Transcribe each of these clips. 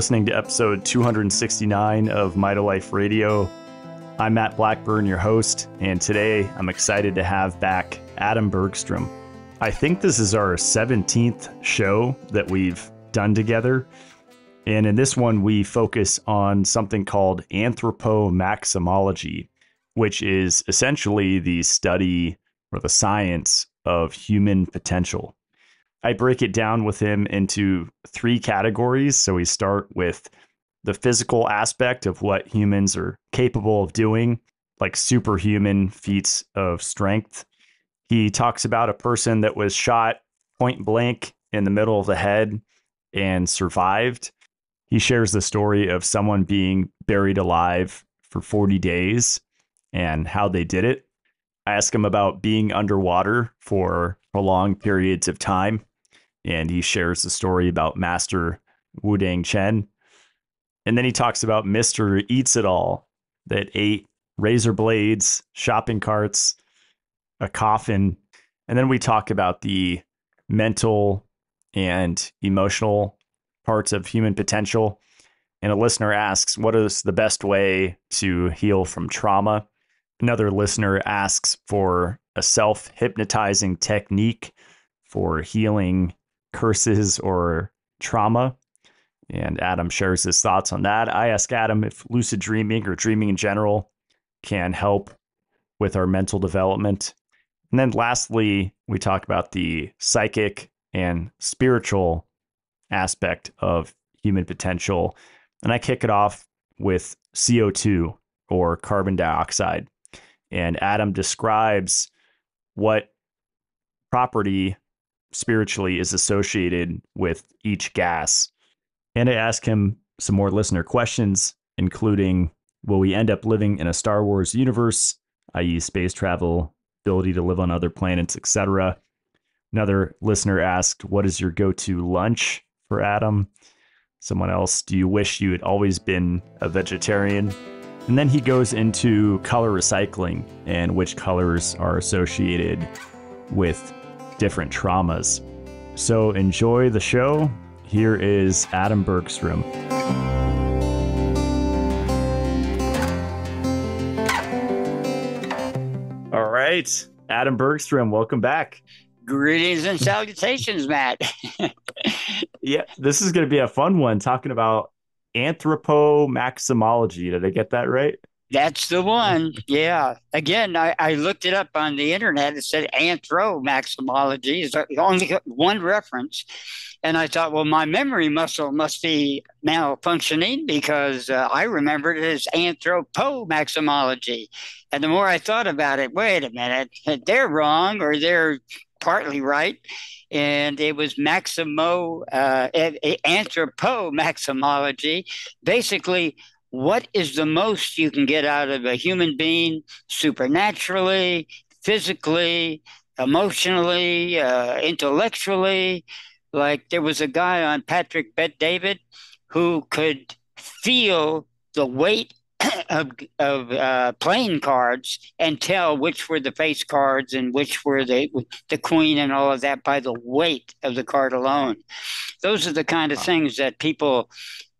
listening to episode 269 of Mitolife Radio. I'm Matt Blackburn, your host, and today I'm excited to have back Atom Bergstrom. I think this is our 17th show that we've done together. And in this one, we focus on something called anthropomaximology, which is essentially the study or the science of human potential. I break it down with him into three categories. So we start with the physical aspect of what humans are capable of doing, like superhuman feats of strength. He talks about a person that was shot point blank in the middle of the head and survived. He shares the story of someone being buried alive for 40 days and how they did it. I ask him about being underwater for prolonged periods of time and he shares the story about Master Wudang Chen. And then he talks about Mr. Eats It All that ate razor blades, shopping carts, a coffin. And then we talk about the mental and emotional parts of human potential. And a listener asks, What is the best way to heal from trauma? Another listener asks for a self hypnotizing technique for healing curses or trauma. And Atom shares his thoughts on that. I ask Atom if lucid dreaming or dreaming in general can help with our mental development. And then lastly, we talk about the psychic and spiritual aspect of human potential. And I kick it off with CO2 or carbon dioxide. And Adam describes what property spiritually is associated with each gas. And I ask him some more listener questions, including Will we end up living in a Star Wars universe, i.e., space travel, ability to live on other planets, etc.? Another listener asked, What is your go to lunch for Atom? Someone else, Do you wish you had always been a vegetarian? And then he goes into color recycling and which colors are associated with different traumas. So enjoy the show. Here is Atom Bergstrom. All right, Atom Bergstrom, welcome back. Greetings and salutations, Matt. yeah, this is going to be a fun one talking about anthropomaximology. Did I get that right? That's the one. Yeah. Again, I, I looked it up on the internet. It said anthromaximology is only one reference. And I thought, well, my memory muscle must be malfunctioning because uh, I remembered it as anthropomaximology. And the more I thought about it, wait a minute, they're wrong or they're partly right. And it was Maximo, uh, anthropomaximology, basically what is the most you can get out of a human being supernaturally, physically, emotionally, uh, intellectually. Like there was a guy on Patrick Bet David who could feel the weight of, of uh, playing cards and tell which were the face cards and which were the the queen and all of that by the weight of the card alone. Those are the kind of things that people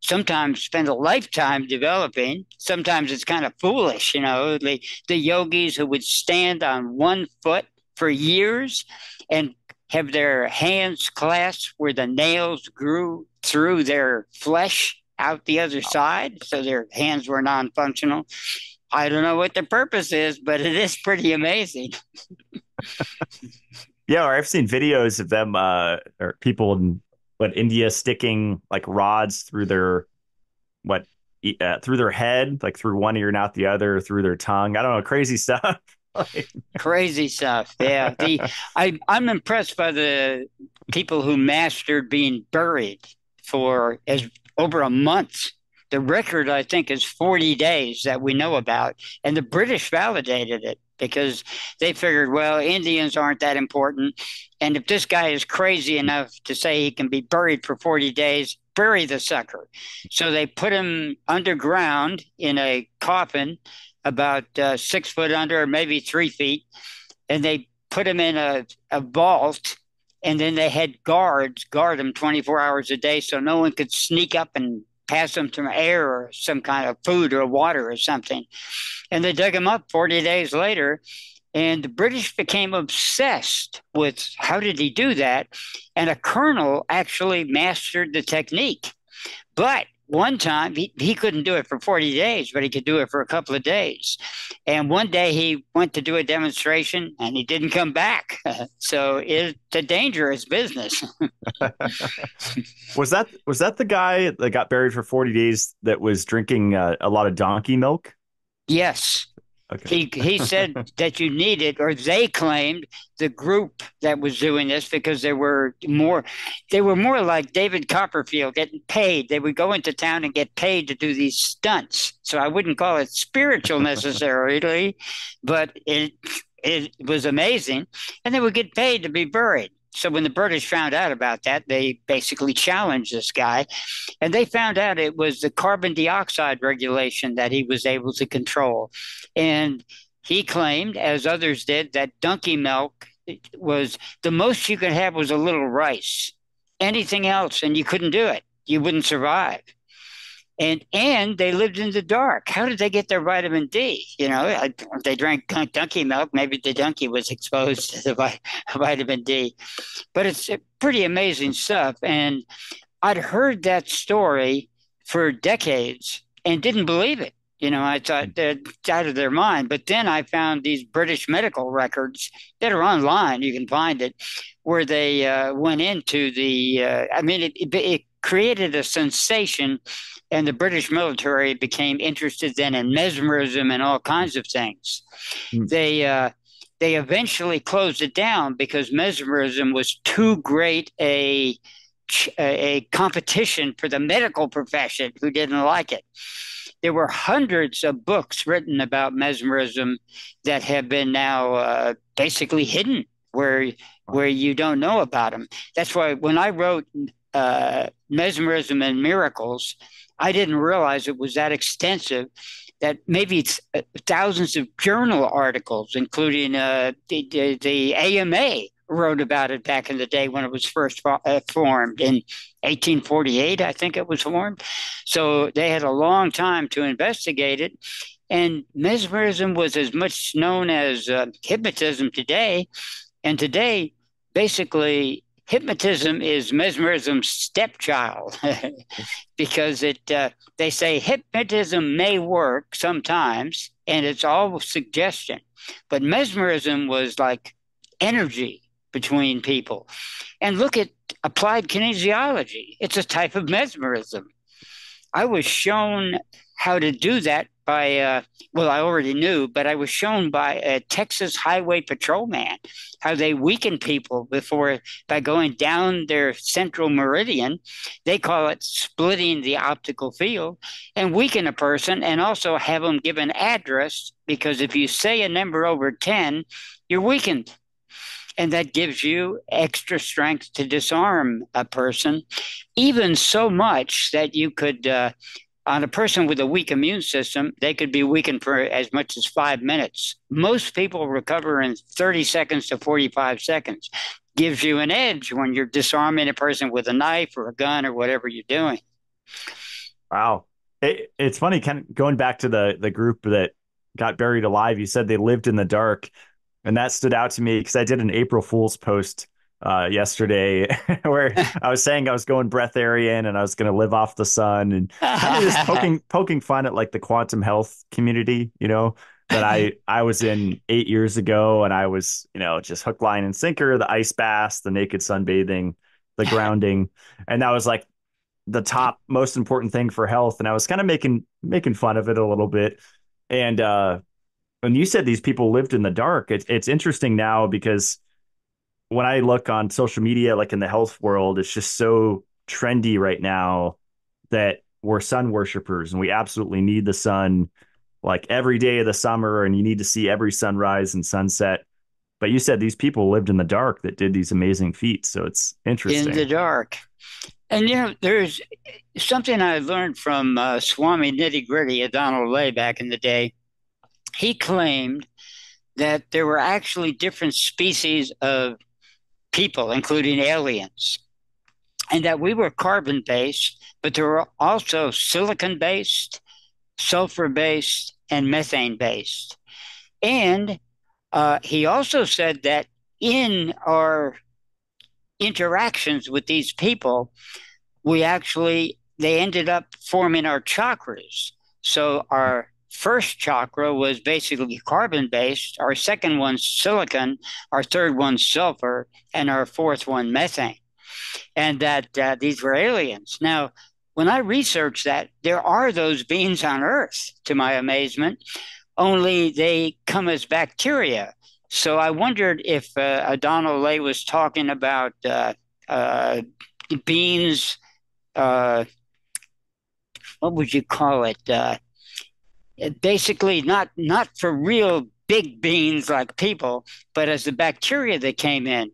sometimes spend a lifetime developing. Sometimes it's kind of foolish, you know, the, the yogis who would stand on one foot for years and have their hands clasped where the nails grew through their flesh out the other side, so their hands were non functional. I don't know what the purpose is, but it is pretty amazing. yeah, or I've seen videos of them, uh, or people in what India sticking like rods through their what uh, through their head, like through one ear and out the other, through their tongue. I don't know, crazy stuff. crazy stuff. Yeah, the I I'm impressed by the people who mastered being buried for as over a month. The record, I think, is 40 days that we know about, and the British validated it because they figured, well, Indians aren't that important. And if this guy is crazy enough to say he can be buried for 40 days, bury the sucker. So they put him underground in a coffin about uh, six foot under, maybe three feet. And they put him in a, a vault. And then they had guards guard him 24 hours a day so no one could sneak up and pass them some air or some kind of food or water or something. And they dug him up 40 days later. And the British became obsessed with how did he do that? And a colonel actually mastered the technique. But one time he, he couldn't do it for 40 days, but he could do it for a couple of days. And one day he went to do a demonstration and he didn't come back. so it's a dangerous business. was that was that the guy that got buried for 40 days that was drinking uh, a lot of donkey milk? Yes. Okay. He he said that you needed, or they claimed the group that was doing this because they were more, they were more like David Copperfield getting paid. They would go into town and get paid to do these stunts. So I wouldn't call it spiritual necessarily, but it it was amazing, and they would get paid to be buried. So when the British found out about that, they basically challenged this guy, and they found out it was the carbon dioxide regulation that he was able to control. And he claimed, as others did, that donkey milk was the most you could have was a little rice. Anything else, and you couldn't do it. You wouldn't survive and and they lived in the dark. How did they get their vitamin D? You know, they drank donkey milk. Maybe the donkey was exposed to the vitamin D, but it's pretty amazing stuff. And I'd heard that story for decades and didn't believe it. You know, I thought hmm. they're out of their mind. But then I found these British medical records that are online. You can find it, where they uh, went into the. Uh, I mean, it, it, it created a sensation and the British military became interested then in mesmerism and all kinds of things. Mm. They uh, they eventually closed it down because mesmerism was too great a a competition for the medical profession who didn't like it. There were hundreds of books written about mesmerism that have been now uh, basically hidden where where you don't know about them. That's why when I wrote uh, mesmerism and miracles, I didn't realize it was that extensive. That maybe it's uh, thousands of journal articles, including uh, the, the, the AMA wrote about it back in the day when it was first uh, formed in 1848, I think it was formed. So they had a long time to investigate it. And mesmerism was as much known as uh, hypnotism today. And today, basically, hypnotism is mesmerism's stepchild because it uh, they say hypnotism may work sometimes and it's all suggestion but mesmerism was like energy between people. And look at applied kinesiology. It's a type of mesmerism. I was shown how to do that by, uh, well, I already knew, but I was shown by a Texas Highway Patrolman how they weaken people before by going down their central meridian. They call it splitting the optical field and weaken a person and also have them give an address because if you say a number over 10, you're weakened and that gives you extra strength to disarm a person, even so much that you could uh, on a person with a weak immune system, they could be weakened for as much as five minutes. Most people recover in 30 seconds to 45 seconds. Gives you an edge when you're disarming a person with a knife or a gun or whatever you're doing. Wow. It, it's funny, kind of going back to the, the group that got buried alive. You said they lived in the dark. And that stood out to me because I did an April Fool's post uh, yesterday where I was saying I was going breatharian and I was going to live off the sun and kind of just poking poking fun at like the quantum health community, you know, that I I was in eight years ago and I was you know just hook line and sinker, the ice baths, the naked sunbathing, the grounding, and that was like the top most important thing for health. And I was kind of making making fun of it a little bit. And uh, when you said these people lived in the dark, it's it's interesting now because when I look on social media, like in the health world, it's just so trendy right now that we're sun worshipers and we absolutely need the sun like every day of the summer and you need to see every sunrise and sunset. But you said these people lived in the dark that did these amazing feats. So it's interesting. In the dark. And you know, there's something I learned from uh, Swami Nitty Gritty, Donald Lay, back in the day. He claimed that there were actually different species of people, including aliens, and that we were carbon based, but there were also silicon based, sulfur based, and methane based. And uh, he also said that in our interactions with these people, we actually, they ended up forming our chakras. So our first chakra was basically carbon based, our second one silicon, our third one sulfur, and our fourth one methane. And that uh, these were aliens. Now, when I researched that, there are those beings on Earth, to my amazement, only they come as bacteria. So I wondered if uh, Lay was talking about uh, uh, beings, uh, what would you call it? Basically, not not for real big beings like people, but as the bacteria that came in,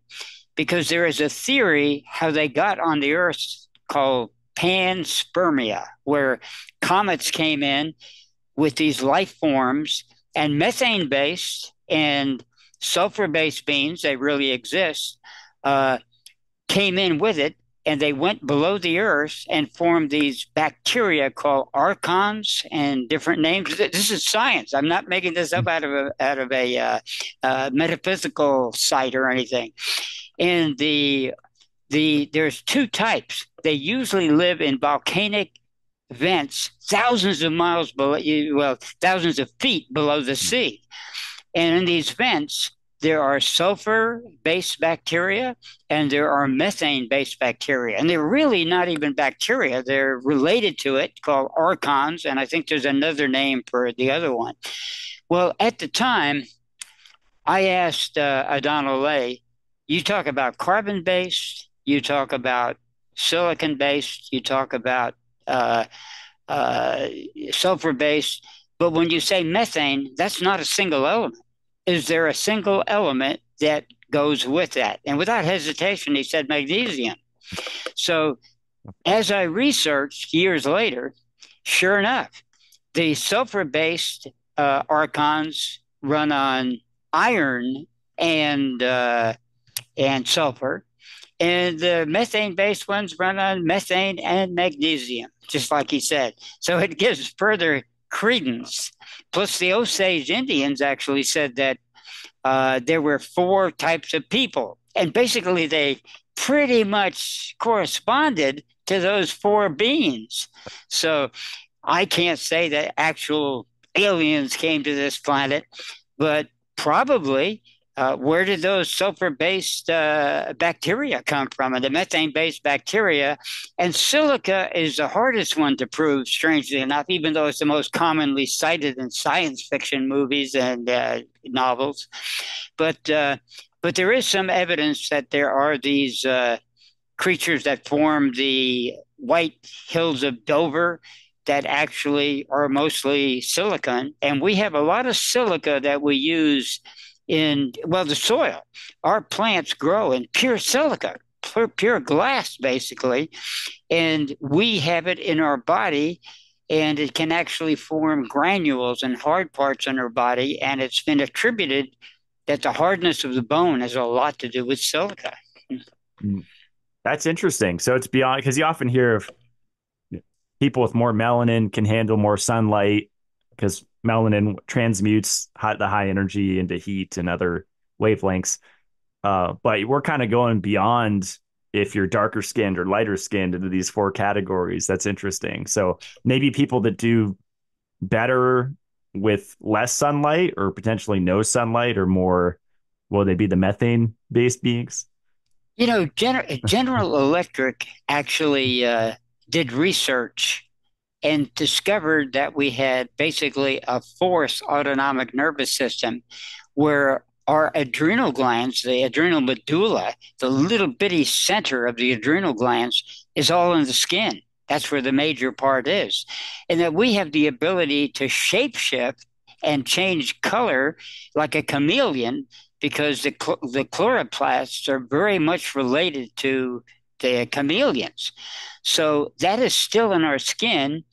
because there is a theory how they got on the Earth called panspermia, where comets came in with these life forms and methane based and sulfur based beings, they really exist, uh, came in with it and they went below the earth and formed these bacteria called archons and different names. This is science. I'm not making this up out of a, out of a uh, uh, metaphysical site or anything. And the the there's two types. They usually live in volcanic vents thousands of miles below, well, thousands of feet below the sea. And in these vents, there are sulfur based bacteria and there are methane based bacteria. And they're really not even bacteria, they're related to it called archons. And I think there's another name for the other one. Well, at the time, I asked uh, you talk about carbon based, you talk about silicon based, you talk about uh, uh, sulfur based. But when you say methane, that's not a single element. Is there a single element that goes with that? And without hesitation, he said magnesium. So as I researched years later, sure enough, the sulfur based uh, archons run on iron and uh, and sulfur, and the methane based ones run on methane and magnesium, just like he said. So it gives further credence. Plus, the Osage Indians actually said that uh, there were four types of people. And basically, they pretty much corresponded to those four beings. So I can't say that actual aliens came to this planet, but probably uh, where did those sulfur based uh, bacteria come from and the methane based bacteria? And silica is the hardest one to prove, strangely enough, even though it's the most commonly cited in science fiction movies and uh, novels. But, uh, but there is some evidence that there are these uh, creatures that form the white hills of Dover that actually are mostly silicon. And we have a lot of silica that we use in well the soil. Our plants grow in pure silica, pure, pure glass basically, and we have it in our body and it can actually form granules and hard parts in our body and it's been attributed that the hardness of the bone has a lot to do with silica. Mm. That's interesting. So it's beyond because you often hear of people with more melanin can handle more sunlight because melanin transmutes high, the high energy into heat and other wavelengths. Uh, but we're kind of going beyond if you're darker skinned or lighter skinned into these four categories. That's interesting. So maybe people that do better with less sunlight or potentially no sunlight or more, will they be the methane based beings? You know, Gener- General Electric actually uh, did research and discovered that we had basically a forced autonomic nervous system where our adrenal glands, the adrenal medulla, the little bitty center of the adrenal glands, is all in the skin. That's where the major part is. And that we have the ability to shapeshift and change color like a chameleon because the, the chloroplasts are very much related to the chameleons. So that is still in our skin.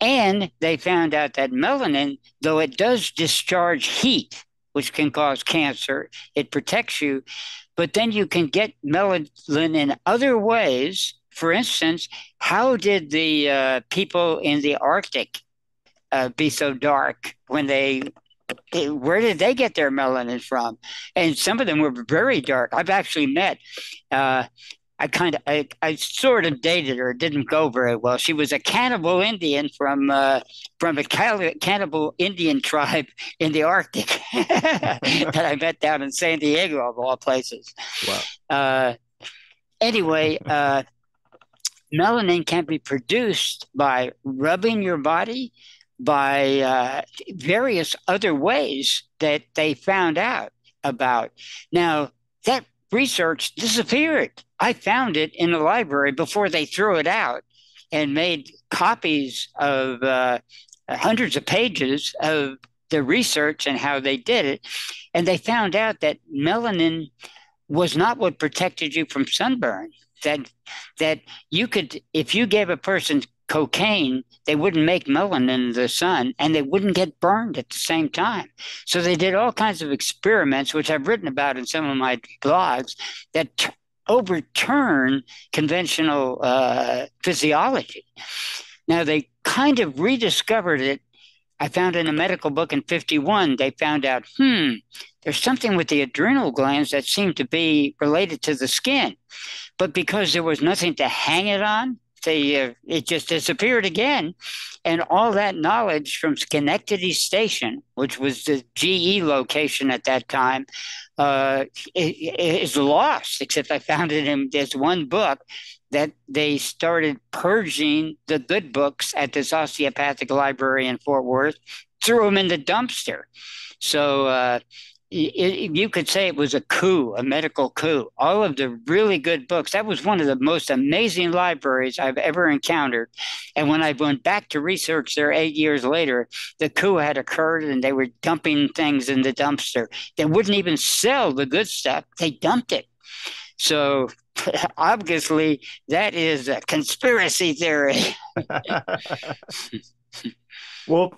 And they found out that melanin, though it does discharge heat, which can cause cancer, it protects you. But then you can get melanin in other ways for instance, how did the uh, people in the Arctic uh, be so dark when they where did they get their melanin from? And some of them were very dark. I've actually met. Uh, I kind of, I, I sort of dated her. It didn't go very well. She was a cannibal Indian from uh, from a cannibal Indian tribe in the Arctic that I met down in San Diego, of all places. Wow. Uh, anyway, uh, melanin can be produced by rubbing your body by uh, various other ways that they found out about. Now, that research disappeared. I found it in the library before they threw it out and made copies of uh, hundreds of pages of the research and how they did it. And they found out that melanin was not what protected you from sunburn. That that you could, if you gave a person cocaine, they wouldn't make melanin in the sun and they wouldn't get burned at the same time. So they did all kinds of experiments, which I've written about in some of my blogs, that t- overturn conventional uh, physiology. Now they kind of rediscovered it. I found in a medical book in 51, they found out, hmm, there's something with the adrenal glands that seemed to be related to the skin. But because there was nothing to hang it on, they uh, it just disappeared again. And all that knowledge from schenectady station which was the ge location at that time uh, is lost except i found it in this one book that they started purging the good books at this osteopathic library in fort worth threw them in the dumpster. So uh, it, you could say it was a coup, a medical coup. All of the really good books. That was one of the most amazing libraries I've ever encountered. And when I went back to research there eight years later, the coup had occurred and they were dumping things in the dumpster. They wouldn't even sell the good stuff, they dumped it. So obviously, that is a conspiracy theory. well,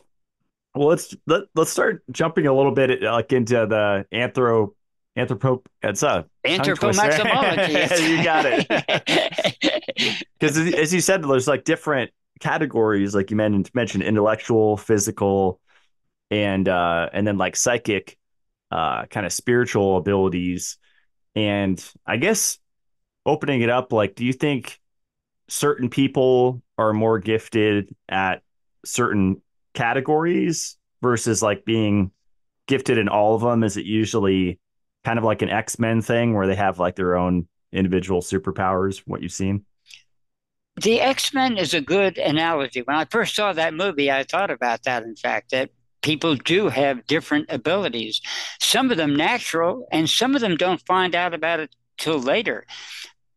well, let's let, let's start jumping a little bit like into the anthro anthropo. It's a anthropomaximology. you got it. Because as you said, there's like different categories, like you mentioned, mentioned intellectual, physical, and uh, and then like psychic, uh, kind of spiritual abilities. And I guess opening it up, like, do you think certain people are more gifted at certain categories versus like being gifted in all of them? Is it usually kind of like an X Men thing where they have like their own individual superpowers? What you've seen? The X Men is a good analogy. When I first saw that movie, I thought about that. In fact, that people do have different abilities. Some of them natural, and some of them don't find out about it till later.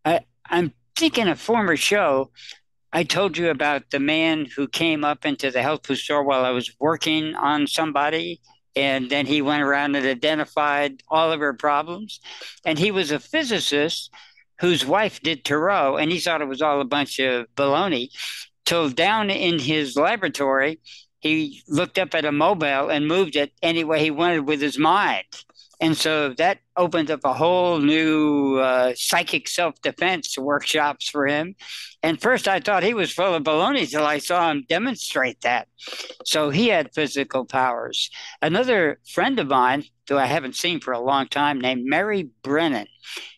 I, I'm thinking a former show I told you about the man who came up into the health food store while I was working on somebody. And then he went around and identified all of her problems. And he was a physicist whose wife did Tarot, and he thought it was all a bunch of baloney. Till down in his laboratory, he looked up at a mobile and moved it any way he wanted with his mind. And so that opened up a whole new uh, psychic self defense workshops for him. And first I thought he was full of baloney till I saw him demonstrate that. So he had physical powers. Another friend of mine, who I haven't seen for a long time, named Mary Brennan.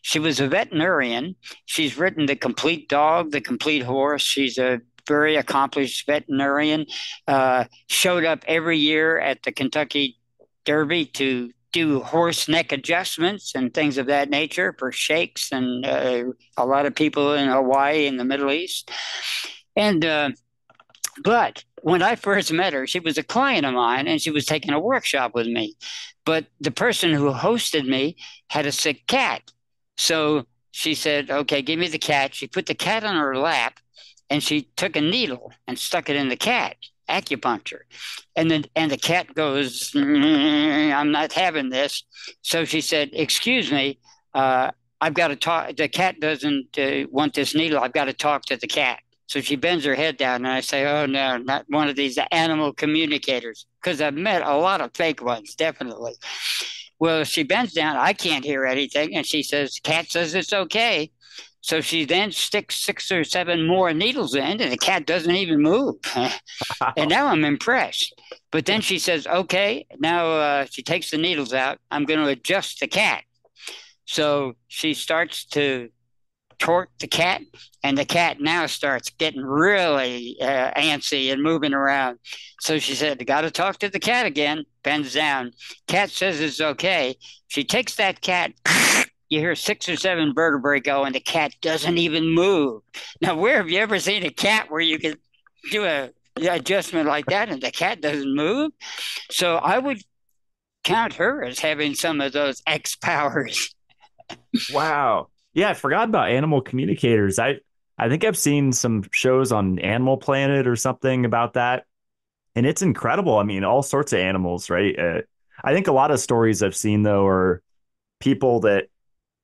She was a veterinarian. She's written The Complete Dog, The Complete Horse. She's a very accomplished veterinarian. Uh, showed up every year at the Kentucky Derby to do horse neck adjustments and things of that nature for sheikhs and uh, a lot of people in Hawaii and the Middle East. And uh, but when I first met her, she was a client of mine and she was taking a workshop with me. But the person who hosted me had a sick cat. So she said, Okay, give me the cat. She put the cat on her lap and she took a needle and stuck it in the cat acupuncture. And then and the cat goes, mm, I'm not having this. So she said, Excuse me, uh, I've got to talk. The cat doesn't uh, want this needle. I've got to talk to the cat. So she bends her head down, and I say, Oh, no, not one of these animal communicators, because I've met a lot of fake ones, definitely. Well, she bends down. I can't hear anything. And she says, Cat says it's okay. So she then sticks six or seven more needles in, and the cat doesn't even move. and now I'm impressed. But then she says, okay, now uh, she takes the needles out. I'm going to adjust the cat. So she starts to torque the cat, and the cat now starts getting really uh, antsy and moving around. So she said, Got to talk to the cat again. Bends down. Cat says it's okay. She takes that cat. You hear six or seven vertebrae go, and the cat doesn't even move. Now, where have you ever seen a cat where you can do a adjustment like that and the cat doesn't move? So I would count her as having some of those X powers. wow. Yeah, I forgot about animal communicators. I I think I've seen some shows on Animal Planet or something about that. And it's incredible. I mean, all sorts of animals, right? Uh, I think a lot of stories I've seen though are people that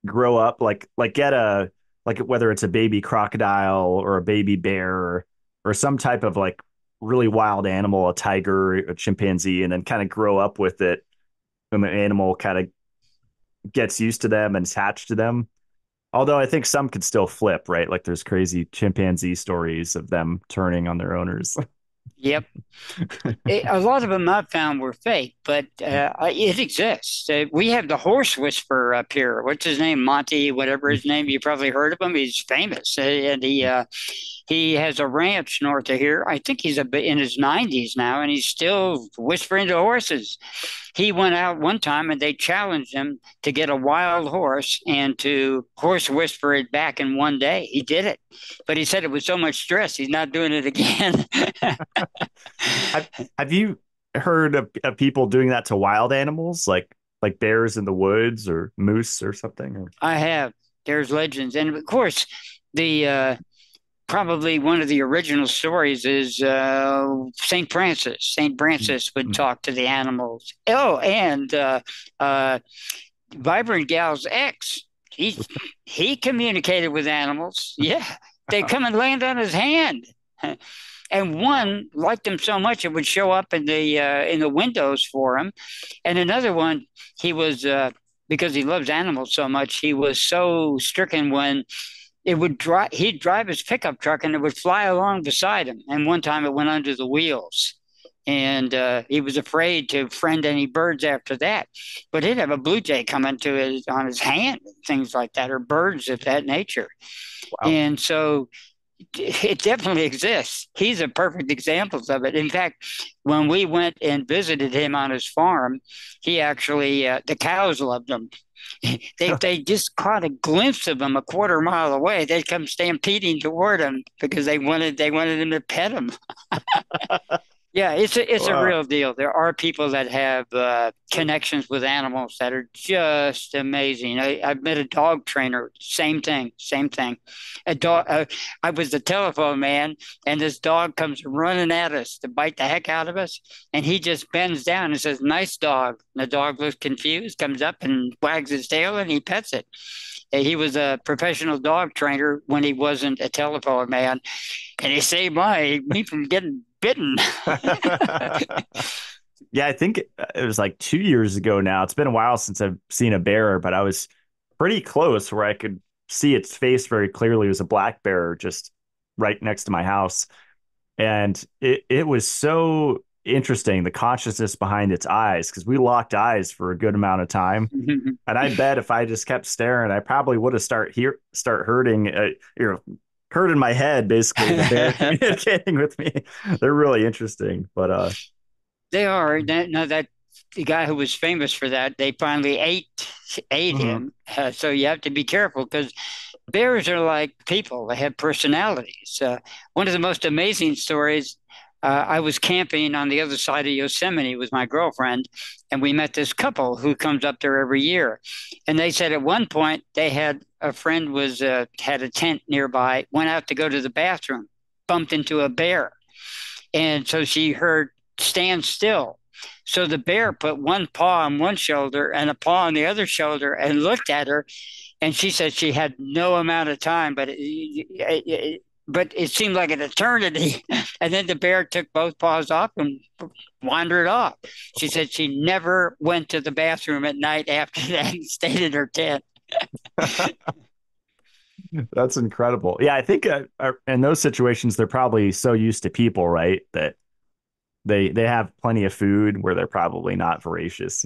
grow up like like get a like whether it's a baby crocodile or a baby bear or, or some type of like really wild animal, a tiger, a chimpanzee, and then kind of grow up with it. And the animal kind of gets used to them and attached to them. Although I think some could still flip, right? Like there's crazy chimpanzee stories of them turning on their owners. Yep. it, a lot of them I've found were fake, but uh, it exists. Uh, we have the horse whisperer up here. What's his name? Monty, whatever his name. You probably heard of him. He's famous. Uh, and he, uh, he has a ranch north of here. I think he's a bit in his 90s now, and he's still whispering to horses. He went out one time and they challenged him to get a wild horse and to horse whisper it back in one day. He did it, but he said it was so much stress, he's not doing it again. have, have, you heard of, of, people doing that to wild animals, like like bears in the woods or moose or something? Or? I have. There's legends, and of course, the uh, probably one of the original stories is uh, Saint Francis. Saint Francis would mm-hmm. talk to the animals. Oh, and uh, uh, Vibrant Gal's ex, he he communicated with animals. Yeah, they come and land on his hand. And one liked him so much it would show up in the uh, in the windows for him, and another one he was uh, because he loves animals so much he was so stricken when it would drive he'd drive his pickup truck and it would fly along beside him. And one time it went under the wheels. And uh, he was afraid to friend any birds after that. But he'd have a blue jay coming to his on his hand things like that or birds of that nature. Wow. and so it definitely exists. He's a perfect example of it. In fact, when we went and visited him on his farm, he actually uh, the cows loved him they they just caught a glimpse of him a quarter mile away. They'd come stampeding toward him because they wanted they wanted him to pet him. Yeah, it's a it's wow. a real deal. There are people that have uh, connections with animals that are just amazing. I, I've met a dog trainer. Same thing, same thing. A dog. Uh, I was the telephone man, and this dog comes running at us to bite the heck out of us, and he just bends down and says, "Nice dog." And the dog looks confused, comes up and wags his tail, and he pets it. He was a professional dog trainer when he wasn't a telephone man, and he saved my me from getting bitten. yeah, I think it was like two years ago now. It's been a while since I've seen a bear, but I was pretty close where I could see its face very clearly. It was a black bear just right next to my house. And it, it was so interesting the consciousness behind its eyes because we locked eyes for a good amount of time and i bet if i just kept staring i probably would have start here start hurting uh, you know hurt in my head basically they're communicating with me. They're really interesting but uh they are. Now that the guy who was famous for that they finally ate ate mm-hmm. him. Uh, so you have to be careful because bears are like people. They have personalities. Uh, one of the most amazing stories uh, I was camping on the other side of Yosemite with my girlfriend, and we met this couple who comes up there every year. And they said at one point they had a friend was uh, had a tent nearby, went out to go to the bathroom, bumped into a bear, and so she heard stand still. So the bear put one paw on one shoulder and a paw on the other shoulder and looked at her. And she said she had no amount of time, but it, it, but it seemed like an eternity. And then the bear took both paws off and wandered off. She said she never went to the bathroom at night after that and stayed in her tent. That's incredible. Yeah, I think uh, uh, in those situations they're probably so used to people, right? That they they have plenty of food where they're probably not voracious.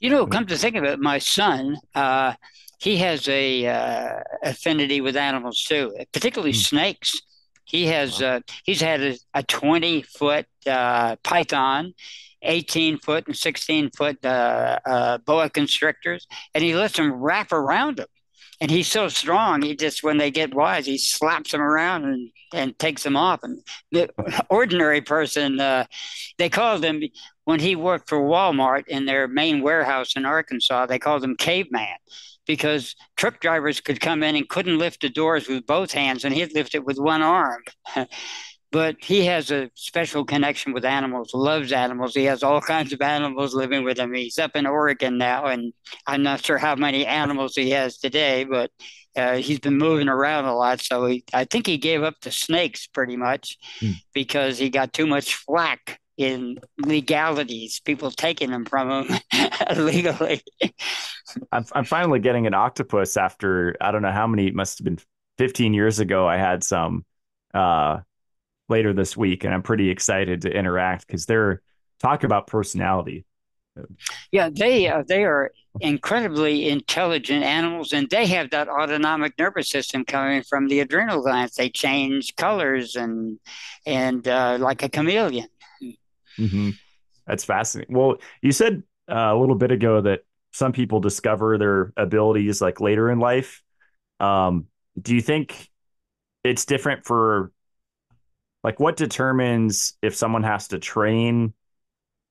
You know, come to think of it, my son, uh, he has a uh, affinity with animals too, particularly mm. snakes. He has uh, he's had a, a twenty foot uh, python, eighteen foot and sixteen foot uh, uh, boa constrictors, and he lets them wrap around him. And he's so strong, he just when they get wise, he slaps them around and, and takes them off. And the ordinary person, uh, they called him when he worked for Walmart in their main warehouse in Arkansas. They called him caveman because truck drivers could come in and couldn't lift the doors with both hands, and he'd lift it with one arm. but he has a special connection with animals, loves animals. He has all kinds of animals living with him. He's up in Oregon now, and I'm not sure how many animals he has today, but uh, he's been moving around a lot. So he, I think he gave up the snakes pretty much mm. because he got too much flack in legalities, people taking them from them legally. I'm, I'm finally getting an octopus after I don't know how many, it must have been 15 years ago. I had some uh, later this week, and I'm pretty excited to interact because they're talk about personality. Yeah, they uh, they are incredibly intelligent animals, and they have that autonomic nervous system coming from the adrenal glands. They change colors and and uh, like a chameleon. Mm-hmm. That's fascinating. Well, you said uh, a little bit ago that some people discover their abilities like later in life. Um, do you think it's different for like what determines if someone has to train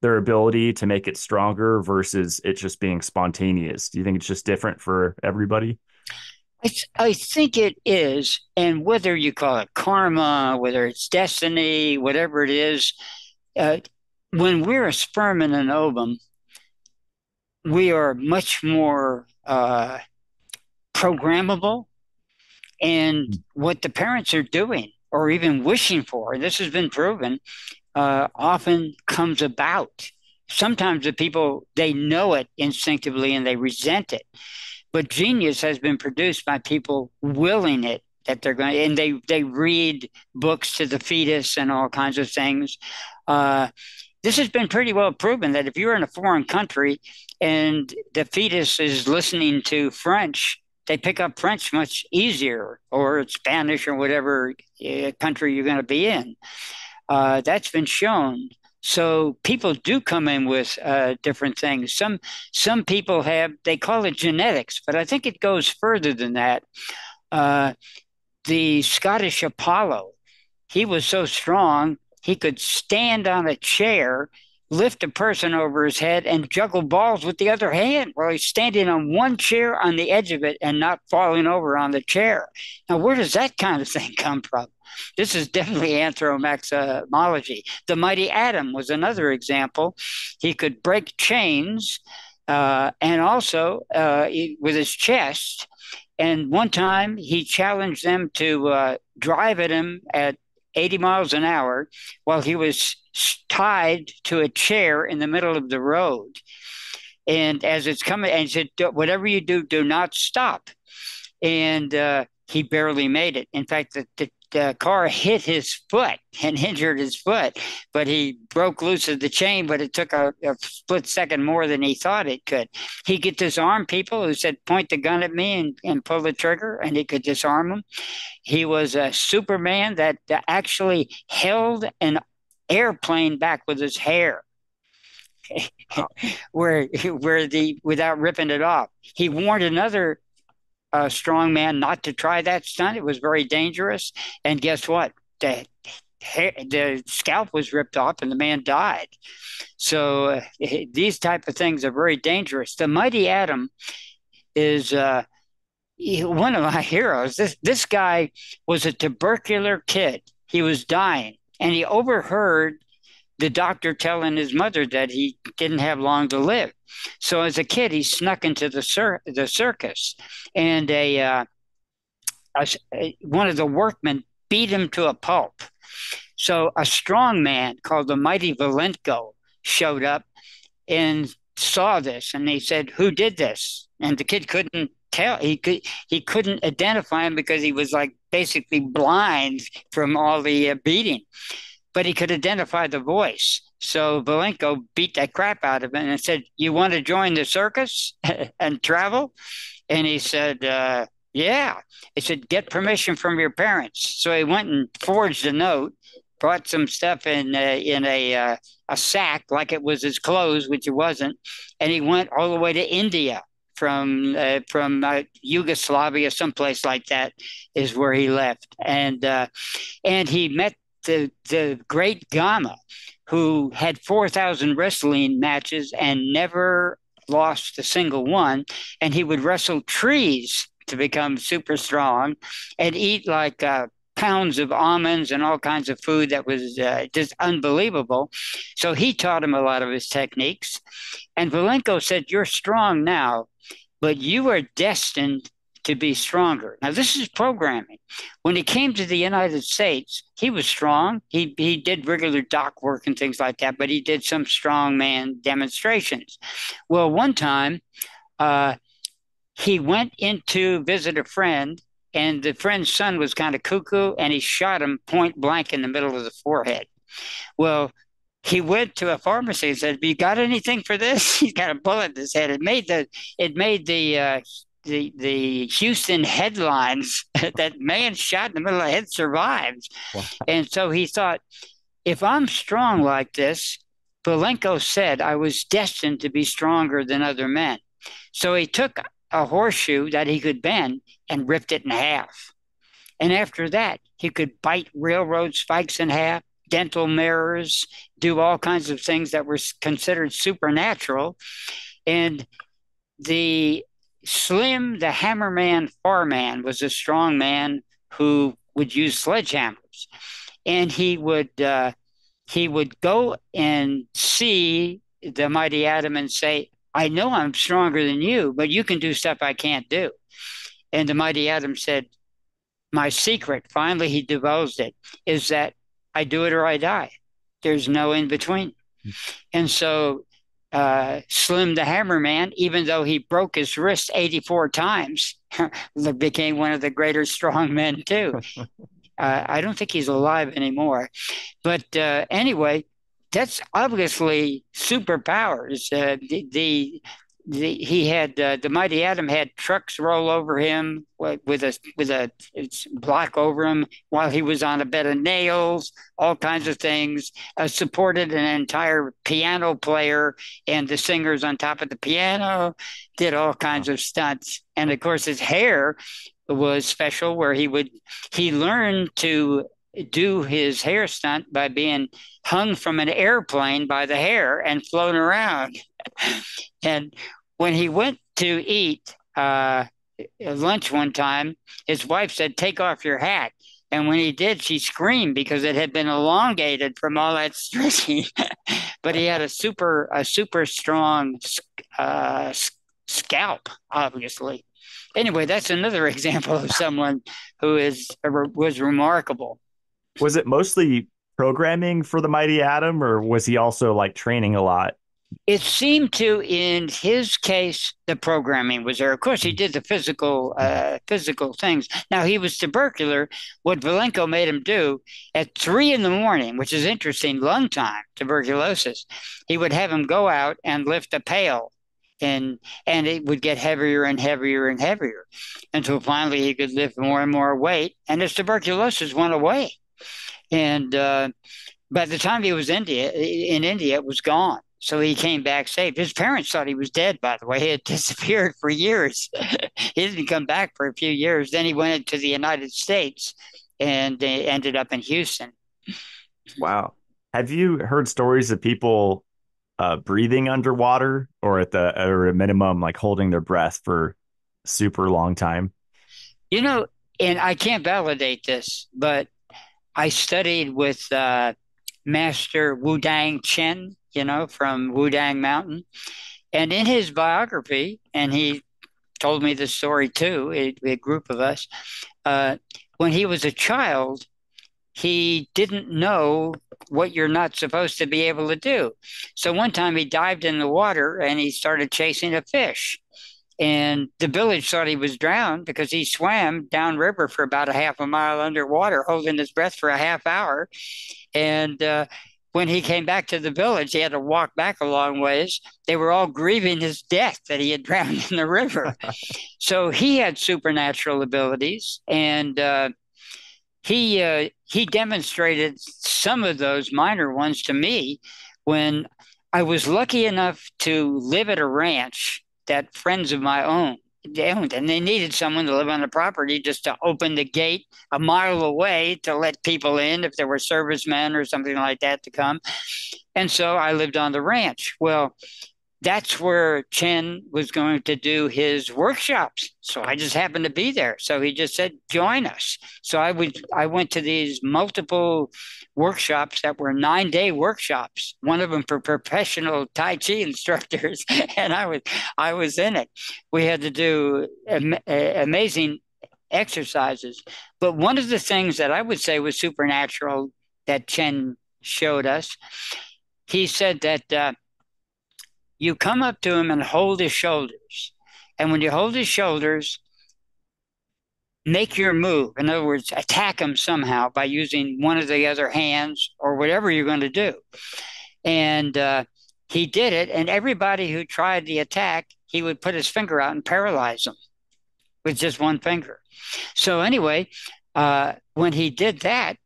their ability to make it stronger versus it just being spontaneous? Do you think it's just different for everybody? I, th- I think it is. And whether you call it karma, whether it's destiny, whatever it is, uh, when we're a sperm and an ovum, we are much more uh, programmable. And what the parents are doing or even wishing for, this has been proven, uh, often comes about. Sometimes the people, they know it instinctively and they resent it. But genius has been produced by people willing it that they're going and they they read books to the fetus and all kinds of things uh, this has been pretty well proven that if you're in a foreign country and the fetus is listening to French, they pick up French much easier, or Spanish, or whatever uh, country you're going to be in. Uh, that's been shown. So people do come in with uh, different things. Some some people have they call it genetics, but I think it goes further than that. Uh, the Scottish Apollo, he was so strong he could stand on a chair, lift a person over his head, and juggle balls with the other hand while he's standing on one chair on the edge of it and not falling over on the chair. Now, where does that kind of thing come from? This is definitely anthromaximology. The mighty Atom was another example. He could break chains uh, and also uh, with his chest. And one time he challenged them to uh, drive at him at 80 miles an hour while he was tied to a chair in the middle of the road. And as it's coming, and said, whatever you do, do not stop. And uh, he barely made it. In fact, the, the the car hit his foot and injured his foot, but he broke loose of the chain. But it took a, a, split second more than he thought it could. He could disarm people who said, "Point the gun at me and, and pull the trigger," and he could disarm them. He was a Superman that actually held an airplane back with his hair. where where the without ripping it off. He warned another a strong man not to try that stunt. It was very dangerous. And guess what? The, the scalp was ripped off and the man died. So uh, these type of things are very dangerous. The mighty Atom is uh, one of my heroes. This this guy was a tubercular kid. He was dying, and he overheard the doctor telling his mother that he didn't have long to live. So as a kid, he snuck into the cir- the circus, and a, uh, a, one of the workmen beat him to a pulp. So a strong man called the Mighty Volanko showed up and saw this, and he said, "Who did this?" And the kid couldn't tell he could he couldn't identify him because he was like basically blind from all the uh, beating, but he could identify the voice. So Volanko beat that crap out of him and said, "You want to join the circus and travel?" And he said, uh, "Yeah." He said, "Get permission from your parents." So he went and forged a note, brought some stuff in uh, in a uh, a sack like it was his clothes, which it wasn't, and he went all the way to India from uh, from uh, Yugoslavia, someplace like that, is where he left, and uh, and he met the the great Gama, who had four thousand wrestling matches and never lost a single one, and he would wrestle trees to become super strong, and eat like uh, pounds of almonds and all kinds of food that was uh, just unbelievable. So he taught him a lot of his techniques. And Volanko said, You're strong now, but you are destined to be stronger. Now, this is programming. When he came to the United States, he was strong. He, he did regular dock work and things like that, but he did some strongman demonstrations. Well, one time, uh, he went in to visit a friend and the friend's son was kind of cuckoo, and he shot him point blank in the middle of the forehead. Well, he went to a pharmacy and said, "Have "You got anything for this?" He's got a bullet in his head. It made the it made the uh, the the Houston headlines that man shot in the middle of the head survives. Wow. And so he thought, if I'm strong like this, Volanko said I was destined to be stronger than other men. So he took a horseshoe that he could bend and ripped it in half. And after that, he could bite railroad spikes in half, dental mirrors, do all kinds of things that were considered supernatural. And the Slim, the hammerman farman, was a strong man who would use sledgehammers. And he would uh, he would go and see the mighty Atom and say, I know I'm stronger than you, but you can do stuff I can't do. And the mighty Atom said, My secret, finally he divulged it, is that I do it or I die. There's no in between. Hmm. And so uh, Slim the Hammerman, even though he broke his wrist 84 times, became one of the greater strong men too. Uh, I don't think he's alive anymore. But uh, anyway, that's obviously superpowers. Uh, the, the the, he had uh, the mighty Atom had trucks roll over him with a with a block over him while he was on a bed of nails, all kinds of things. Uh, supported an entire piano player and the singers on top of the piano. Did all kinds of stunts, and of course his hair was special, where he would he learned to do his hair stunt by being hung from an airplane by the hair and flown around. And when he went to eat uh, lunch one time, his wife said, Take off your hat. And when he did, she screamed because it had been elongated from all that stretching. but he had a super, a super strong uh, scalp, obviously. Anyway, that's another example of someone who is was remarkable. Was it mostly programming for the Mighty Atom, or was he also like training a lot? It seemed to, in his case, the programming was there. Of course, he did the physical, uh, physical things. Now he was tubercular. What Volanko made him do at three in the morning, which is interesting, lung time, tuberculosis. He would have him go out and lift a pail and and it would get heavier and heavier and heavier until finally he could lift more and more weight and his tuberculosis went away and uh, by the time he was India in India, it was gone. So he came back safe. His parents thought he was dead. By the way, he had disappeared for years. he didn't come back for a few years. Then he went into the United States, and they ended up in Houston. Wow. Have you heard stories of people uh, breathing underwater, or at the or a minimum, like holding their breath for super long time? You know, and I can't validate this, but I studied with uh, Master Wudang Chen, you know, from Wudang Mountain. And in his biography, and he told me the story too, a, a group of us, uh, when he was a child, he didn't know what you're not supposed to be able to do. So one time he dived in the water and he started chasing a fish. And the village thought he was drowned because he swam downriver for about a half a mile underwater, holding his breath for a half hour. And uh, when he came back to the village, he had to walk back a long ways. They were all grieving his death that he had drowned in the river. so he had supernatural abilities, and uh, he uh, he demonstrated some of those minor ones to me when I was lucky enough to live at a ranch that friends of my own and they needed someone to live on the property just to open the gate a mile away to let people in if there were servicemen or something like that to come. And so I lived on the ranch. Well, that's where Chen was going to do his workshops. So I just happened to be there. So he just said, join us. So I would I went to these multiple workshops that were nine day workshops, one of them for professional Tai Chi instructors. and I was I was in it. We had to do am- amazing exercises. But one of the things that I would say was supernatural that Chen showed us, he said that uh, you come up to him and hold his shoulders. And when you hold his shoulders, make your move. In other words, attack him somehow by using one of the other hands or whatever you're going to do. And uh, he did it. And everybody who tried the attack, he would put his finger out and paralyze them with just one finger. So, anyway, uh, when he did that,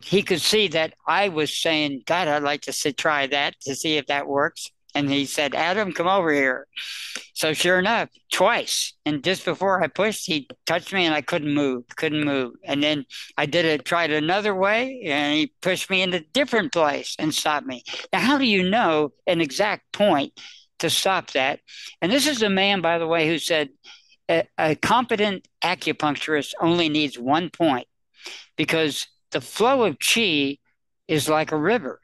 he could see that I was saying, God, I'd like to try that to see if that works. And he said, Atom, come over here. So sure enough, twice. And just before I pushed, he touched me and I couldn't move, couldn't move. And then I did it, tried another way, and he pushed me in a different place and stopped me. Now, how do you know an exact point to stop that? And this is a man, by the way, who said a, a competent acupuncturist only needs one point because the flow of chi is like a river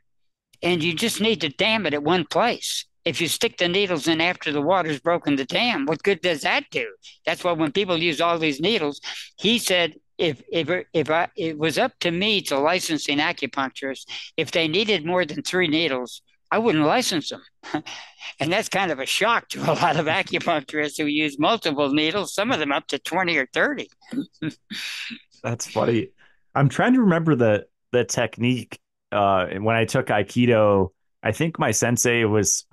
and you just need to dam it at one place. If you stick the needles in after the water's broken the dam, what good does that do? That's why when people use all these needles, he said if if if I, it was up to me to licensing acupuncturists, if they needed more than three needles, I wouldn't license them. and that's kind of a shock to a lot of acupuncturists who use multiple needles, some of them up to 20 or 30. that's funny. I'm trying to remember the the technique uh, when I took Aikido, I think my sensei was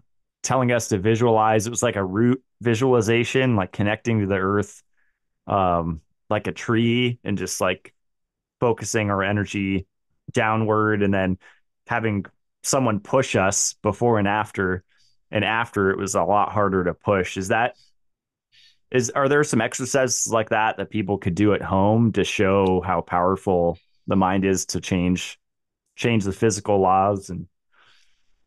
telling us to visualize. It was like a root visualization, like connecting to the earth, um, like a tree, and just like focusing our energy downward, and then having someone push us before and after. And after it was a lot harder to push. Is that is are there some exercises like that that people could do at home to show how powerful the mind is to change change the physical laws and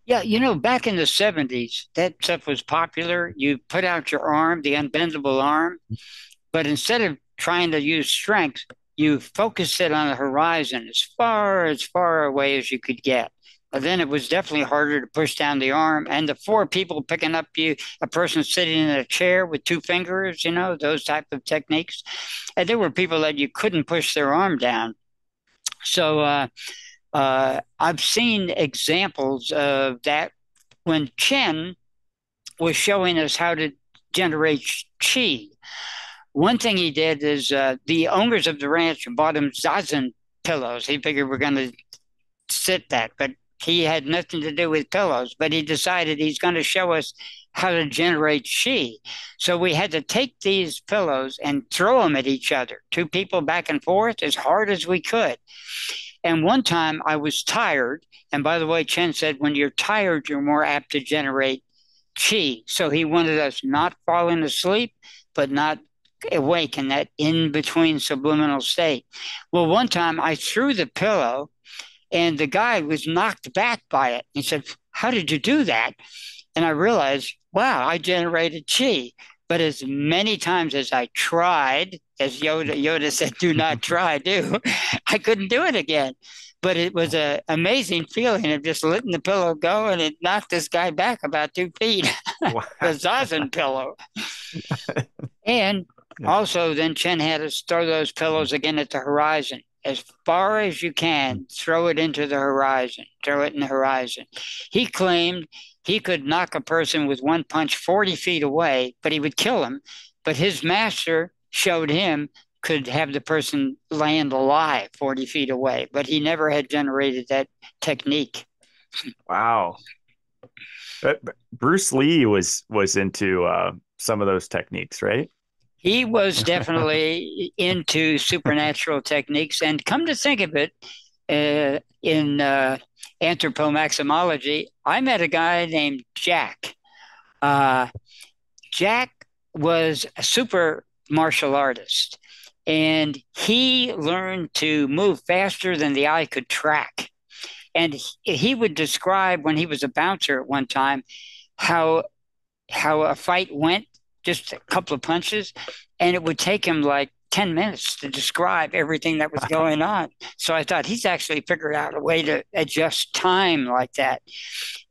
yeah, you know, back in the 70s, that stuff was popular. You put out your arm, the unbendable arm, but instead of trying to use strength, you focus it on the horizon as far as far away as you could get. But then it was definitely harder to push down the arm. And the four people picking up you, a person sitting in a chair with two fingers, you know, those type of techniques. And there were people that you couldn't push their arm down. So, uh, uh, I've seen examples of that when Chen was showing us how to generate chi. One thing he did is uh, the owners of the ranch bought him zazen pillows. He figured we're going to sit that, but he had nothing to do with pillows. But he decided he's going to show us how to generate chi. So we had to take these pillows and throw them at each other, two people back and forth as hard as we could. And one time I was tired. And by the way, Chen said, when you're tired, you're more apt to generate chi. So he wanted us not falling asleep, but not awake in that in between subliminal state. Well, one time I threw the pillow and the guy was knocked back by it. He said, How did you do that? And I realized, wow, I generated chi. But as many times as I tried, as Yoda, Yoda said, do not try, do, I couldn't do it again. But it was an amazing feeling of just letting the pillow go and it knocked this guy back about two feet. Wow. the Zazen pillow. and also, then Chen had us throw those pillows again at the horizon. As far as you can, mm. throw it into the horizon, throw it in the horizon. He claimed he could knock a person with one punch 40 feet away, but he would kill him. But his master showed him could have the person land alive 40 feet away, but he never had generated that technique. Wow. But Bruce Lee was was into uh, some of those techniques, right? He was definitely into supernatural techniques, and come to think of it, uh, in uh, anthropomaximology, I met a guy named Jack. Uh, Jack was a super martial artist, and he learned to move faster than the eye could track. And he, would describe when he was a bouncer at one time how how a fight went, just a couple of punches, and it would take him like 10 minutes to describe everything that was going on. So I thought he's actually figured out a way to adjust time like that.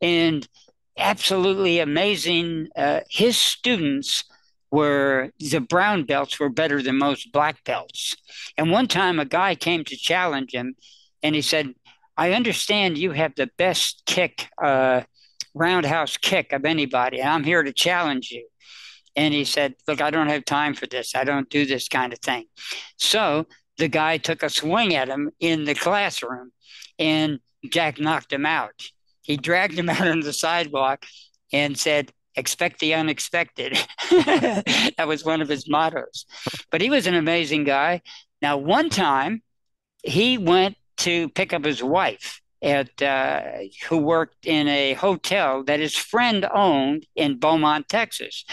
And absolutely amazing. Uh, his students were the brown belts were better than most black belts. And one time a guy came to challenge him and he said, I understand you have the best kick, uh, roundhouse kick of anybody, and I'm here to challenge you. And he said, Look, I don't have time for this. I don't do this kind of thing. So the guy took a swing at him in the classroom, and Jack knocked him out. He dragged him out on the sidewalk and said, Expect the unexpected. that was one of his mottos. But he was an amazing guy. Now, one time he went to pick up his wife at uh, who worked in a hotel that his friend owned in Beaumont, Texas.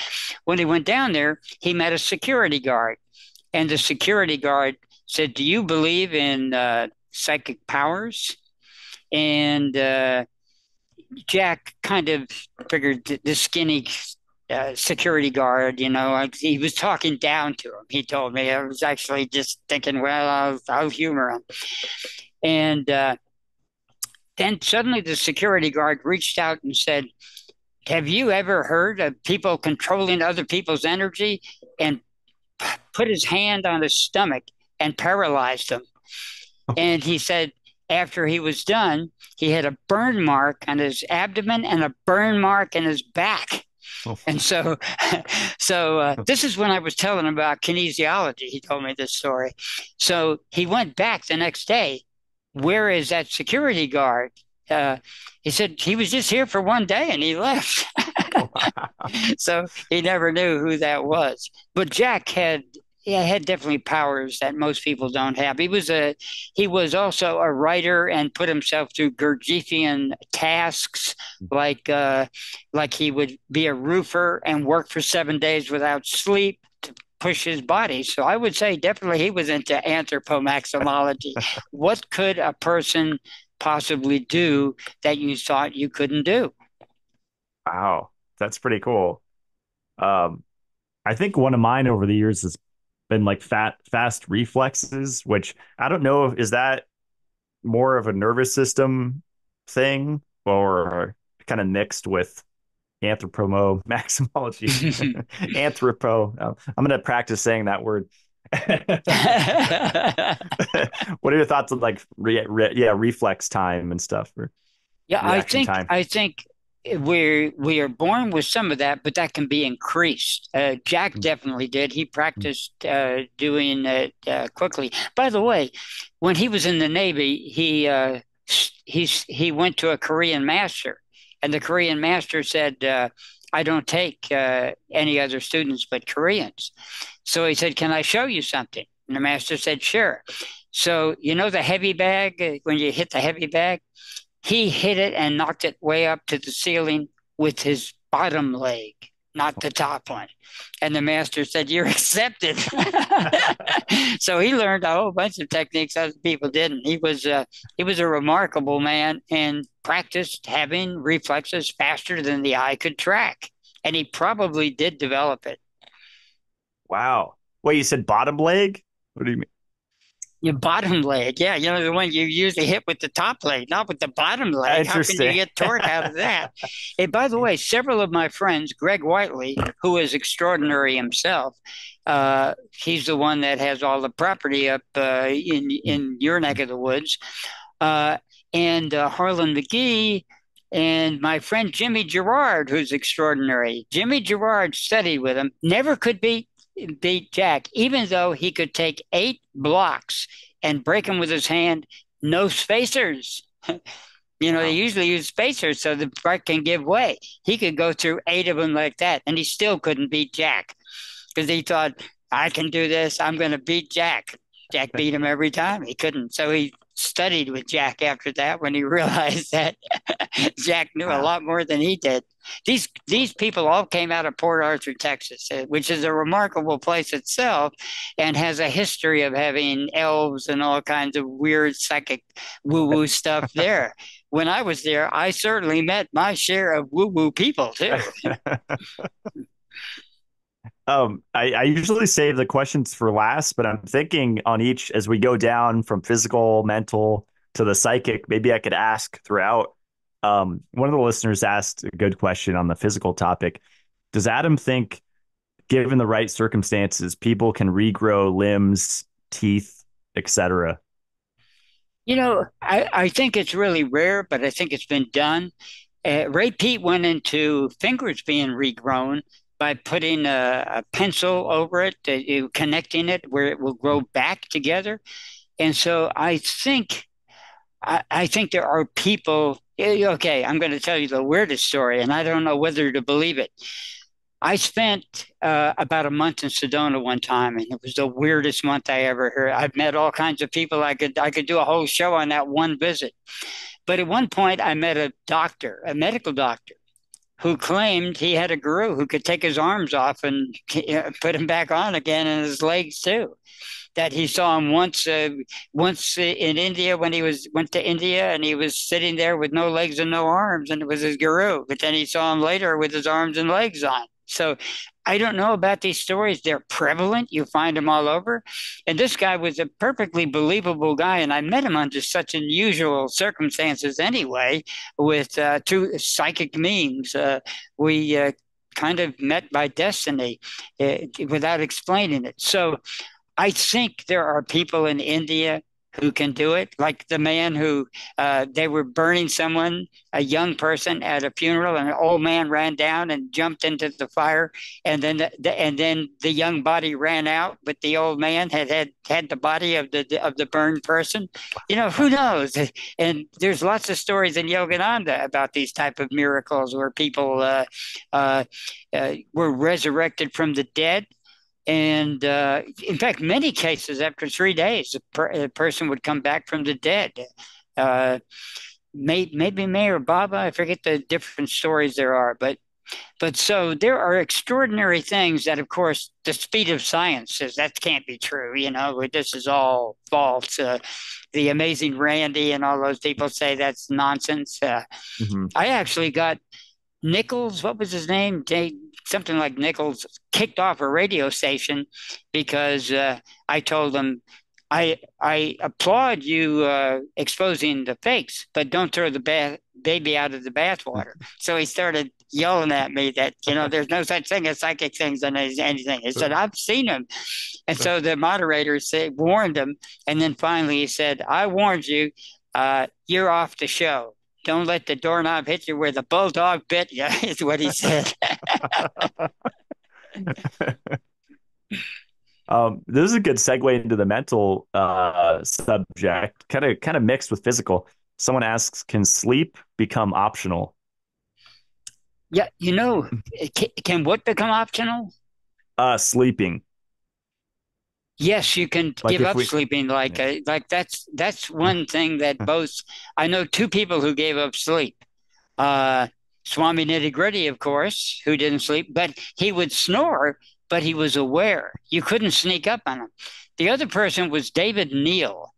When he went down there, he met a security guard, and the security guard said, "Do you believe in uh, psychic powers?" And uh, Jack kind of figured the skinny uh, security guard, you know, he was talking down to him. He told me I was actually just thinking, well, I'll, I'll humor him. And uh, then suddenly the security guard reached out and said, Have you ever heard of people controlling other people's energy? And put his hand on his stomach and paralyzed him. Oh. And he said, after he was done, he had a burn mark on his abdomen and a burn mark in his back. Oh. And so, so uh, this is when I was telling him about kinesiology. He told me this story. So he went back the next day where is that security guard? Uh, he said he was just here for one day and he left. so he never knew who that was. But Jack had yeah, had definitely powers that most people don't have. He was a he was also a writer and put himself through Gurdjieffian tasks, like uh, like he would be a roofer and work for seven days without sleep to push his body. So I would say definitely he was into anthropomaximology. what could a person possibly do that you thought you couldn't do? Wow, that's pretty cool. Um, I think one of mine over the years has been like fat fast reflexes, which I don't know if is that more of a nervous system thing or kind of mixed with anthropomo maximology anthropo oh, i'm going to practice saying that word what are your thoughts on like re, re, yeah reflex time and stuff yeah i think time? i think we we are born with some of that but that can be increased uh, jack mm-hmm. definitely did he practiced uh, doing it uh, quickly by the way when he was in the navy he uh, he's he went to a korean master and the Korean master said, uh, I don't take uh, any other students but Koreans. So he said, Can I show you something? And the master said, Sure. So, you know, the heavy bag, uh, when you hit the heavy bag, he hit it and knocked it way up to the ceiling with his bottom leg not the top one. And the master said, You're accepted. so he learned a whole bunch of techniques other people didn't. He was uh, he was a remarkable man and practiced having reflexes faster than the eye could track. And he probably did develop it. Wow. Wait, you said bottom leg? What do you mean? Your bottom leg. Yeah, you know the one you usually hit with the top leg, not with the bottom leg. How can you get torque out of that? and by the way, several of my friends, Greg Whiteley, who is extraordinary himself, uh, he's the one that has all the property up uh, in in your neck of the woods, uh, and uh, Harlan McGee And my friend Jimmy Gerard, who's extraordinary, Jimmy Gerard studied with him, never could beat beat Jack, even though he could take eight blocks and break them with his hand, no spacers. you know, wow. they usually use spacers so the break can give way. He could go through eight of them like that, and he still couldn't beat Jack because he thought, I can do this. I'm going to beat Jack. Jack beat him every time. He couldn't. So he studied with Jack after that when he realized that Jack knew wow. a lot more than he did. These these people all came out of Port Arthur, Texas, uh, which is a remarkable place itself, and has a history of having elves and all kinds of weird psychic woo woo stuff there. When I was there, I certainly met my share of woo woo people too. Um, I, I, usually save the questions for last, but I'm thinking on each as we go down from physical, mental to the psychic. Maybe I could ask throughout. Um, one of the listeners asked a good question on the physical topic. Does Atom think, given the right circumstances, people can regrow limbs, teeth, etc.? You know, I, I think it's really rare, but I think it's been done. Uh, Ray Peat went into fingers being regrown by putting a, a pencil over it, connecting it where it will grow back together. And so I think, I, I think there are people. Okay, I'm going to tell you the weirdest story, and I don't know whether to believe it. I spent uh, about a month in Sedona one time, and it was the weirdest month I ever heard. I've met all kinds of people. I could I could do a whole show on that one visit. But at one point, I met a doctor, a medical doctor, who claimed he had a guru who could take his arms off and put him back on again and his legs too. That he saw him once, uh, once in India when he was went to India and he was sitting there with no legs and no arms, and it was his guru. But then he saw him later with his arms and legs on. So I don't know about these stories. They're prevalent. You find them all over. And this guy was a perfectly believable guy. And I met him under such unusual circumstances anyway, with uh, two psychic means. Uh, we uh, kind of met by destiny uh, without explaining it. So I think there are people in India who can do it. Like the man who uh, they were burning someone, a young person at a funeral, and an old man ran down and jumped into the fire, and then the, the, and then the young body ran out, but the old man had had had the body of the of the burned person. You know who knows? And there's lots of stories in Yogananda about these type of miracles where people uh, uh, uh were resurrected from the dead and uh, in fact, many cases after three days, a, per- a person would come back from the dead. Uh, may- maybe Meher Baba, I forget the different stories there are, but but so there are extraordinary things that, of course, the speed of science says that can't be true. You know, this is all false. Uh, the amazing Randi and all those people say that's nonsense. Uh, mm-hmm. I actually got Nichols, what was his name? Something like Nichols kicked off a radio station because uh, I told them, I I applaud you uh, exposing the fakes, but don't throw the ba- baby out of the bathwater. So he started yelling at me that you know there's no such thing as psychic things and anything. He said I've seen them, and so the moderator said warned him, and then finally he said I warned you, uh, you're off the show. Don't let the doorknob hit you where the bulldog bit you, is what he said. um, this is a good segue into the mental uh, subject, kind of kind of mixed with physical. Someone asks, "Can sleep become optional?" Yeah, you know, can, can what become optional? Uh, sleeping. Yes, you can like give up we, sleeping. Like yeah. uh, like that's that's one thing that both I know two people who gave up sleep. Uh, Swami Nitty Gritty, of course, who didn't sleep, but he would snore, but he was aware. You couldn't sneak up on him. The other person was David Neal.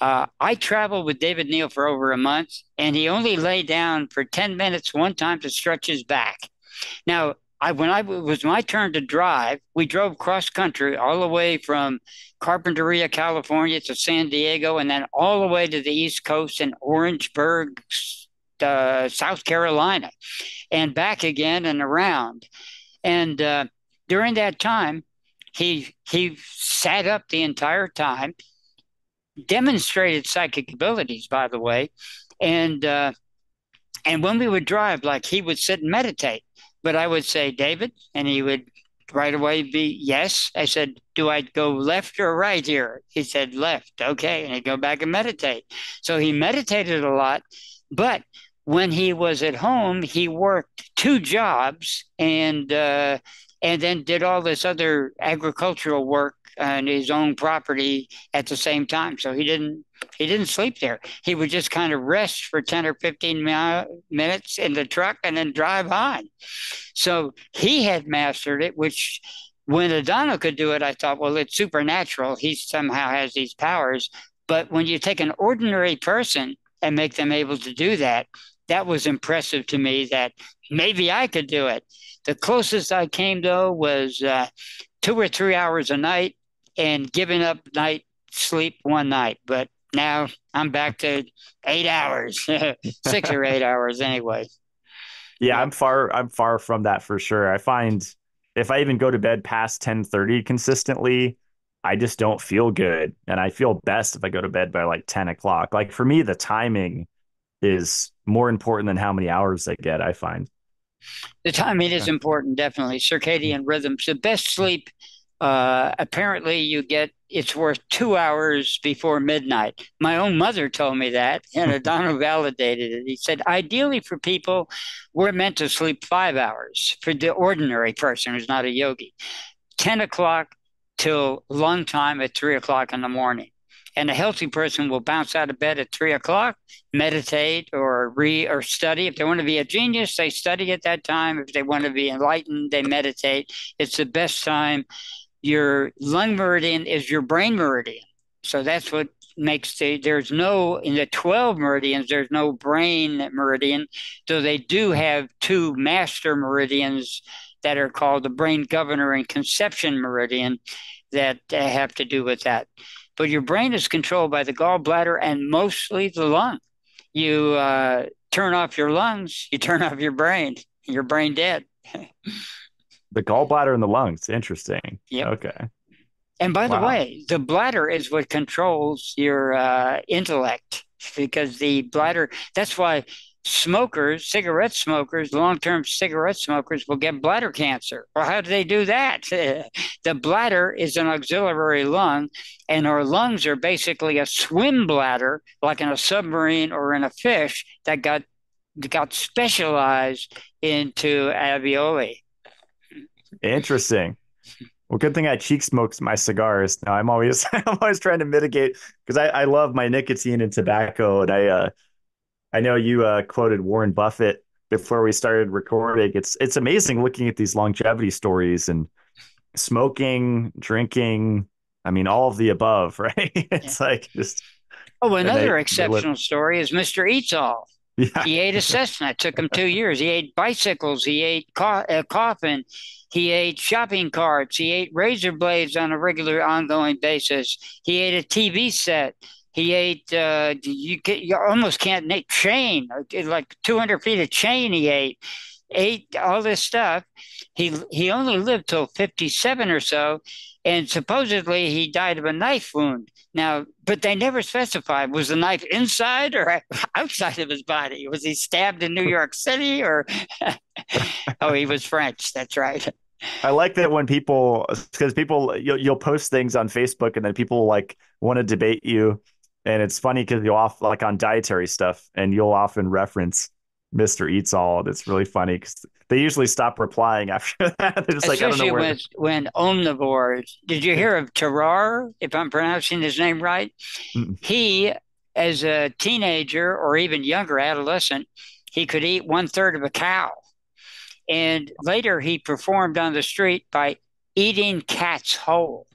Uh, I traveled with David Neal for over a month, and he only lay down for 10 minutes one time to stretch his back. Now, I when I it was my turn to drive, we drove cross country all the way from Carpinteria, California to San Diego, and then all the way to the East Coast in Orangeburg, uh, South Carolina, and back again and around. And uh, during that time, he he sat up the entire time, demonstrated psychic abilities, by the way, and uh, And when we would drive, like he would sit and meditate, but I would say, David, and he would right away be yes. I said, Do I go left or right here? He said, Left. Okay. And he'd go back and meditate. So he meditated a lot. But when he was at home, he worked two jobs and, uh, and then did all this other agricultural work on his own property at the same time. So he didn't he didn't sleep there. He would just kind of rest for 10 or 15 mi- minutes in the truck and then drive on. So he had mastered it, which when Adano could do it, I thought, well, it's supernatural. He somehow has these powers. But when you take an ordinary person and make them able to do that, that was impressive to me that maybe I could do it. The closest I came, though, was uh, two or three hours a night and giving up night sleep one night. But now I'm back to eight hours, six or eight hours anyway. Yeah, I'm far I'm far from that for sure. I find if I even go to bed past 10:30 consistently, I just don't feel good. And I feel best if I go to bed by like 10 o'clock. Like for me, the timing is more important than how many hours I get, I find. The timing is important, definitely. Circadian rhythms. The best sleep uh, apparently you get it's worth two hours before midnight. My own mother told me that, and Adano validated it. He said, ideally for people, we're meant to sleep five hours for the ordinary person who's not a yogi, 10 o'clock till lung time at three o'clock in the morning. And a healthy person will bounce out of bed at three o'clock, meditate or read or study. If they want to be a genius, they study at that time. If they want to be enlightened, they meditate. It's the best time your lung meridian is your brain meridian. So that's what makes the there's no in the 12 meridians there's no brain meridian so they do have two master meridians that are called the brain governor and conception meridian that have to do with that. But your brain is controlled by the gallbladder and mostly the lung. You uh, turn off your lungs you turn off your brain your brain dead The gallbladder and the lungs. Interesting. Yeah. Okay. And by wow. the way, the bladder is what controls your uh, intellect because the bladder, that's why smokers, cigarette smokers, long term cigarette smokers will get bladder cancer. Well, how do they do that? the bladder is an auxiliary lung, and our lungs are basically a swim bladder, like in a submarine or in a fish that got got specialized into alveoli. Interesting. Well, good thing I cheek smokes my cigars. Now I'm always I'm always trying to mitigate because I, I love my nicotine and tobacco, and I uh, I know you uh, quoted Warren Buffett before we started recording. It's it's amazing looking at these longevity stories and smoking, drinking. I mean, all of the above, right? it's yeah. like just. Oh, another they, exceptional they story is Mr. Eats All. Yeah. He ate a Cessna. It took him two years. He ate bicycles. He ate co- a coffin. He ate shopping carts. He ate razor blades on a regular, ongoing basis. He ate a TV set. He ate. Uh, you, get, you almost can't make chain, like 200 feet of chain. He ate. Ate all this stuff. He he only lived till 57 or so, and supposedly he died of a knife wound. Now, but they never specified was the knife inside or outside of his body. Was he stabbed in New York City or? oh, he was French. That's right. I like that when people, because people, you'll, you'll post things on Facebook and then people like want to debate you. And it's funny because you'll off like on dietary stuff and you'll often reference Mr. Eats All. It's really funny because they usually stop replying after that. They're just Especially like, I don't know where. When, when omnivores, did you hear of Tarrare, if I'm pronouncing his name right? Mm-mm. He, as a teenager or even younger adolescent, he could eat one third of a cow. And later he performed on the street by eating cats whole,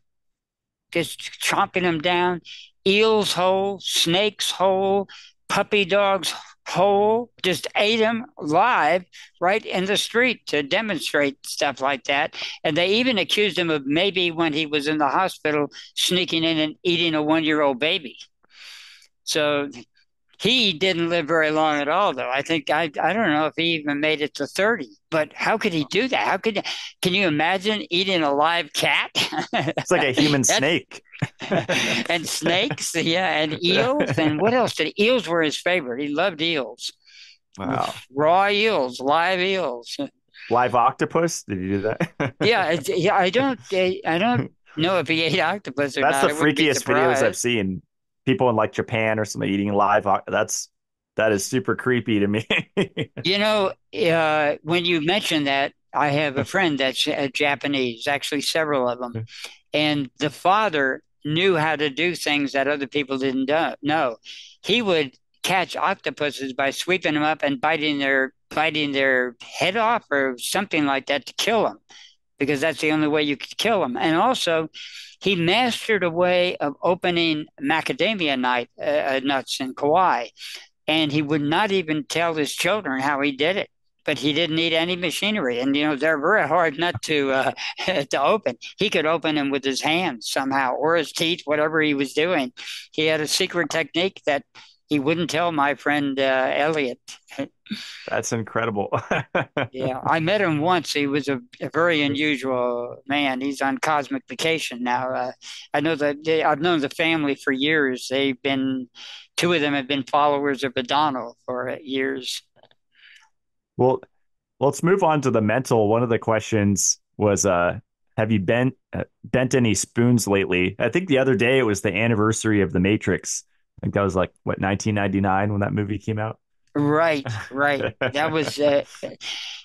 just chomping them down, eels whole, snakes whole, puppy dogs whole, just ate them live right in the street to demonstrate stuff like that. And they even accused him of maybe when he was in the hospital sneaking in and eating a one year old baby. So he didn't live very long at all, though. I think I I don't know if he even made it to thirty. But how could he do that? How could can you imagine eating a live cat? it's like a human snake. and snakes, yeah, and eels, and what else? Did eels were his favorite? He loved eels. Wow. Raw eels, live eels. Live octopus? Did you do that? yeah, yeah. I don't. I don't know if he ate octopus or That's not. the freakiest videos I've seen. People in like Japan or something eating live. That's that is super creepy to me. you know, uh, when you mention that, I have a friend that's uh, Japanese, actually several of them, and the father knew how to do things that other people didn't do, know. He would catch octopuses by sweeping them up and biting their biting their head off or something like that to kill them, because that's the only way you could kill him. And also, he mastered a way of opening macadamia nut, uh, uh, nuts in Kauai, and he would not even tell his children how he did it but he didn't need any machinery. And you know they're very hard nut to uh, to open. He could open them with his hands somehow, or his teeth, whatever he was doing. He had a secret technique that he wouldn't tell my friend uh, Elliot. That's incredible. yeah, I met him once. He was a, a, very unusual man. He's on cosmic vacation now. Uh, I know that they, I've known the family for years. They've been two of them have been followers of Adano for years. Well, let's move on to the mental. One of the questions was, uh, have you bent uh, bent any spoons lately? I think the other day it was the anniversary of The Matrix. I think that was like what 1999 when that movie came out. Right, right. that was, uh,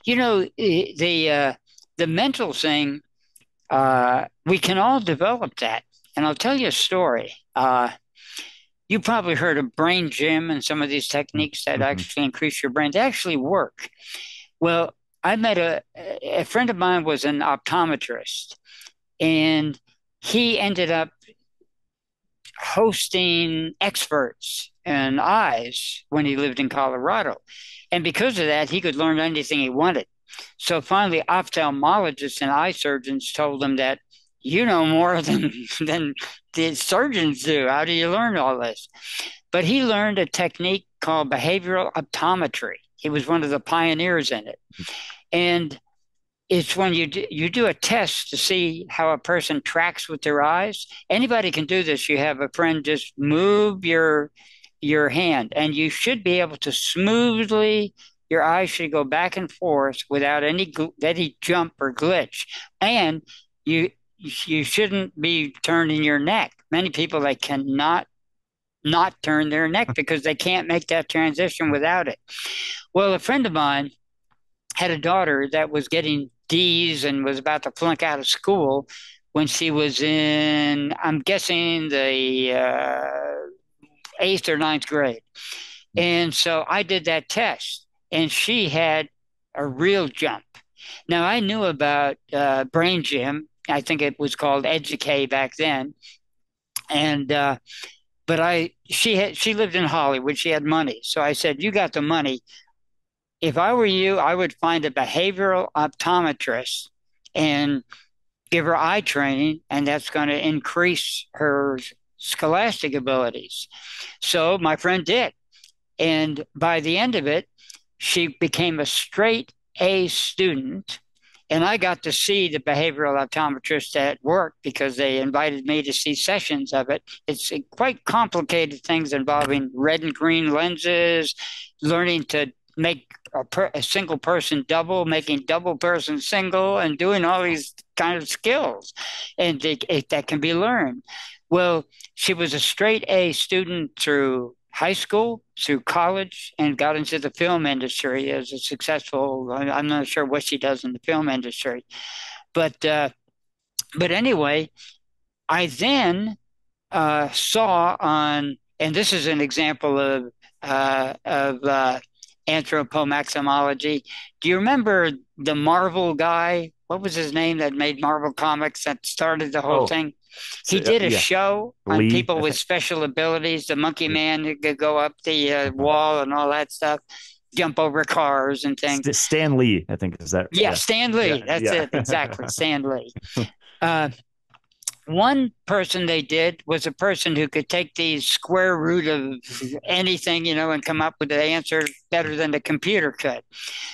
you know, the uh, the mental thing. Uh, we can all develop that, and I'll tell you a story. Uh, you probably heard of brain gym and some of these techniques that mm-hmm. actually increase your brain. They actually work. Well, I met a a friend of mine was an optometrist, and he ended up hosting experts and eyes when he lived in Colorado. And because of that, he could learn anything he wanted. So finally, ophthalmologists and eye surgeons told him that you know more than than the surgeons do. How do you learn all this? But he learned a technique called behavioral optometry. He was one of the pioneers in it, and it's when you do, you do a test to see how a person tracks with their eyes. Anybody can do this. You have a friend just move your your hand, and you should be able to smoothly. Your eyes should go back and forth without any any jump or glitch, and you you shouldn't be turning your neck. Many people they cannot not turn their neck because they can't make that transition without it. Well, a friend of mine had a daughter that was getting D's and was about to flunk out of school when she was in, I'm guessing, the uh, eighth or ninth grade. And so I did that test, and she had a real jump. Now, I knew about uh, Brain Gym I think it was called Edu-K back then. And uh, but I she had she lived in Hollywood. She had money, so I said, "You got the money. If I were you, I would find a behavioral optometrist and give her eye training, and that's going to increase her scholastic abilities." So my friend did, and by the end of it, she became a straight A student and I got to see the behavioral optometrist at work because they invited me to see sessions of it. It's quite complicated things involving red and green lenses, learning to make a, per, a, single person double, making double person single, and doing all these kind of skills, and they, it, that can be learned. Well, she was a straight A student through high school through college and got into the film industry as a successful i'm not sure what she does in the film industry but uh, but anyway i then uh, saw on and this is an example of uh, of uh, anthropomaximology do you remember the marvel guy what was his name that made marvel comics that started the whole oh. thing he uh, did a yeah. show on Lee. people with special abilities. The Monkey Man who could go up the uh, wall and all that stuff, jump over cars and things. Stan Lee, I think is that. Yeah, yeah. Stan Lee. Yeah. That's it exactly. Stan Lee. Uh, one person they did was a person who could take the square root of mm-hmm. anything, you know, and come up with the answer better than the computer could.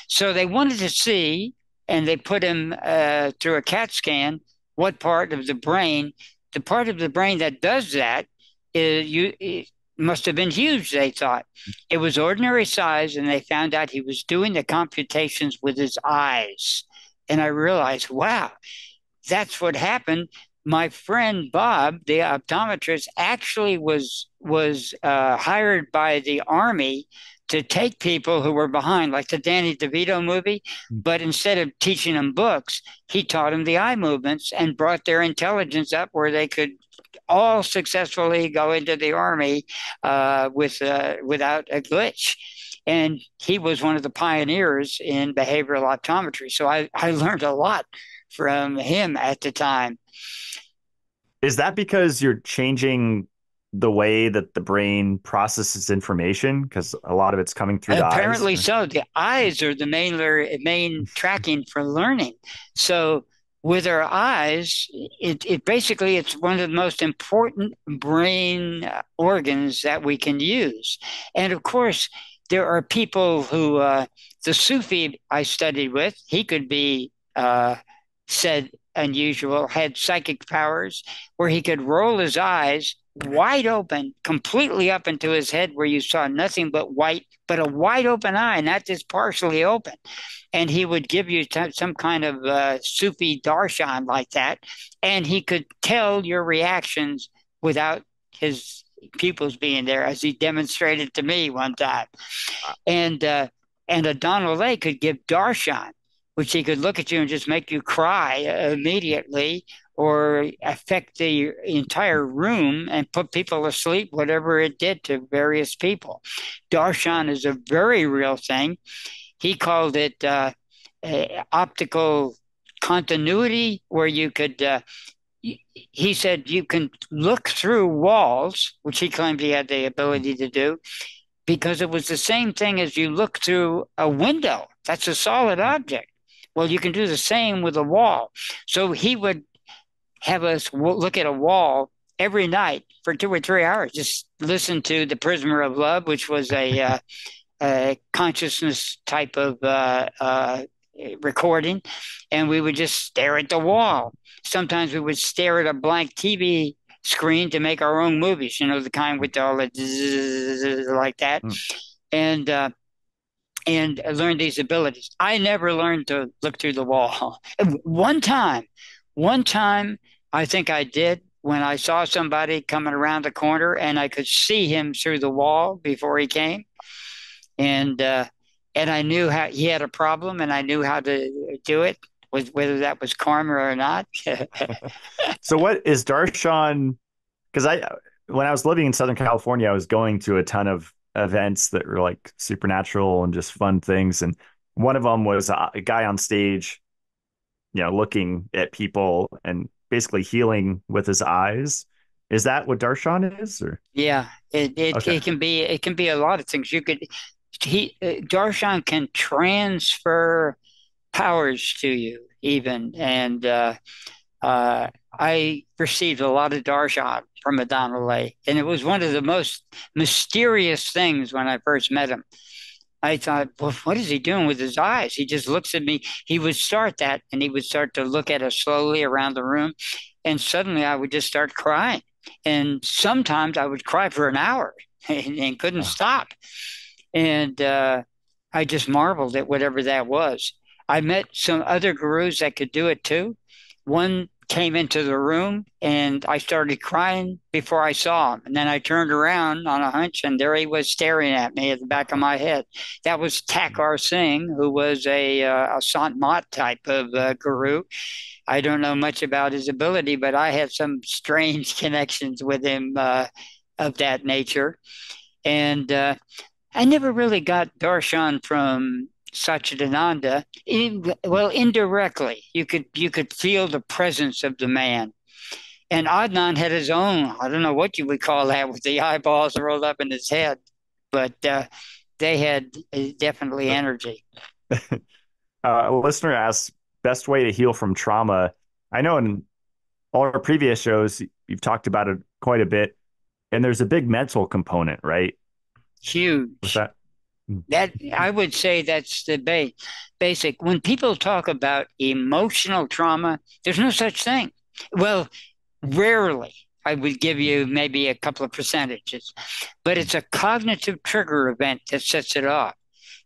So they wanted to see, and they put him uh, through a CAT scan what part of the brain, the part of the brain that does that is you uh, must have been huge, they thought. It was ordinary size, and they found out he was doing the computations with his eyes. And I realized, wow, that's what happened. My friend Bob, the optometrist, actually was was uh, hired by the army to take people who were behind, like the Danny DeVito movie, hmm. but instead of teaching them books, he taught them the eye movements and brought their intelligence up where they could all successfully go into the army uh, with uh, without a glitch. And he was one of the pioneers in behavioral optometry. So I, I learned a lot from him at the time. Is that because you're changing the way that the brain processes information? Because a lot of it's coming through the apparently so. The eyes are the main main tracking for learning. So with our eyes it, it basically it's one of the most important brain organs that we can use. And of course there are people who uh, the sufi i studied with he could be uh, said unusual had psychic powers where he could roll his eyes wide open, completely up into his head where you saw nothing but white, but a wide open eye, not just partially open. And he would give you t- some kind of uh, Sufi darshan like that. And he could tell your reactions without his pupils being there, as he demonstrated to me one time. And, uh, and Donald Lay could give darshan, which he could look at you and just make you cry immediately or affect the entire room and put people asleep, whatever it did to various people. Darshan is a very real thing. He called it uh, optical continuity, where you could. Uh, he said you can look through walls, which he claimed he had the ability to do, because it was the same thing as you look through a window. That's a solid object. Well, you can do the same with a wall. So he would have us look at a wall every night for two or three hours. Just listen to The Prisoner of Love, which was a, uh, a consciousness type of uh, uh, recording, and we would just stare at the wall. Sometimes we would stare at a blank TV screen to make our own movies, you know, the kind with all the like that. Mm. And uh, and learn these abilities. I never learned to look through the wall. One time, one time I think I did when I saw somebody coming around the corner and I could see him through the wall before he came. And uh, and I knew how he had a problem and I knew how to do it, was whether that was karma or not. so what is Darshan because I when I was living in Southern California, I was going to a ton of events that were like supernatural and just fun things. And one of them was a, a guy on stage, you know, looking at people and basically healing with his eyes. Is that what Darshan is? Or yeah, it it, okay. it can be it can be a lot of things. You could he uh, Darshan can transfer powers to you even, and uh, uh, I received a lot of Darshan from Donald Lay, and it was one of the most mysterious things when I first met him. I thought, well, what is he doing with his eyes? He just looks at me. He would start that and he would start to look at us slowly around the room. And suddenly I would just start crying. And sometimes I would cry for an hour and, and couldn't stop. And uh, I just marveled at whatever that was. I met some other gurus that could do it too. One came into the room and I started crying before I saw him. And then I turned around on a hunch and there he was staring at me at the back of my head. That was Thakar Singh, who was a, uh, a Sant Mat type of uh, guru. I don't know much about his ability, but I had some strange connections with him uh, of that nature. And uh, I never really got darshan from Satchidananda, in, well, indirectly, you could you could feel the presence of the man. And Adnan had his own, I don't know what you would call that, with the eyeballs rolled up in his head, but uh, they had uh, definitely energy. uh, a listener asks, best way to heal from trauma. I know in all our previous shows, you've talked about it quite a bit, and there's a big mental component, right? Huge. What's that? That I would say that's the ba- basic. When people talk about emotional trauma, there's no such thing. Well, rarely. I would give you maybe a couple of percentages. But it's a cognitive trigger event that sets it off.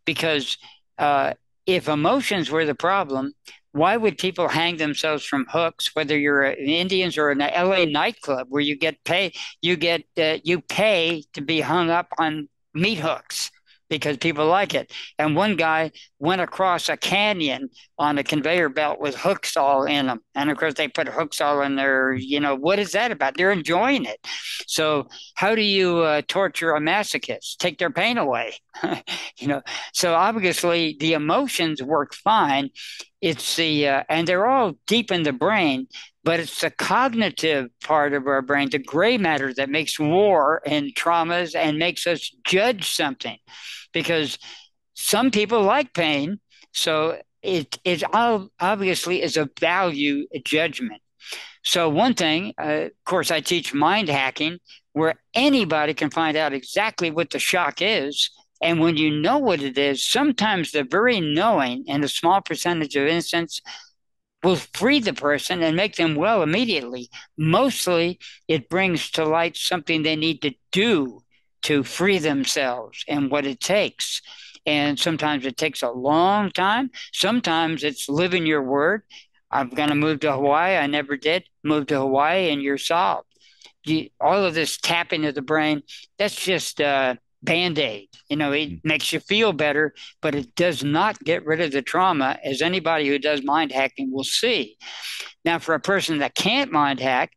Because uh, if emotions were the problem, why would people hang themselves from hooks whether you're an indians or an la nightclub where you get pay you get uh, you pay to be hung up on meat hooks because people like it. And one guy went across a canyon on a conveyor belt with hooks all in them. And of course, they put hooks all in there. You know, what is that about? They're enjoying it. So, how do you uh, torture a masochist? Take their pain away. you know, so obviously the emotions work fine. It's the, uh, and they're all deep in the brain but it's the cognitive part of our brain, the gray matter that makes war and traumas and makes us judge something because some people like pain. So it, it obviously is a value judgment. So, one thing, uh, of course, I teach mind hacking where anybody can find out exactly what the shock is. And when you know what it is, sometimes the very knowing in a small percentage of instances will free the person and make them well immediately. Mostly, it brings to light something they need to do to free themselves and what it takes. And sometimes it takes a long time. Sometimes it's living your word. I'm going to move to Hawaii. I never did. Move to Hawaii and you're solved. You, all of this tapping of the brain, that's just uh, band aid. You know, it mm-hmm. makes you feel better, but it does not get rid of the trauma, as anybody who does mind hacking will see. Now, for a person that can't mind hack,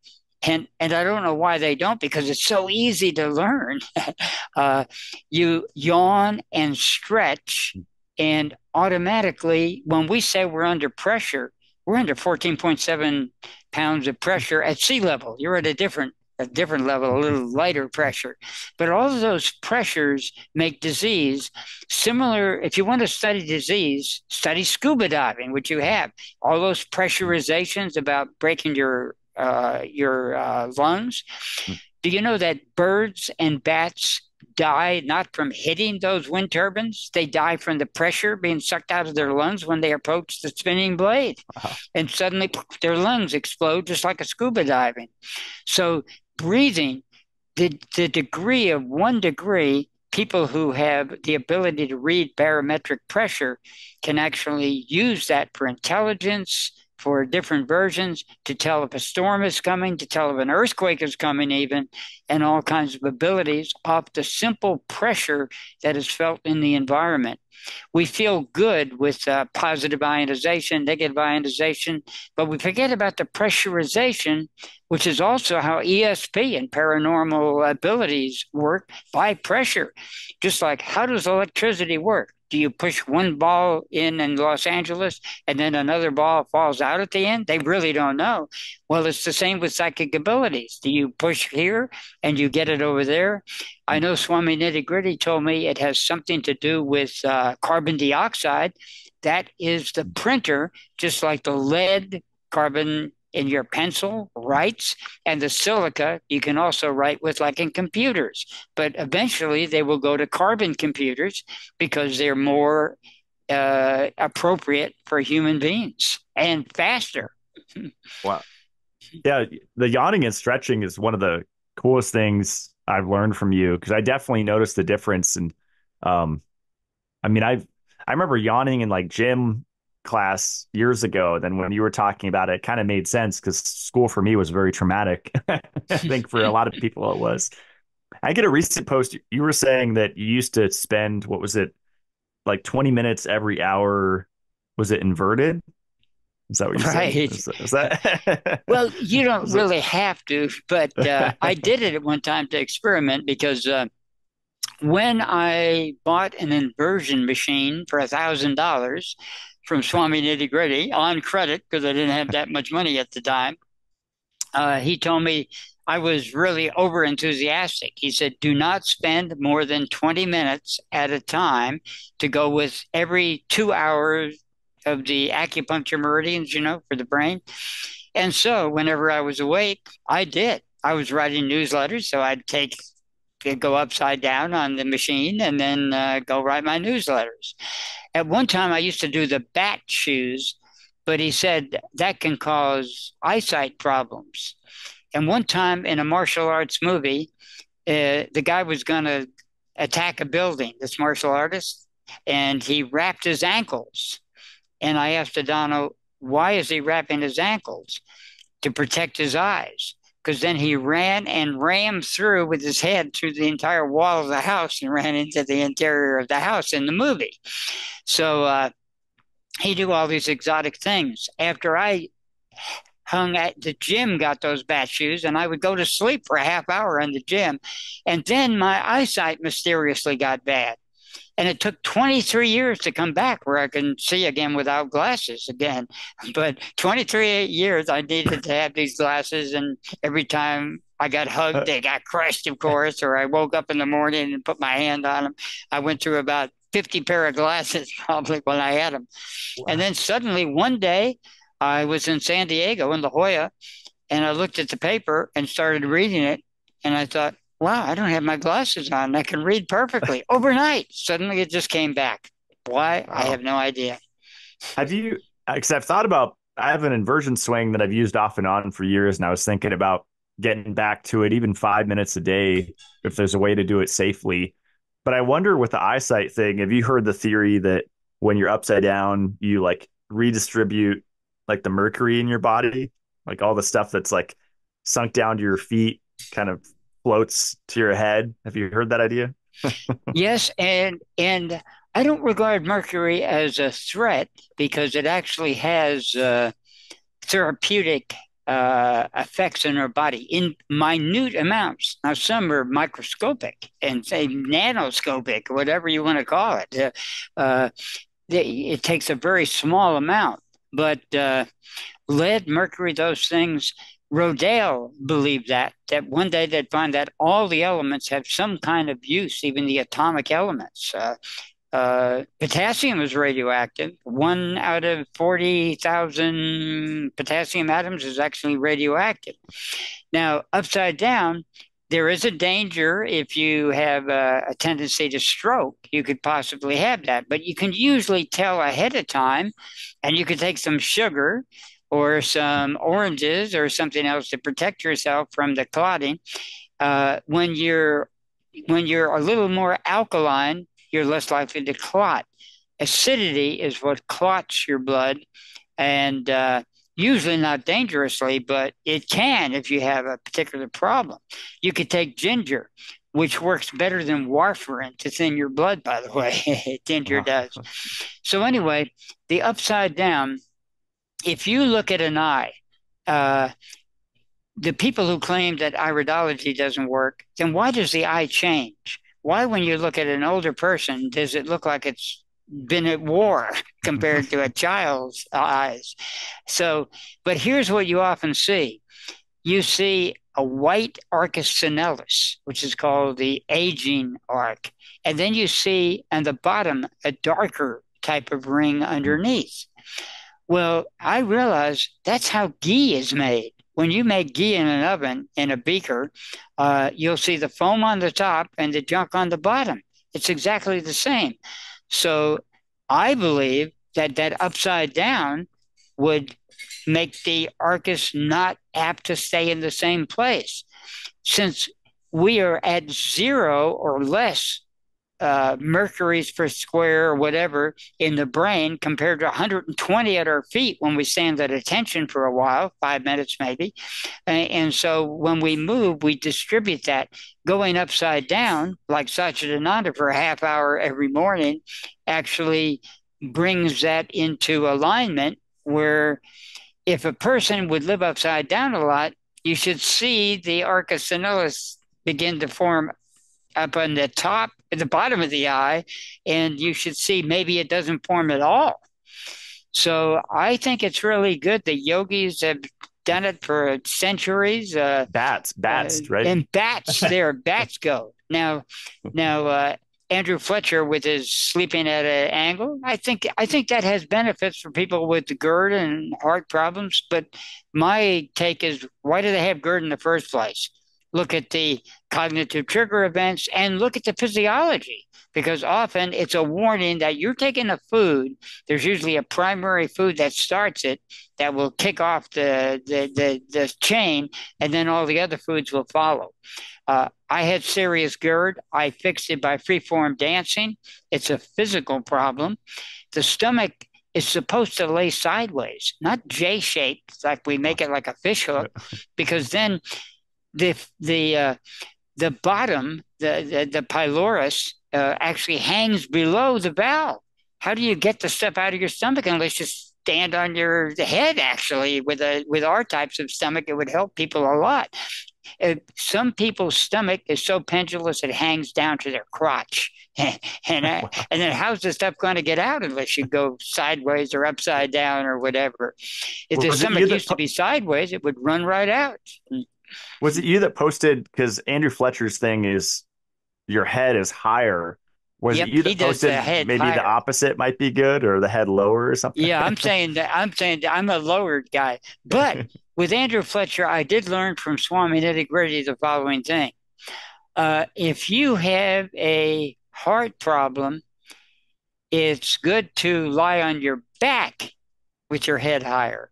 and and I don't know why they don't because it's so easy to learn. uh, you yawn and stretch, and automatically, when we say we're under pressure, we're under 14.7 pounds of pressure at sea level. You're at a different a different level, a little lighter pressure. But all of those pressures make disease similar. If you want to study disease, study scuba diving, which you have. All those pressurizations about breaking your uh, your uh, lungs. Hmm. Do you know that birds and bats die not from hitting those wind turbines? They die from the pressure being sucked out of their lungs when they approach the spinning blade. Wow. And suddenly their lungs explode just like a scuba diving. So breathing, the, the degree of one degree, people who have the ability to read barometric pressure can actually use that for intelligence, for different versions to tell if a storm is coming, to tell if an earthquake is coming, even, and all kinds of abilities off the simple pressure that is felt in the environment. We feel good with uh, positive ionization, negative ionization, but we forget about the pressurization, which is also how ESP and paranormal abilities work by pressure. Just like how does electricity work? Do you push one ball in in Los Angeles and then another ball falls out at the end? They really don't know. Well, it's the same with psychic abilities. Do you push here and you get it over there? I know Swami Nitty Gritty told me it has something to do with uh, carbon dioxide. That is the printer, just like the lead carbon in your pencil writes, and the silica you can also write with, like in computers. But eventually they will go to carbon computers because they're more uh, appropriate for human beings and faster. wow. Yeah, the yawning and stretching is one of the coolest things I've learned from you because I definitely noticed the difference. And um, I mean, I've I remember yawning in like gym class years ago then when you were talking about it, it kind of made sense because school for me was very traumatic i think for a lot of people it was i get a recent post you were saying that you used to spend what was it like 20 minutes every hour was it inverted is that what you're right. saying? Is, is that... well, you don't really have to, but uh, I did it at one time to experiment because uh, when I bought an inversion machine for a thousand dollars, from Swami Nitty Gritty on credit because I didn't have that much money at the time. Uh, he told me I was really over enthusiastic. He said, Do not spend more than 20 minutes at a time to go with every two hours of the acupuncture meridians, you know, for the brain. And so whenever I was awake, I did. I was writing newsletters, so I'd take go upside down on the machine and then uh, go write my newsletters. At one time, I used to do the bat shoes, but he said that can cause eyesight problems. And one time in a martial arts movie, uh, the guy was going to attack a building, this martial artist, and he wrapped his ankles. And I asked Adano, why is he wrapping his ankles? To protect his eyes. Because then he ran and rammed through with his head through the entire wall of the house and ran into the interior of the house in the movie. So uh, he do all these exotic things. After I hung at the gym, got those bat shoes, and I would go to sleep for a half hour in the gym. And then my eyesight mysteriously got bad. And it took 23 years to come back where I can see again without glasses again. But 23 years I needed to have these glasses. And every time I got hugged, uh. they got crushed, of course, or I woke up in the morning and put my hand on them. I went through about 50 pair of glasses probably when I had them. Wow. And then suddenly one day I was in San Diego in La Jolla and I looked at the paper and started reading it. And I thought, wow, I don't have my glasses on. I can read perfectly. Overnight, suddenly it just came back. Why? Wow. I have no idea. Have you, because I've thought about, I have an inversion swing that I've used off and on for years. And I was thinking about getting back to it, even five minutes a day, if there's a way to do it safely. But I wonder with the eyesight thing, have you heard the theory that when you're upside down, you like redistribute like the mercury in your body, like all the stuff that's like sunk down to your feet kind of floats to your head. Have you heard that idea? yes, and and I don't regard mercury as a threat because it actually has uh, therapeutic uh, effects in our body in minute amounts. Now, some are microscopic and say nanoscopic, whatever you want to call it. Uh, uh, it takes a very small amount. But uh, lead, mercury, those things, Rodale believed that, that one day they'd find that all the elements have some kind of use, even the atomic elements. Uh, uh, potassium is radioactive. One out of 40,000 potassium atoms is actually radioactive. Now, upside down, there is a danger if you have a, a, tendency to stroke, you could possibly have that. But you can usually tell ahead of time, and you could take some sugar or some oranges or something else to protect yourself from the clotting. Uh, when you're when you're a little more alkaline, you're less likely to clot. Acidity is what clots your blood, and uh, usually not dangerously, but it can if you have a particular problem. You could take ginger, which works better than warfarin to thin your blood, by the way. ginger does. So, anyway, the upside down, if you look at an eye, uh, the people who claim that iridology doesn't work, then why does the eye change? Why, when you look at an older person, does it look like it's been at war compared to a child's eyes. So, but here's what you often see you see a white arcus senilis, which is called the aging arc. And then you see on the bottom a darker type of ring underneath. Well, I realize that's how ghee is made. When you make ghee in an oven in a beaker, uh, you'll see the foam on the top and the junk on the bottom. It's exactly the same. So I believe that that upside down would make the arcus not apt to stay in the same place. Since we are at zero or less uh, mercuries per square or whatever in the brain compared to 120 at our feet when we stand at attention for a while, five minutes maybe. And, so when we move, we distribute that going upside down, like Satchidananda for a half hour every morning, actually brings that into alignment where if a person would live upside down a lot, you should see the arcus senilis begin to form up on the top, at the bottom of the eye, and you should see maybe it doesn't form at all. So I think it's really good. The yogis have done it for centuries. Uh, bats, bats, uh, right? And bats, there, bats go now. Now, uh, Andrew Fletcher with his sleeping at an angle. I think I think that has benefits for people with the GERD and heart problems. But my take is, why do they have GERD in the first place? Look at the cognitive trigger events, and look at the physiology because often it's a warning that you're taking a food. There's usually a primary food that starts it that will kick off the, the, the, the chain, and then all the other foods will follow. Uh, I had serious GERD. I fixed it by freeform dancing. It's a physical problem. The stomach is supposed to lay sideways, not J shaped, like we make it like a fish hook, because then the the uh, the bottom, the the, the pylorus, uh, actually hangs below the bowel. How do you get the stuff out of your stomach unless you stand on your head? Actually, with a with our types of stomach, it would help people a lot. Uh, some people's stomach is so pendulous it hangs down to their crotch. and uh, and then how's the stuff going to get out unless you go sideways or upside down or whatever? If well, the stomach used to be sideways, it would run right out. Was it you that posted? Because Andrew Fletcher's thing is your head is higher. Was yep, it you that posted maybe higher. the opposite might be good or the head lower or something? Yeah, I'm saying that I'm saying that I'm a lowered guy. But with Andrew Fletcher, I did learn from Swami Nitty Gritty the following thing. Uh, if you have a heart problem, it's good to lie on your back with your head higher.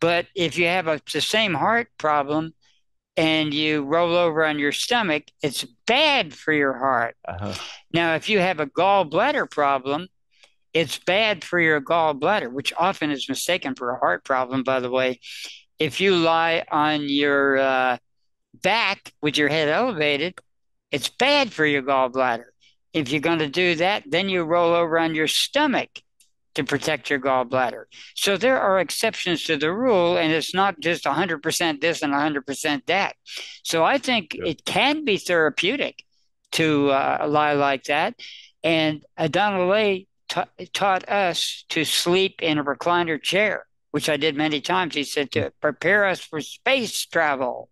But if you have a, the same heart problem, and you roll over on your stomach, it's bad for your heart. Uh-huh. Now, if you have a gallbladder problem, it's bad for your gallbladder, which often is mistaken for a heart problem, by the way. If you lie on your uh, back with your head elevated, it's bad for your gallbladder. If you're going to do that, then you roll over on your stomach to protect your gallbladder. So there are exceptions to the rule, and it's not just 100% this and 100% that. So I think yeah. it can be therapeutic to uh, lie like that. And Donald Lay ta- taught us to sleep in a recliner chair, which I did many times. He said to prepare us for space travel.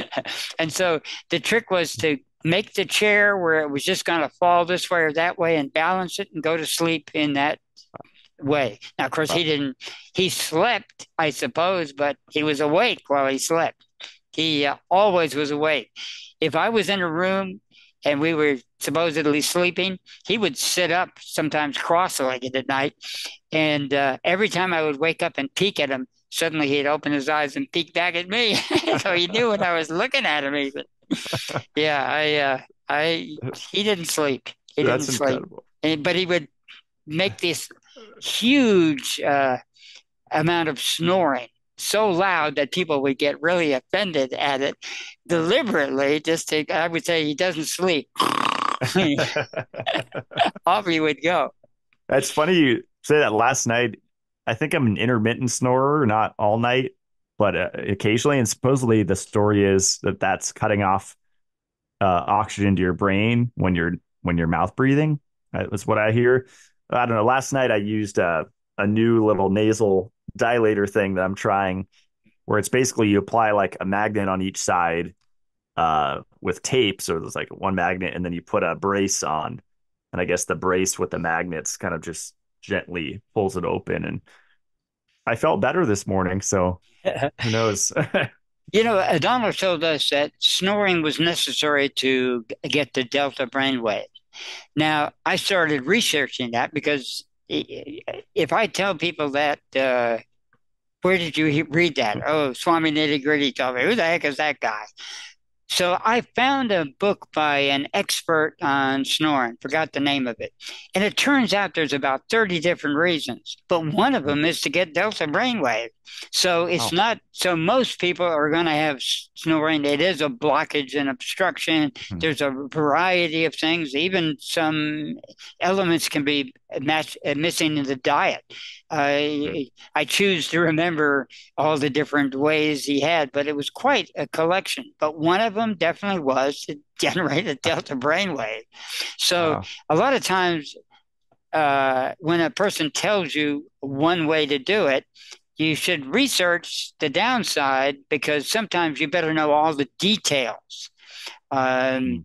and so the trick was to make the chair where it was just going to fall this way or that way and balance it and go to sleep in that way. Now, of course, he didn't, he slept, I suppose, but he was awake while he slept. He uh, always was awake. If I was in a room and we were supposedly sleeping, he would sit up, sometimes cross legged at night. And uh, every time I would wake up and peek at him, suddenly he'd open his eyes and peek back at me. so he knew when I was looking at him, even. yeah, I, uh, I, he didn't sleep. He That's didn't sleep. And, but he would make this huge uh, amount of snoring so loud that people would get really offended at it deliberately. Just to i would say he doesn't sleep. Off he would go. That's funny you say that last night. I think i'm an intermittent snorer not all night but uh, occasionally. And supposedly the story is that that's cutting off uh, oxygen to your brain when you're when you're mouth breathing. That's what i hear I don't know. Last night I used a, a new little nasal dilator thing that I'm trying, where it's basically you apply like a magnet on each side uh, with tape. So there's like one magnet, and then you put a brace on, and I guess the brace with the magnets kind of just gently pulls it open. And I felt better this morning. So who knows? You know, Donald told us that snoring was necessary to get the delta brainwave. Now, I started researching that because if I tell people that, uh, where did you read that? Oh, Swami Nitty Gritty told me. Who the heck is that guy? So I found a book by an expert on snoring, forgot the name of it. And it turns out there's about 30 different reasons, but one of them is to get delta brainwave. So it's oh. not, so most people are going to have snoring. It is a blockage and obstruction. Hmm. There's a variety of things. Even some elements can be match, uh, missing in the diet. I I choose to remember all the different ways he had, but it was quite a collection. But one of them definitely was to generate a delta brainwave. So wow. a lot of times, uh, when a person tells you one way to do it, you should research the downside because sometimes you better know all the details. Um, mm.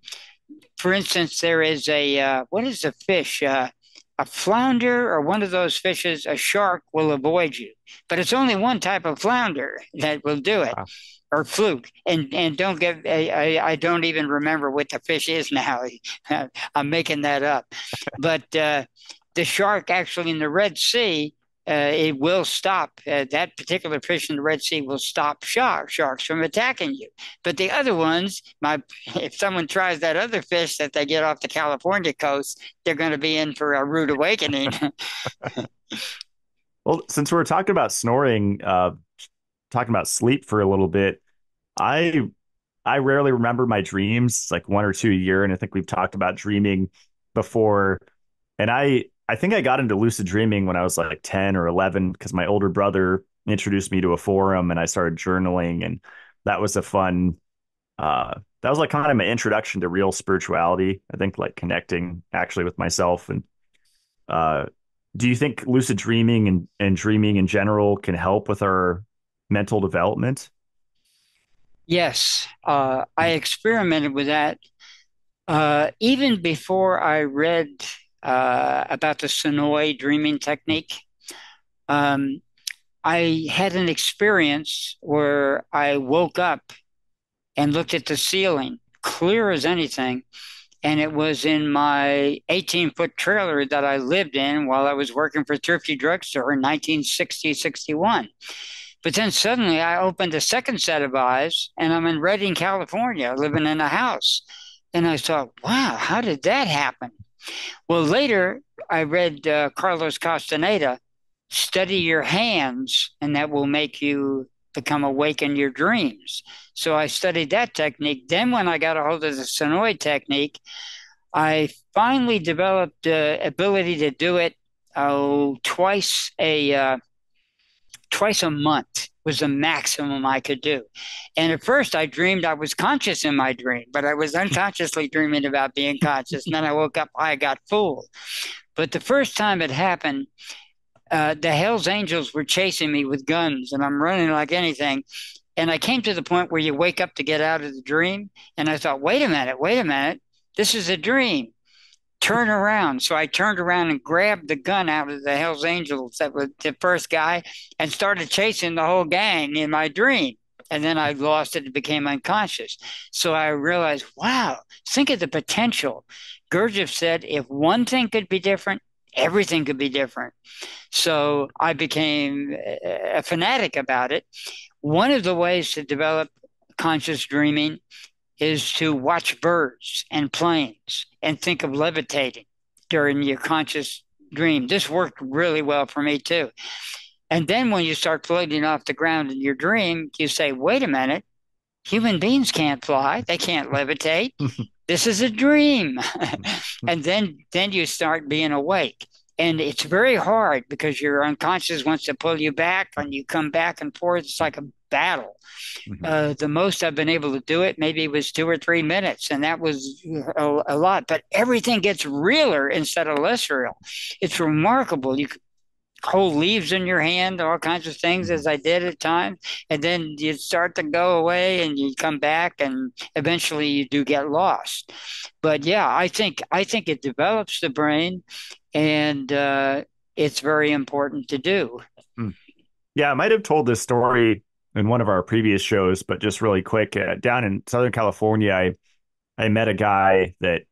For instance, there is a uh, what is a fish? Uh, a flounder or one of those fishes, a shark will avoid you. But it's only one type of flounder that will do it. Wow. Or fluke, and and don't get. I, I, don't even remember what the fish is now. I'm making that up, but uh, the shark actually in the Red Sea uh, it will stop uh, that particular fish in the Red Sea will stop shark, sharks from attacking you. But the other ones, my if someone tries that other fish that they get off the California coast, they're going to be in for a rude awakening. well, since we're talking about snoring, uh, talking about sleep for a little bit, I I rarely remember my dreams, like one or two a year, and I think we've talked about dreaming before. And I I think I got into lucid dreaming when I was like 10 or 11 because my older brother introduced me to a forum and I started journaling and that was a fun uh that was like kind of my introduction to real spirituality. I think like connecting actually with myself and uh do you think lucid dreaming and, and dreaming in general can help with our mental development? Yes. Uh I experimented with that uh even before I read uh, about the Senoi dreaming technique. Um, I had an experience where I woke up and looked at the ceiling, clear as anything. And it was in my 18 foot trailer that I lived in while I was working for Thrifty Drugstore in 1960 61. But then suddenly I opened a second set of eyes and I'm in Redding, California, living in a house. And I thought, wow, how did that happen? Well, later I read uh, Carlos Castaneda, study your hands, and that will make you become awake in your dreams. So I studied that technique. Then, when I got a hold of the Senoi technique, I finally developed the ability to do it oh, twice a uh, twice a month was the maximum I could do. And at first, I dreamed I was conscious in my dream, but I was unconsciously dreaming about being conscious. And then I woke up, I got fooled. But the first time it happened, uh, the Hells Angels were chasing me with guns, and I'm running like anything. And I came to the point where you wake up to get out of the dream. And I thought, wait a minute, wait a minute. This is a dream turn around. So I turned around and grabbed the gun out of the Hells Angels that was the first guy and started chasing the whole gang in my dream. And then I lost it and became unconscious. So I realized, wow, think of the potential. Gurdjieff said if one thing could be different, everything could be different. So I became a fanatic about it. One of the ways to develop conscious dreaming is to watch birds and planes and think of levitating during your conscious dream. This worked really well for me too. And then when you start floating off the ground in your dream, you say, wait a minute, human beings can't fly, they can't levitate. this is a dream. Mm-hmm. and then then you start being awake. And it's very hard because your unconscious wants to pull you back and you come back and forth. It's like a battle. Mm-hmm. Uh, the most I've been able to do it maybe was two or three minutes, and that was a, a, lot. But everything gets realer instead of less real. It's remarkable. You hold leaves in your hand, all kinds of things, as I did at times, and then you start to go away, and you come back, and eventually you do get lost. But yeah, I think I think it develops the brain, and uh, it's very important to do. Hmm. Yeah, I might have told this story in one of our previous shows, but just really quick, uh, down in Southern California, I I met a guy that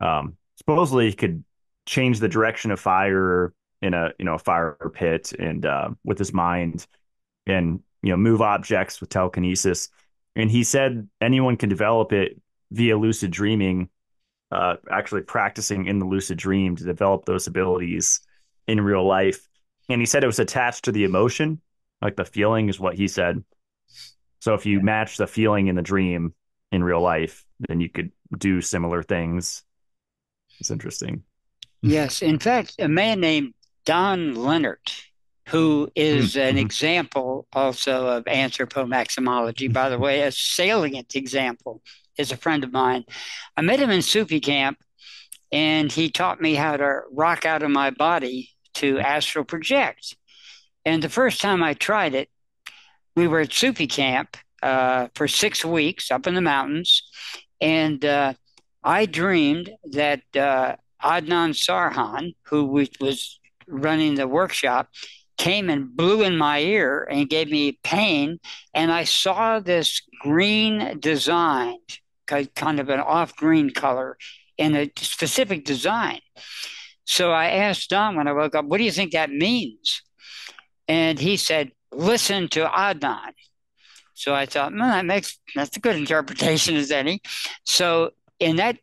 um, supposedly could change the direction of fire in a you know a fire pit and uh, with his mind and you know move objects with telekinesis. And he said anyone can develop it via lucid dreaming, uh, actually practicing in the lucid dream to develop those abilities in real life. And he said it was attached to the emotion like the feeling is what he said. So if you match the feeling in the dream in real life, then you could do similar things. It's interesting. Yes. In fact, a man named Don Leonard, who is mm-hmm. an example also of anthropomaximology, by the way, a salient example, is a friend of mine. I met him in Sufi camp, and he taught me how to rock out of my body to astral project. And the first time I tried it, we were at Sufi camp uh, for six weeks up in the mountains. And uh, I dreamed that uh, Adnan Sarhan, who was running the workshop, came and blew in my ear and gave me pain. And I saw this green design, kind of an off green color, in a specific design. So I asked Don when I woke up, what do you think that means? And he said, listen to Adnan. So I thought, well, that makes that's a good interpretation as any. So in that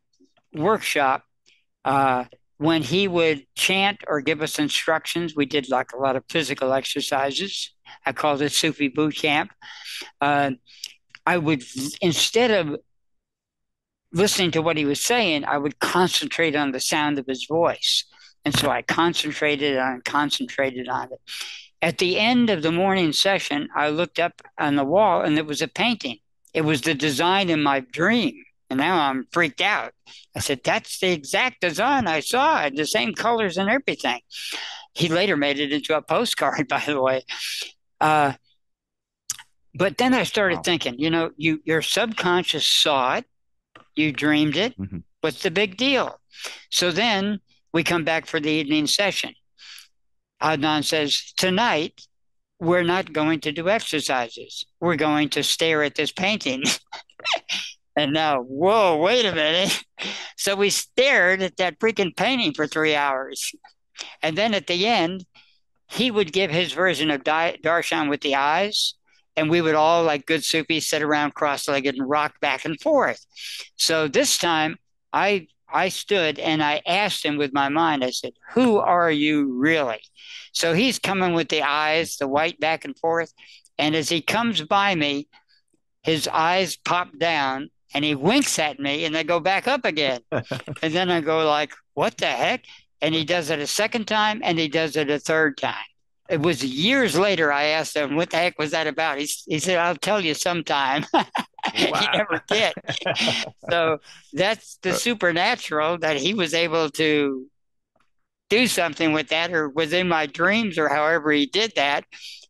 workshop, uh, when he would chant or give us instructions, we did like a lot of physical exercises. I called it Sufi boot camp. Uh, I would, instead of listening to what he was saying, I would concentrate on the sound of his voice. And so I concentrated on concentrated on it. At the end of the morning session, I looked up on the wall and it was a painting. It was the design in my dream. And now I'm freaked out. I said, That's the exact design I saw, the same colors and everything. He later made it into a postcard, by the way. Uh, but then I started wow. thinking, you know, you your subconscious saw it, you dreamed it. Mm-hmm. What's the big deal? So then we come back for the evening session. Adnan says, Tonight, we're not going to do exercises. We're going to stare at this painting. and now, whoa, wait a minute. So we stared at that freaking painting for three hours. And then at the end, he would give his version of Darshan with the eyes and we would all, like good Sufis, sit around cross-legged and rock back and forth. So this time, I I stood and I asked him with my mind. I said, "Who are you really?" So he's coming with the eyes, the white back and forth, and as he comes by me, his eyes pop down and he winks at me, and they go back up again, and then I go like, "What the heck?" And he does it a second time, and he does it a third time it was years later I asked him, what the heck was that about? He, he said, I'll tell you sometime. he never did. so that's the uh, supernatural that he was able to do something with that or within my dreams or however he did that.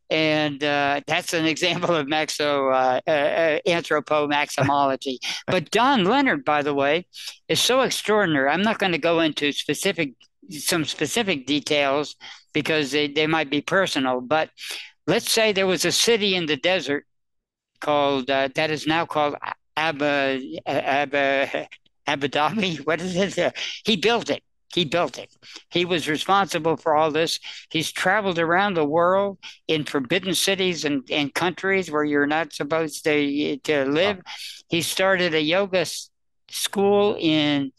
And uh, that's an example of maxo uh, uh, uh anthropomaximology. but Don Leonard, by the way, is so extraordinary. I'm not going to go into specific some specific details because they, they might be personal. But let's say there was a city in the desert called uh, that is now called Abba Abba Abu Dhabi. What is it? Uh, he built it. He built it. He was responsible for all this. He's traveled around the world in forbidden cities and, and countries where you're not supposed to to live. He started a yoga school in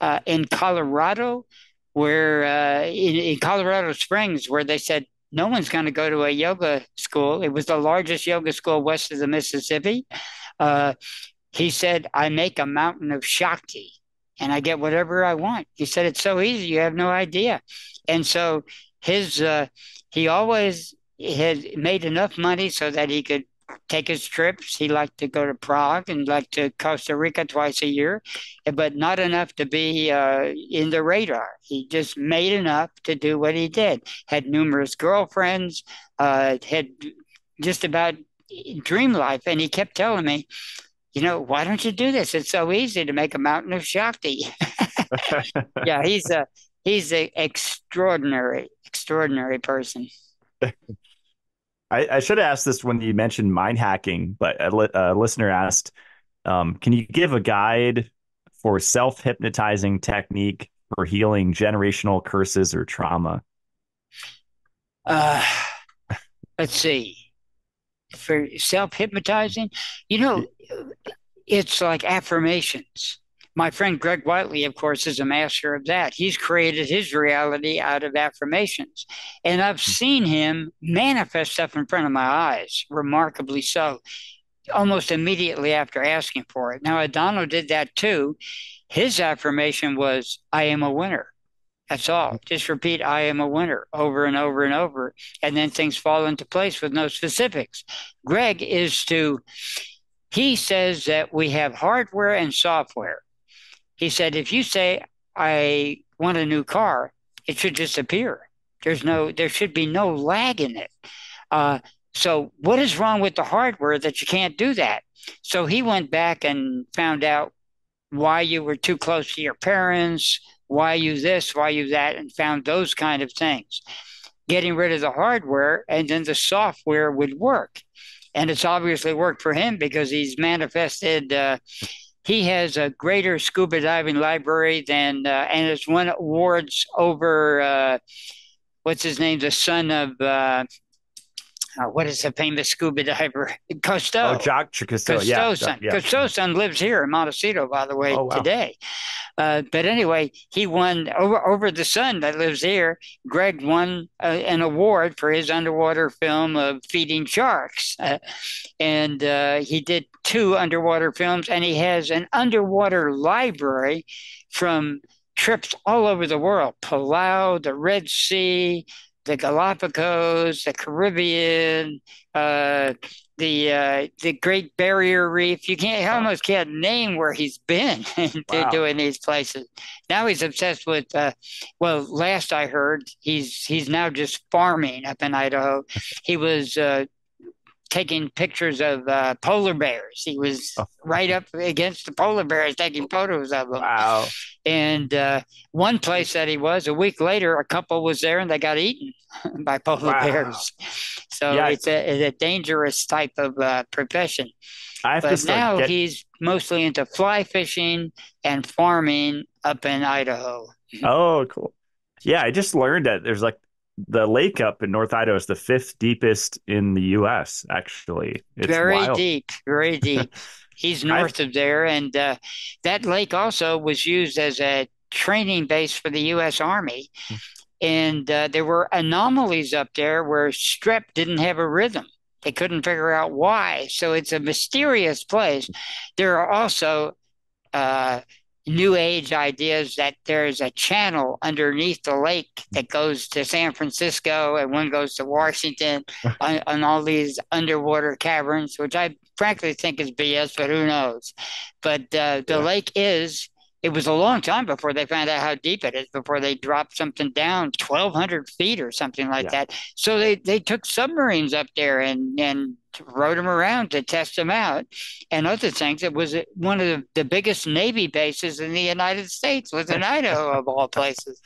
uh, in Colorado where uh, in, in Colorado Springs, where they said no one's going to go to a yoga school. It was the largest yoga school west of the Mississippi. Uh, he said, I make a mountain of Shakti and I get whatever I want. He said, It's so easy, you have no idea. And so his, uh, he always had made enough money so that he could take his trips. He liked to go to Prague and like to Costa Rica twice a year, but not enough to be uh, in the radar. He just made enough to do what he did. Had numerous girlfriends, uh, had just about dream life, and he kept telling me, you know, why don't you do this? It's so easy to make a mountain of Shakti. yeah, he's a he's an extraordinary, extraordinary person. I, I should have asked this when you mentioned mind hacking, but a, li- a listener asked, um, "Can you give a guide for self hypnotizing technique for healing generational curses or trauma?" Uh, let's see. For self hypnotizing, you know, it's like affirmations my friend Greg Whiteley, of course, is a master of that. He's created his reality out of affirmations. And I've hmm. seen him manifest stuff in front of my eyes, remarkably so, almost immediately after asking for it. Now, Adano did that too. His affirmation was, I am a winner. That's all. Hmm. Just repeat, I am a winner over and over and over. And then things fall into place with no specifics. Greg is to, he says that we have hardware and software. He said, if you say, I want a new car, it should just appear. There's no, there should be no lag in it. Uh, so what is wrong with the hardware that you can't do that? So he went back and found out why you were too close to your parents, why you this, why you that, and found those kind of things. Getting rid of the hardware and then the software would work. And it's obviously worked for him because he's manifested. Uh, he has a greater scuba diving library than, uh, and has won awards over, uh, what's his name, the son of uh, what is the famous scuba diver? Cousteau. Oh, Jacques Cousteau. Cousteau's yeah, son. yeah. Cousteau's son lives here in Montecito, by the way, Oh, wow. today. Uh, but anyway, he won over over the son that lives here. Greg won uh, an award for his underwater film of feeding sharks, uh, and uh, he did two underwater films, and he has an underwater library from trips all over the world: Palau, the Red Sea, the Galapagos, the Caribbean, uh, the uh, the Great Barrier Reef. You can't Wow. almost can't name where he's been Wow. doing these places. Now he's obsessed with. Uh, well, last I heard, he's he's now just farming up in Idaho. He was. Taking pictures of uh, polar bears. He was Oh. right up against the polar bears, taking photos of them. Wow. And uh, one place that he was, a week later, a couple was there and they got eaten by polar Wow. bears. So Yeah. it's, a, it's a dangerous type of uh, profession. I have to But start now get- he's mostly into fly fishing and farming up in Idaho. Oh, cool. Yeah, I just learned that there's like the lake up in North Idaho is the fifth deepest in the U.S. Actually, it's very wild. deep, very deep. He's north of there. And uh, that lake also was used as a training base for the U.S. Army. And uh, there were anomalies up there where strep didn't have a rhythm. They couldn't figure out why. So it's a mysterious place. There are also uh, new age ideas that there's a channel underneath the lake that goes to San Francisco and one goes to Washington on, on all these underwater caverns, which I frankly think is BS, but who knows? But uh, the Yeah. lake is. It was a long time before they found out how deep it is, before they dropped something down 1,200 feet or something like Yeah. that. So they, they took submarines up there and, and rode them around to test them out and other things. It was one of the, the biggest Navy bases in the United States, was in Idaho, of all places.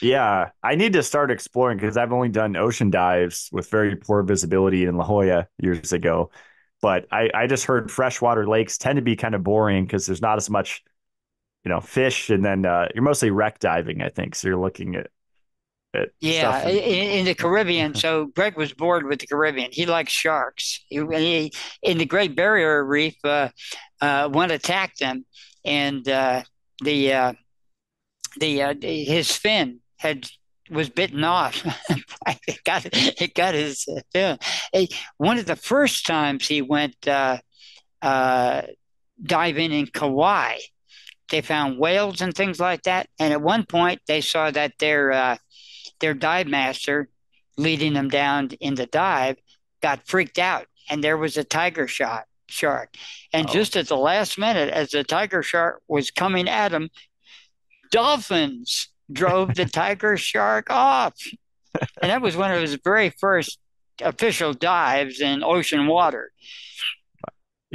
Yeah, I need to start exploring because I've only done ocean dives with very poor visibility in La Jolla years ago. But I, I just heard freshwater lakes tend to be kind of boring because there's not as much, you know, fish, and then uh, you're mostly wreck diving, I think. So you're looking at at Yeah, stuff. in, in the Caribbean. So Greg was bored with the Caribbean. He likes sharks. He, he, in the Great Barrier Reef, uh, uh, one attacked him, and uh, the uh, the, uh, the his fin had was bitten off. it got it got his fin. Hey, one of the first times he went uh, uh, diving in Kauai, they found whales and things like that. And at one point, they saw that their uh, their dive master leading them down in the dive got freaked out, and there was a tiger shot shark. And Oh. just at the last minute, as the tiger shark was coming at him, dolphins drove the tiger shark off. And that was one of his very first official dives in ocean water.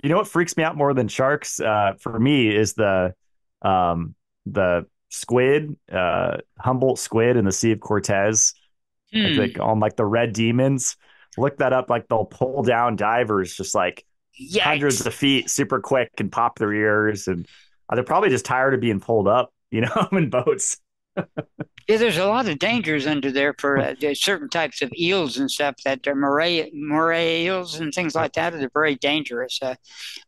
You know what freaks me out more than sharks? Uh, for me, is the um, the squid, uh, Humboldt squid in the Sea of Cortez. I think on like the red demons. Look that up. Like they'll pull down divers just like Yikes. hundreds of feet super quick and pop their ears. And uh, they're probably just tired of being pulled up, you know, in boats. Yeah, there's a lot of dangers under there for uh, there's certain types of eels and stuff that are moray moray eels and things like that are very dangerous. Uh,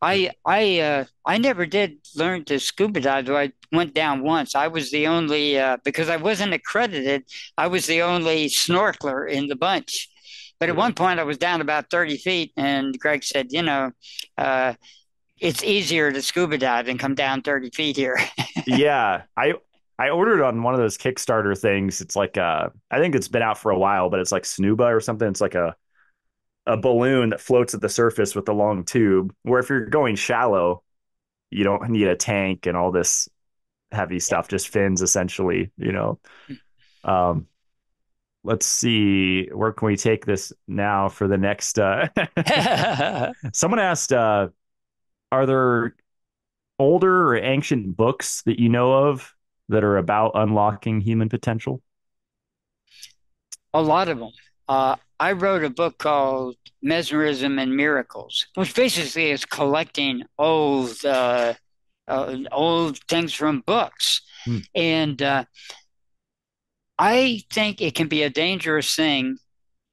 I I uh, I never did learn to scuba dive. Though I went down once. I was the only uh, because I wasn't accredited. I was the only snorkeler in the bunch. But at one point, I was down about 30 feet, and Greg said, "You know, uh, it's easier to scuba dive than come down 30 feet here." yeah. I I ordered on one of those Kickstarter things. It's like uh I think it's been out for a while, but it's like Snuba or something. It's like a a balloon that floats at the surface with a long tube. Where if you're going shallow, you don't need a tank and all this heavy stuff, just fins essentially, you know. Um let's see, where can we take this now for the next uh someone asked uh are there older or ancient books that you know of that are about unlocking human potential? A lot of them. Uh, I wrote a book called Mesmerism and Miracles, which basically is collecting old uh, uh, old things from books, hmm. and uh, I think it can be a dangerous thing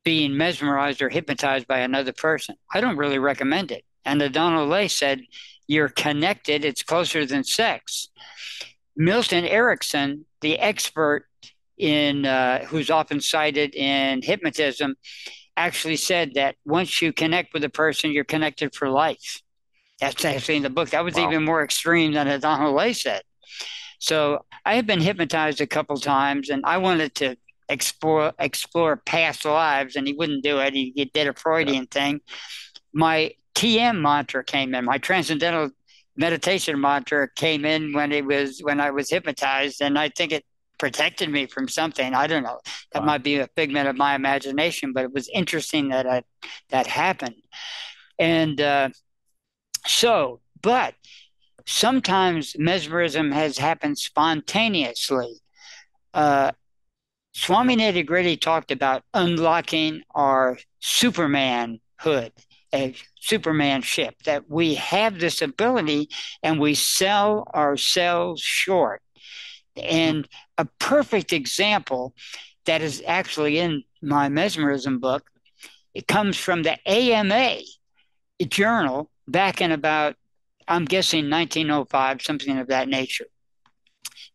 being mesmerized or hypnotized by another person. I don't really recommend it. And the Donald Lay said, "You're connected. It's closer than sex." Milton Erickson, the expert in uh, who's often cited in hypnotism, actually said that once you connect with a person, you're connected for life. That's actually in the book. That was wow. even more extreme than Donald Lay said. So I have been hypnotized a couple times, and I wanted to explore explore past lives, and he wouldn't do it. He, he did a Freudian yeah. thing. My TM mantra came in. My transcendental meditation mantra came in when it was when I was hypnotized, and I think it protected me from something. I don't know. That wow. might be a figment of my imagination, but it was interesting that I, that happened. And uh, so, but sometimes mesmerism has happened spontaneously. Uh, Swami Nitty Gritty talked about unlocking our Supermanhood, a Superman ship, that we have this ability and we sell ourselves short. And a perfect example that is actually in my mesmerism book, it comes from the AMA journal back in about, I'm guessing 1905, something of that nature.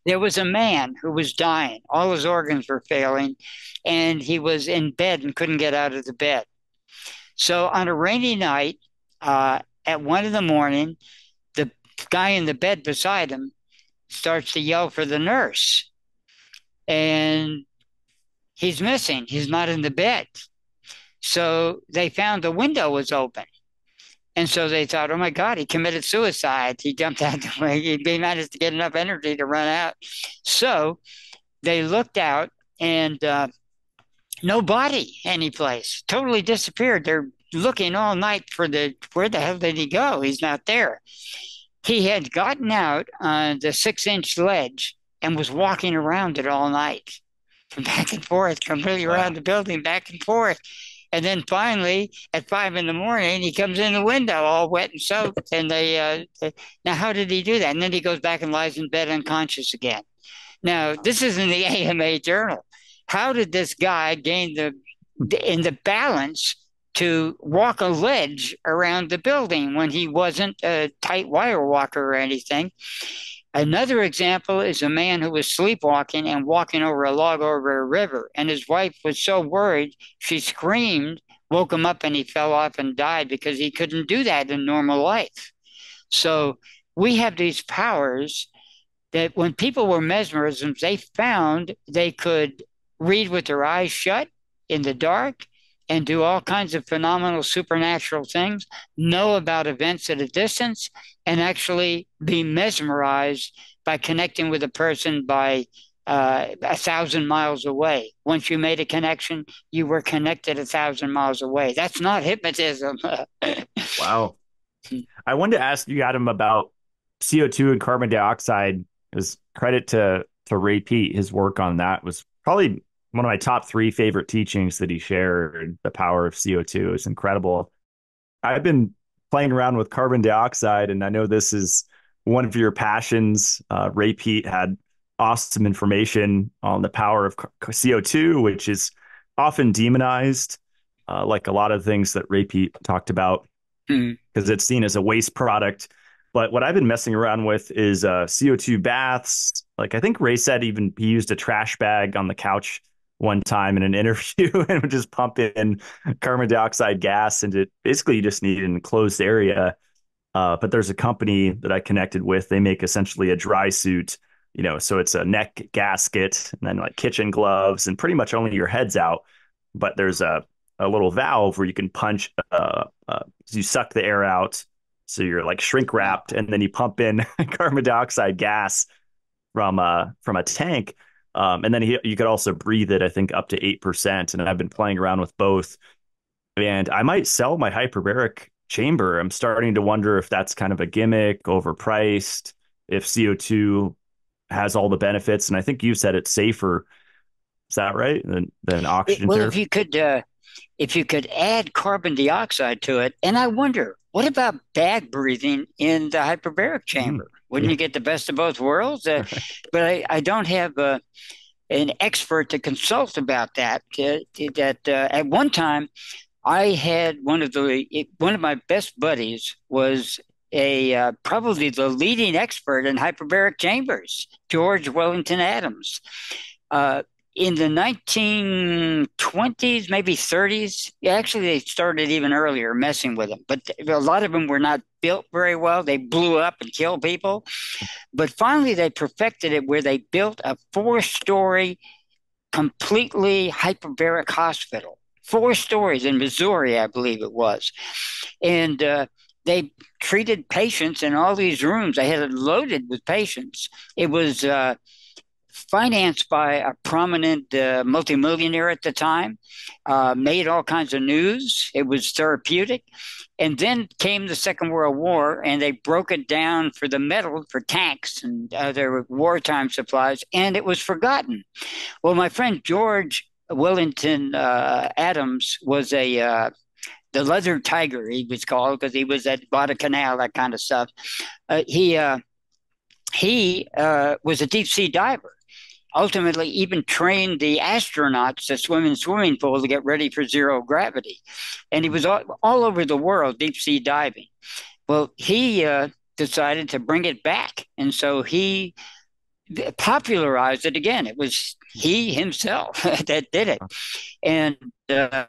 There was a man who was dying. All his organs were failing, and he was in bed and couldn't get out of the bed. So on a rainy night, uh, at one in the morning, the guy in the bed beside him starts to yell for the nurse. And he's missing. He's not in the bed. So they found the window was open. And so they thought, oh my God, he committed suicide. He jumped out the way. He managed to get enough energy to run out. So they looked out and uh, no body anyplace, totally disappeared. They're looking all night for the, where the hell did he go? He's not there. He had gotten out on the six inch ledge and was walking around it all night, from back and forth, completely wow. around the building, back and forth. And then finally, at five in the morning, he comes in the window all wet and soaked. And they, uh, they, now, how did he do that? And then he goes back and lies in bed unconscious again. Now, this is in the AMA journal. How did this guy gain the in the balance to walk a ledge around the building when he wasn't a tight wire walker or anything? Another example is a man who was sleepwalking and walking over a log over a river, and his wife was so worried she screamed, woke him up, and he fell off and died because he couldn't do that in normal life. So we have these powers that when people were mesmerisms, they found they could read with their eyes shut in the dark and do all kinds of phenomenal supernatural things, know about events at a distance, and actually be mesmerized by connecting with a person by uh, a thousand miles away. Once you made a connection, you were connected a thousand miles away. That's not hypnotism. wow. I wanted to ask you, Atom, about CO2 and carbon dioxide. As credit to to Ray Peat, his work on that was probably one of my top three favorite teachings that he shared. The power of CO2 is incredible. I've been playing around with carbon dioxide, and I know this is one of your passions. Uh, Ray Peat had awesome information on the power of CO2, which is often demonized, uh, like a lot of things that Ray Peat talked about, because hmm. mm. it's seen as a waste product. But what I've been messing around with is uh, CO2 baths. Like I think Ray said, even he used a trash bag on the couch one time in an interview and would just pump in carbon dioxide gas and it basically you just need an enclosed area. Uh, but there's a company that I connected with. They make essentially a dry suit, you know, so it's a neck gasket and then like kitchen gloves and pretty much only your head's out. But there's a, a little valve where you can punch, uh, uh, you suck the air out. So you're like shrink wrapped and then you pump in carbon dioxide gas from a, uh, from a tank um, and then he, you could also breathe it, I think, up to 8%. And I've been playing around with both. And I might sell my hyperbaric chamber. I'm starting to wonder if that's kind of a gimmick, overpriced, if CO2 has all the benefits. And I think you said it's safer. Is that right? Than, than oxygen? It, well, therapy? if you could, uh, if you could add carbon dioxide to it, and I wonder, what about bag breathing in the hyperbaric chamber? Mm, Wouldn't yeah. you get the best of both worlds? Uh, but I, I don't have uh, an expert to consult about that. Uh, that uh, at one time, I had one of the one of my best buddies was a uh, probably the leading expert in hyperbaric chambers, George Wellington Adams. In the 1920s, maybe 30s, actually they started even earlier messing with them, but a lot of them were not built very well. They blew up and killed people. But finally, they perfected it where they built a four-story, completely hyperbaric hospital four stories in Missouri, I believe it was. And uh, they treated patients in all these rooms. They had it loaded with patients. It was uh, financed by a prominent uh, multimillionaire at the time, uh, made all kinds of news. It was therapeutic. And then came the Second World War, and they broke it down for the metal for tanks and other wartime supplies, and it was forgotten. Well, my friend George Wellington uh, Adams was a uh, the leather tiger he was called because he was at Guadalcanal that kind of stuff. Uh, he uh, he uh, was a deep sea diver. Ultimately, even trained the astronauts to swim in swimming pool to get ready for zero gravity, and he was all, all over the world deep sea diving. Well, he uh, decided to bring it back, and so he popularized it again. It was he himself that did it. And uh,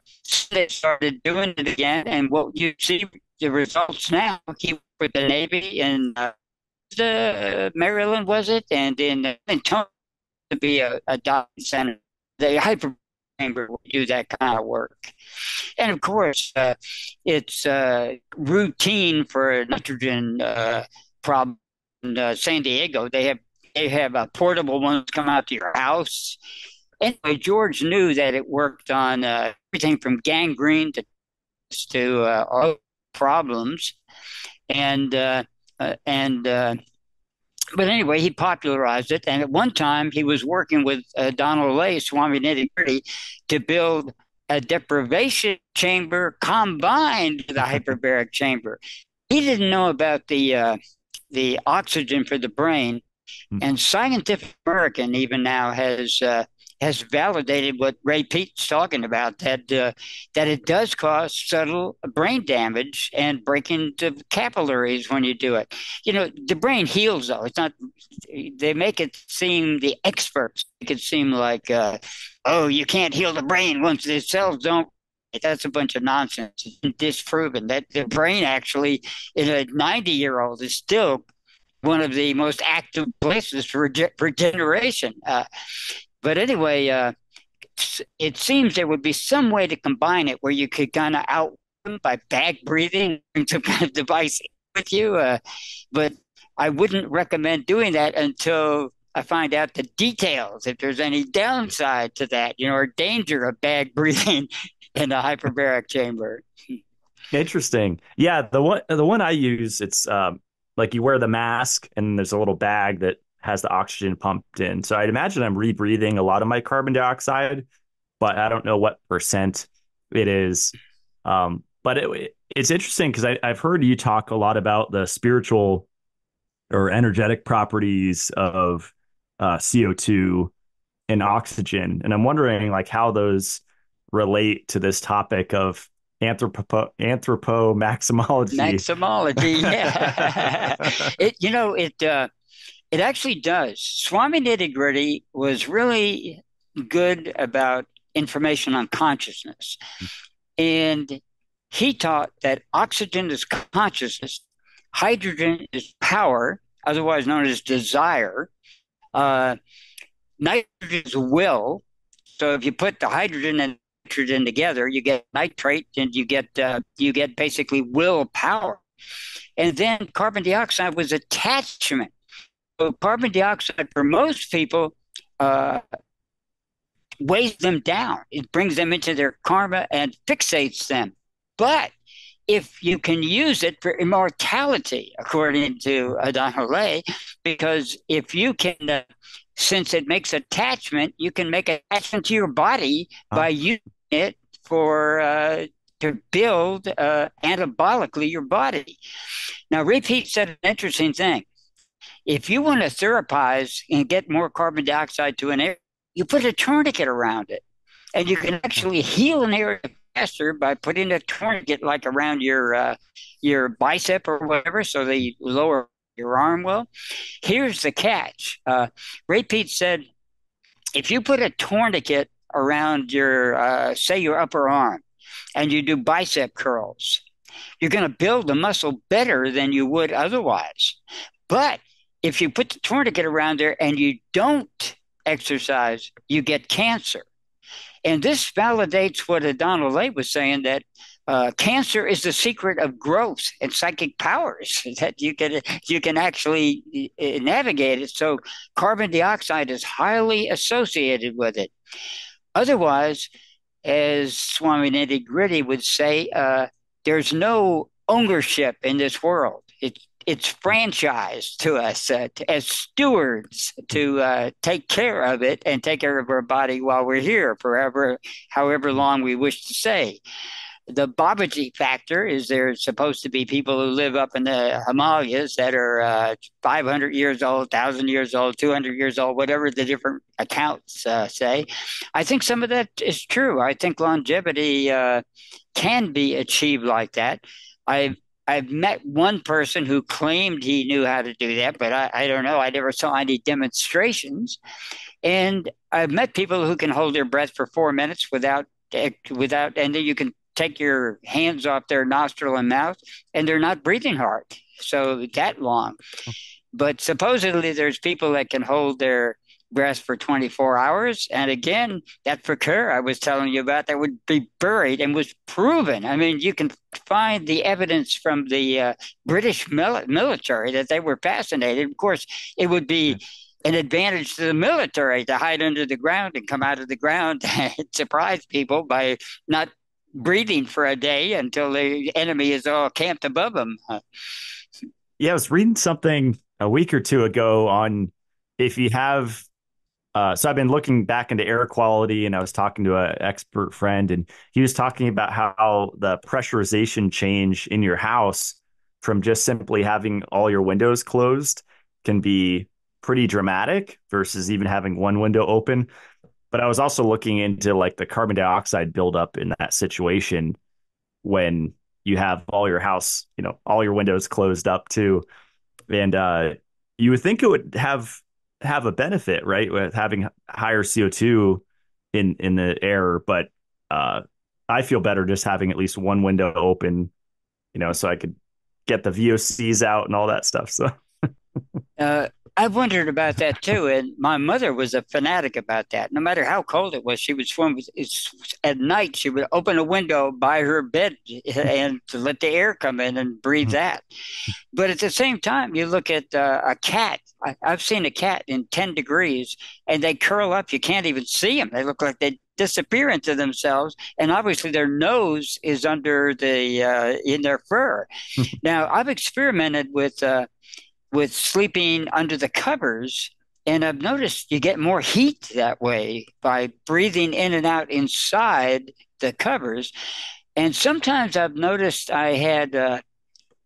they started doing it again. And what you see the results now, he with the Navy in uh, the Maryland, was it? And in, in to be a, a docking center. The hyper chamber will do that kind of work. And of course, uh, it's uh, routine for nitrogen uh, problem in uh, San Diego. They have they have a portable ones come out to your house. Anyway, George knew that it worked on uh, everything from gangrene to to uh, all problems, and uh, uh and uh, but anyway, he popularized it. And at one time, he was working with uh, Donald Lay, Swami Nitty to build a deprivation chamber combined with a hyperbaric chamber. He didn't know about the the oxygen for the brain Mm-hmm. And Scientific American even now has uh, has validated what Ray Peat's talking about that uh, that it does cause subtle brain damage and breaking the capillaries when you do it. You know, the brain heals though. It's not. They make it seem the experts make it seem like, uh, oh, you can't heal the brain once the cells don't that's a bunch of nonsense. It's disproven that the brain actually in a 90 year old is still one of the most active places for regeneration. Uh, but anyway, uh, it seems there would be some way to combine it where you could kind of out by bag breathing some kind of device with you. Uh, but I wouldn't recommend doing that until I find out the details, if there's any downside to that, you know, or danger of bag breathing in a hyperbaric chamber. Interesting. Yeah, the one the one I use, it's um, like you wear the mask and there's a little bag that has the oxygen pumped in. So I'd imagine I'm rebreathing a lot of my carbon dioxide, but I don't know what percent it is. Um, but it, it's interesting because I've heard you talk a lot about the spiritual or energetic properties of uh, CO2 and oxygen, and I'm wondering like how those relate to this topic of anthropo anthropo maximology. Maximology, yeah. it you know it uh, it actually does. Swami Nitty Gritty was really good about information on consciousness, and he taught that oxygen is consciousness, hydrogen is power, otherwise known as desire. Uh, nitrogen is will. So if you put the hydrogen and nitrogen together, you get nitrate, and you get uh, you get basically willpower. And then carbon dioxide was attachment. Carbon dioxide for most people uh, weighs them down. It brings them into their karma and fixates them. But if you can use it for immortality, according to Donald Lay, because if you can, uh, since it makes attachment, you can make attachment to your body by using it for uh, to build uh, anabolically your body. Now, Ray Peat said an interesting thing. If you want to therapize and get more carbon dioxide to an area, you put a tourniquet around it, and you can actually heal an area faster by putting a tourniquet like around your uh, your bicep or whatever, so the lower your arm will. Here's the catch. Uh, Ray Peat said, if you put a tourniquet around your, uh, say, your upper arm, and you do bicep curls, you're going to build the muscle better than you would otherwise. But if you put the tourniquet around there and you don't exercise, you get cancer. And this validates what Donald Lay was saying that uh, cancer is the secret of growth and psychic powers that you can you can actually uh, navigate it. So carbon dioxide is highly associated with it. Otherwise, as Swami Nitty Gritty would say, uh, there's no ownership in this world. It's it's franchised to us uh, to, as stewards to uh, take care of it and take care of our body while we're here forever, however long we wish to stay the Babaji factor is there's supposed to be people who live up in the Himalayas that are uh, 500 years old, 1,000 years old, 200 years old, whatever the different accounts uh, say. I think some of that is true. I think longevity uh, can be achieved like that. I've I've met one person who claimed he knew how to do that, but I, I don't know. I never saw any demonstrations. And I've met people who can hold their breath for four minutes without without, and then you can take your hands off their nostril and mouth, and they're not breathing hard. So that long. But supposedly there's people that can hold their breath for 24 hours. And again, that Fakir I was telling you about that would be buried and was proven. I mean, you can find the evidence from the uh, British mil- military that they were fascinated. Of course, it would be an advantage to the military to hide under the ground and come out of the ground and surprise people by not breathing for a day until the enemy is all camped above them. Yeah, I was reading something a week or two ago on if you have. Uh, so I've been looking back into air quality, and I was talking to an expert friend, and he was talking about how the pressurization change in your house from just simply having all your windows closed can be pretty dramatic versus even having one window open. But I was also looking into like the carbon dioxide buildup in that situation when you have all your house, you know, all your windows closed up too. And uh, you would think it would have have a benefit, right, with having higher CO two in in the air. But uh, I feel better just having at least one window open, you know, so I could get the VOCs out and all that stuff. So. Uh, I've wondered about that too, and my mother was a fanatic about that. No matter how cold it was, she would swim. At night, she would open a window by her bed and to let the air come in and breathe mm-hmm. that. But at the same time, you look at uh, a cat. I, I've seen a cat in ten degrees, and they curl up. You can't even see them. They look like they disappear into themselves and obviously their nose is under the uh, in their fur now i've experimented with uh, with sleeping under the covers. And I've noticed you get more heat that way by breathing in and out inside the covers. And sometimes I've noticed I had uh,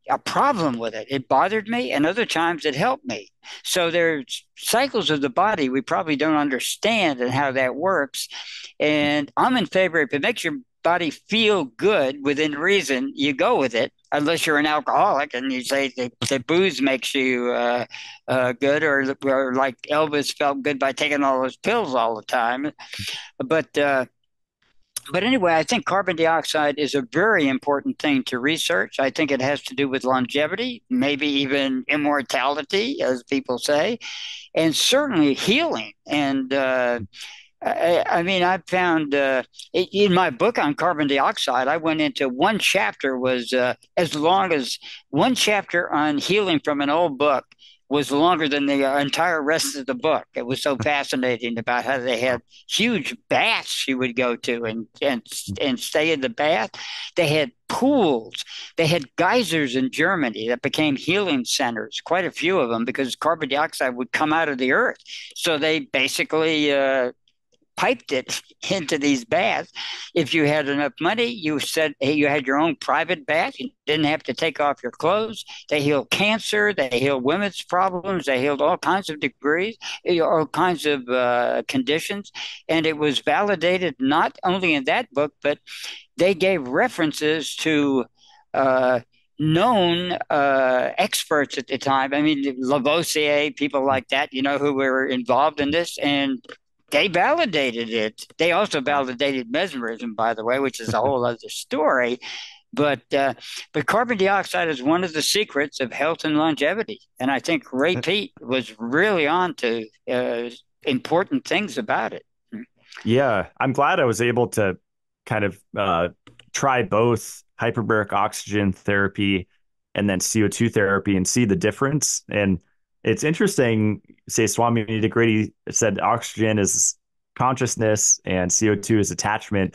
a problem with it. It bothered me, and other times it helped me. So there's cycles of the body we probably don't understand and how that works. And I'm in favor if it makes your body feel good within reason, you go with it. Unless you're an alcoholic and you say the, that booze makes you uh, uh, good, or, or like Elvis felt good by taking all those pills all the time. But uh, but anyway, I think carbon dioxide is a very important thing to research. I think it has to do with longevity, maybe even immortality, as people say, and certainly healing. And uh, I, I mean, I found uh, in my book on carbon dioxide, I went into one chapter was uh, as long as one chapter on healing from an old book was longer than the entire rest of the book. It was so fascinating about how they had huge baths she would go to and and and stay in the bath. They had pools. They had geysers in Germany that became healing centers, quite a few of them, because carbon dioxide would come out of the earth. So they basically uh, piped it into these baths. If you had enough money, you said hey, you had your own private bath. You didn't have to take off your clothes. They healed cancer. They healed women's problems. They healed all kinds of degrees, all kinds of uh, conditions. And it was validated not only in that book, but they gave references to. Uh, known uh, experts at the time. I mean, Lavoisier, people like that, you know, who were involved in this, and they validated it. They also validated mesmerism, by the way, which is a whole other story. But uh, but carbon dioxide is one of the secrets of health and longevity, and I think Ray Peat was really on to uh, important things about it. Yeah, I'm glad I was able to kind of uh, try both hyperbaric oxygen therapy and then CO2 therapy and see the difference. And it's interesting. Say Swami Nitty said oxygen is consciousness and CO2 is attachment.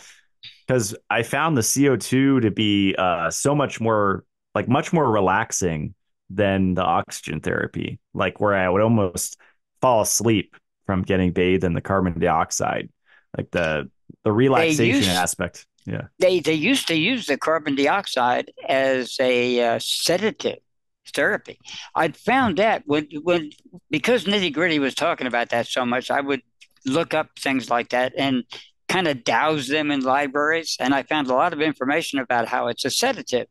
Because I found the CO2 to be uh, so much more, like much more relaxing than the oxygen therapy. Like where I would almost fall asleep from getting bathed in the carbon dioxide. Like the the relaxation used, aspect. Yeah. They they used to use the carbon dioxide as a uh, sedative therapy. I'd found that when when because nitty gritty was talking about that so much, I would look up things like that and kind of douse them in libraries and I found a lot of information about how it's a sedative.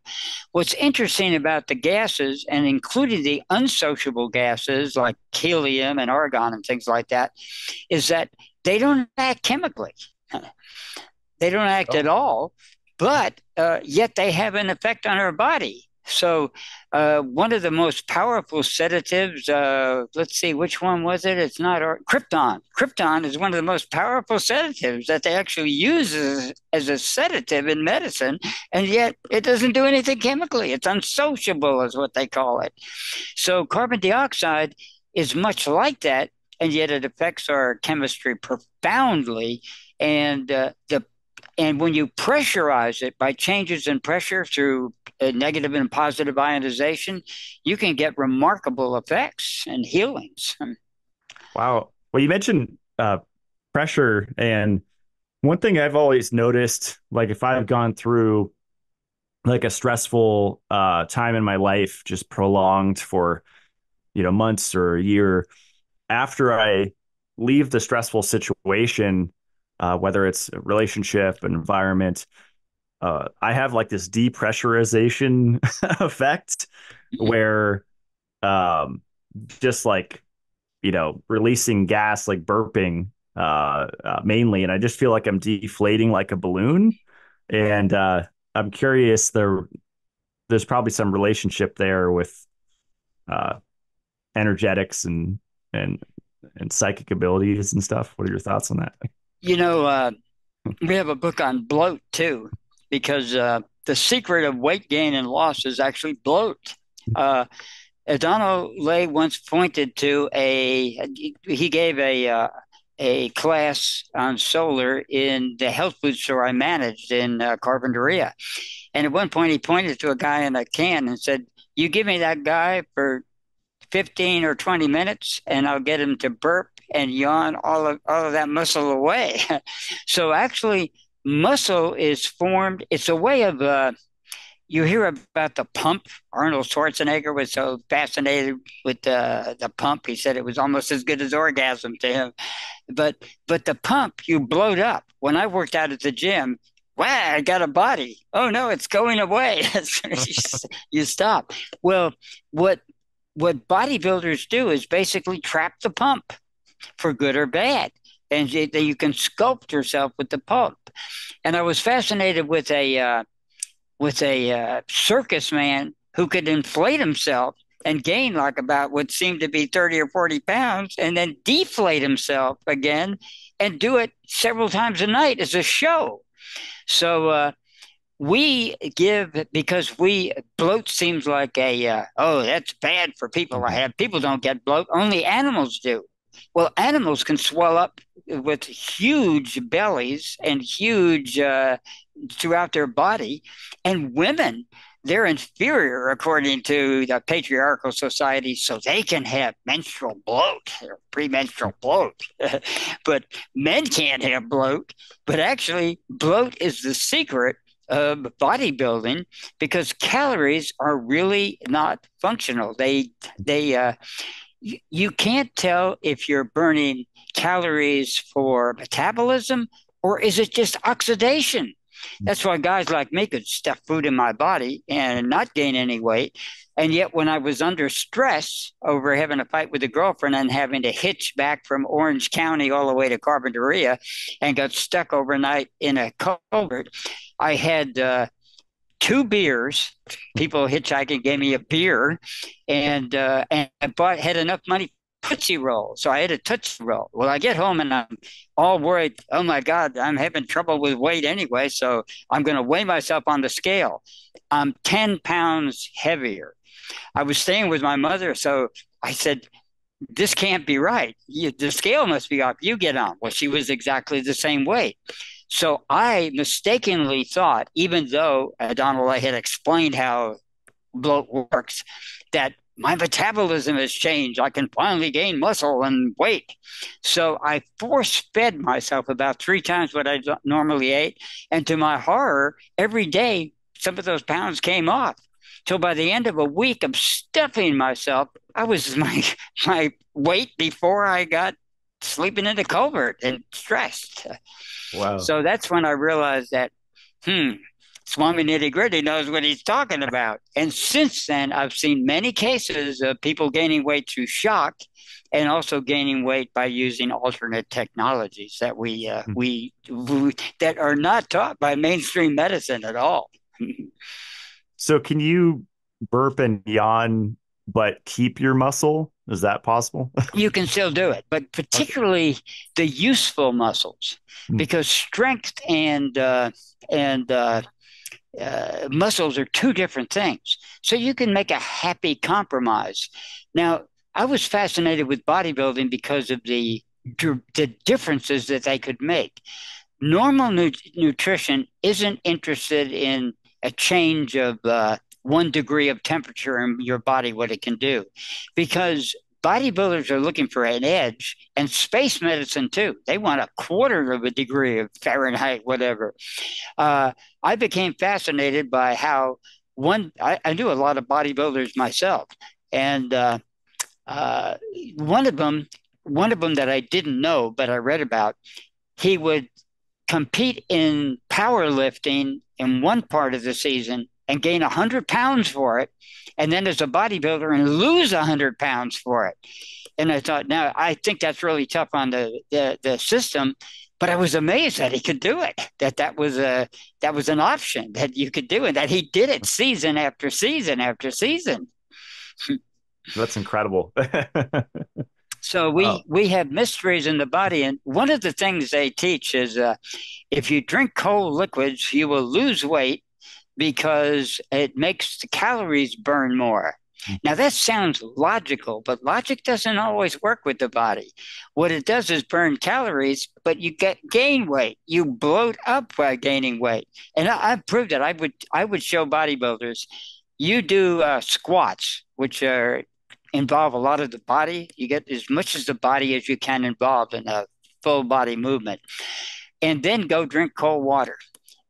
What's interesting about the gases and including the unsociable gases like helium and argon and things like that is that they don't act chemically. They don't act oh. at all, but uh, yet they have an effect on our body. So, uh, one of the most powerful sedatives, uh, let's see, which one was it? It's not our, Krypton. Krypton is one of the most powerful sedatives that they actually use as, as a sedative in medicine, and yet it doesn't do anything chemically. It's unsociable, is what they call it. So, carbon dioxide is much like that, and yet it affects our chemistry profoundly. And uh, the and when you pressurize it by changes in pressure through negative and positive ionization, you can get remarkable effects and healings. Wow. Well, you mentioned uh, pressure, and one thing I've always noticed, like if I've gone through like a stressful uh, time in my life, just prolonged for you know months or a year, after I leave the stressful situation, uh, whether it's a relationship, an environment. Uh, I have like this depressurization effect mm-hmm. where um, just like, you know, releasing gas, like burping uh, uh, mainly. And I just feel like I'm deflating like a balloon. And uh, I'm curious, there, there's probably some relationship there with uh, energetics and, and, and psychic abilities and stuff. What are your thoughts on that? You know, uh, we have a book on bloat too, because uh, the secret of weight gain and loss is actually bloat. Uh, Donald Lay once pointed to a, he gave a, uh, a class on solar in the health food store I managed in uh, Carpinteria. And at one point, he pointed to a guy in a can and said, You give me that guy for 15 or 20 minutes, and I'll get him to burp and yawn all of all of that muscle away. so actually, muscle is formed. It's a way of. Uh, you hear about the pump. Arnold Schwarzenegger was so fascinated with the the pump. He said it was almost as good as orgasm to him. But but the pump, you blowed up. When I worked out at the gym, wow, I got a body. Oh no, it's going away. you stop. Well, what what bodybuilders do is basically trap the pump for good or bad. And that you can sculpt yourself with the pulp. And I was fascinated with a uh, with a uh, circus man who could inflate himself and gain like about what seemed to be 30 or 40 pounds and then deflate himself again and do it several times a night as a show. So uh, we give because we bloat seems like a uh, oh that's bad for people. I mm-hmm. have people don't get bloat. Only animals do. Well, animals can swell up with huge bellies and huge uh, throughout their body, and women they're inferior according to the patriarchal society, so they can have menstrual bloat or premenstrual bloat. but men can't have bloat. But actually, bloat is the secret of bodybuilding because calories are really not functional. They they uh, you, can't tell if you're burning calories for metabolism or is it just oxidation. That's why guys like me could stuff food in my body and not gain any weight. And yet, when I was under stress over having a fight with a girlfriend and having to hitch back from Orange County all the way to Carpinteria and got stuck overnight in a culvert, I had uh, two beers. People hitchhiking gave me a beer, and uh, and I bought had enough money Tootsie Roll. So I had a Tootsie Roll. Well, I get home and I'm all worried. Oh my God, I'm having trouble with weight anyway. So I'm going to weigh myself on the scale. I'm 10 pounds heavier. I was staying with my mother. So I said, this can't be right. You, the scale must be off. You get on. Well, she was exactly the same weight. So I mistakenly thought, even though uh, Donald I had explained how bloat works, that my metabolism has changed. I can finally gain muscle and weight. So I force fed myself about three times what I normally ate. And to my horror, every day, some of those pounds came off. Till by the end of a week of stuffing myself, I was my my weight before I got sleeping in the culvert and stressed. Wow. So that's when I realized that, hmm, Swami Nitty Gritty knows what he's talking about. And since then, I've seen many cases of people gaining weight through shock and also gaining weight by using alternate technologies that we, uh, mm-hmm. we, we that are not taught by mainstream medicine at all. so, can you burp and yawn but keep your muscle? Is that possible? you can still do it, but particularly the useful muscles, mm. because strength and uh, and uh, uh, muscles are two different things. So you can make a happy compromise. Now, I was fascinated with bodybuilding because of the the differences that they could make. Normal nu- nutrition isn't interested in a change of uh, one degree of temperature in your body, what it can do, because bodybuilders are looking for an edge and space medicine too. They want a quarter of a degree of fahrenheit whatever. Uh, i became fascinated by how one I, I, knew a lot of bodybuilders myself and uh, uh, one of them one of them that i didn't know but i read about he would compete in powerlifting in one part of the season and gain 100 pounds for it and then as a bodybuilder and lose 100 pounds for it. And I thought, now I think that's really tough on the, the, the system. But I was amazed that he could do it. That that was a that was an option that you could do, and that he did it season after season after season. That's incredible. so we oh. we have mysteries in the body, and one of the things they teach is uh, if you drink cold liquids, you will lose weight because it makes the calories burn more. Hmm. Now, that sounds logical, but logic doesn't always work with the body. What it does is burn calories, but you get gain weight. You bloat up by gaining weight. And I, have proved it. I would, I would show bodybuilders you do uh, squats, which are, involve a lot of the body. You get as much as the body as you can involved in a full body movement. And then go drink cold water.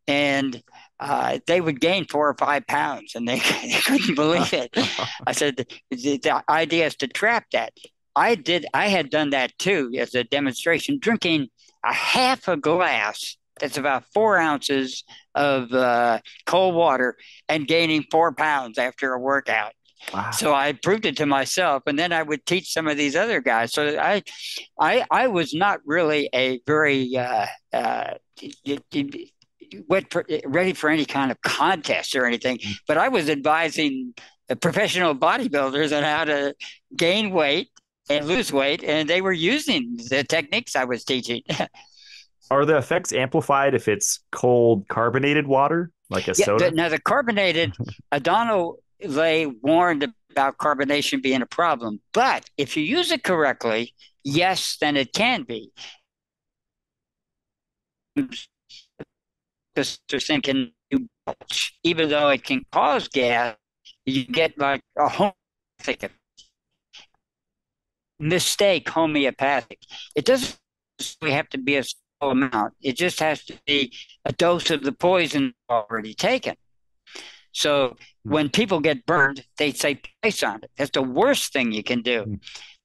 And uh, they would gain four or five pounds and they, they couldn't believe it. I said, the, the idea is to trap that. I did, I had done that too as a demonstration, drinking a half a glass that's about four ounces of uh, cold water and gaining four pounds after a workout. Wow. So I proved it to myself, and then I would teach some of these other guys. So I, I, I was not really a very uh, uh, for, ready for any kind of contest or anything, mm. but I was advising professional bodybuilders on how to gain weight and lose weight, and they were using the techniques I was teaching. Are the effects amplified if it's cold carbonated water? like a yeah, soda. The, now the carbonated, Donald Lay warned about carbonation being a problem, but if you use it correctly, yes, then it can be. Because they're thinking, even though it can cause gas, you get like a homeopathic mistake homeopathic. It doesn't we have to be a small amount. It just has to be a dose of the poison already taken. So hmm. when people get burned, they say place on it. That's the worst thing you can do. Hmm.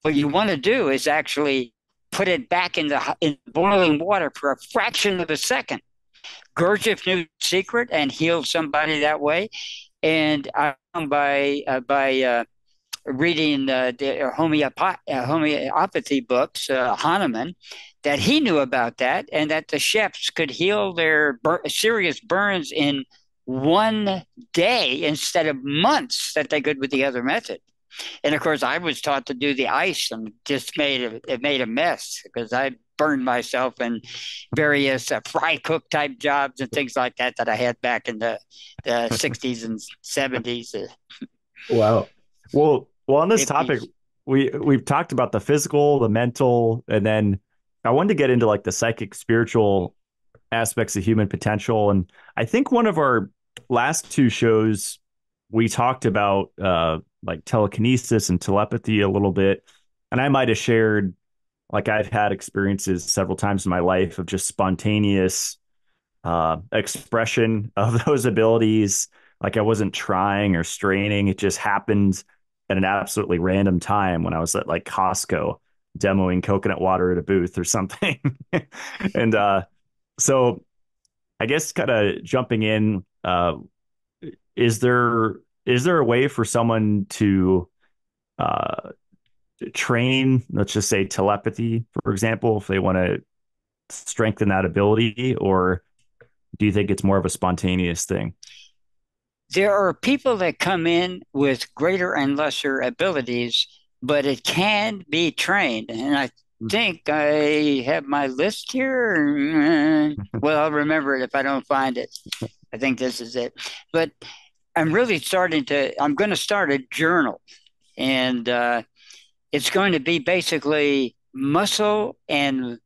What you want to do is actually put it back in the in boiling water for a fraction of a second. Gurdjieff knew secret and healed somebody that way. And I by uh, by uh, reading uh, the homeopath- homeopathy books, uh, Hahnemann, that he knew about that, and that the chefs could heal their bur- serious burns in one day instead of months that they could with the other method. And of course, I was taught to do the ice, and just made a, it made a mess because I burned myself in various uh, fry cook type jobs and things like that that I had back in the, the 60s and 70s. Wow. Well, well, on this topic, we we've talked about the physical, the mental, and then I wanted to get into like the psychic, spiritual aspects of human potential. And I think one of our last two shows we talked about uh, like telekinesis and telepathy a little bit, and I might have shared like I've had experiences several times in my life of just spontaneous uh, expression of those abilities. Like I wasn't trying or straining; it just happened at an absolutely random time when I was at like Costco demoing coconut water at a booth or something. and uh, so I guess kind of jumping in, uh, is there is there a way for someone to uh, train, let's just say telepathy, for example, if they want to strengthen that ability, or do you think it's more of a spontaneous thing? there are people that come in with greater and lesser abilities, but it can be trained. And I hmm. think I have my list here. Well, I'll remember it if I don't find it. I think this is it. But I'm really starting to, I'm going to start a journal. And uh, it's going to be basically muscle and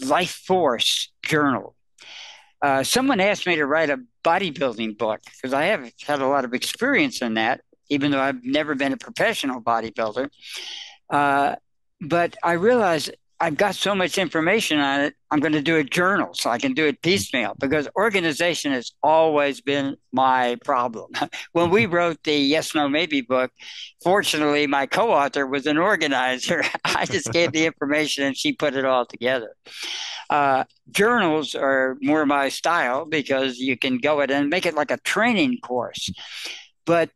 life force journal. Uh, someone asked me to write a bodybuilding book because I have had a lot of experience in that, even though I've never been a professional bodybuilder. Uh, but I realized I've got so much information on it. I'm going to do a journal so I can do it piecemeal because organization has always been my problem. when we wrote the Yes, No, Maybe book, fortunately, my co author was an organizer. I just gave the information and she put it all together. Uh, journals are more my style because you can go it and make it like a training course. But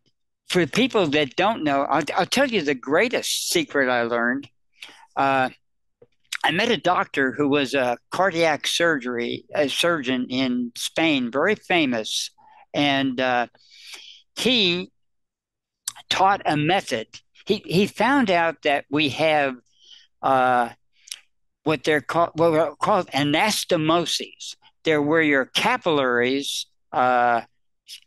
for people that don't know, I'll, I'll tell you the greatest secret I learned. Uh, I met a doctor who was a cardiac surgery a surgeon in Spain, very famous, and uh, he taught a method. He he found out that we have uh, what they're called what are called anastomoses. They're where your capillaries uh,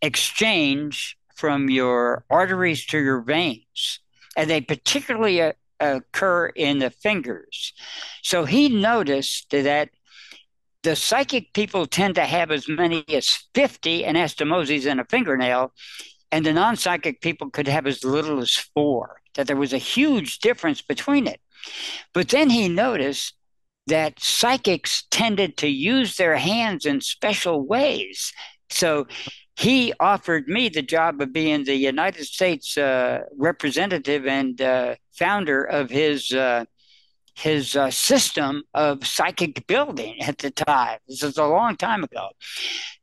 exchange from your arteries to your veins, and they particularly uh, occur in the fingers. So he noticed that the psychic people tend to have as many as 50 anastomoses in a fingernail, and the non psychic people could have as little as four, that there was a huge difference between it. But then he noticed that psychics tended to use their hands in special ways. So he offered me the job of being the United States uh, representative and uh, founder of his uh, his uh, system of psychic building at the time. This is a long time ago.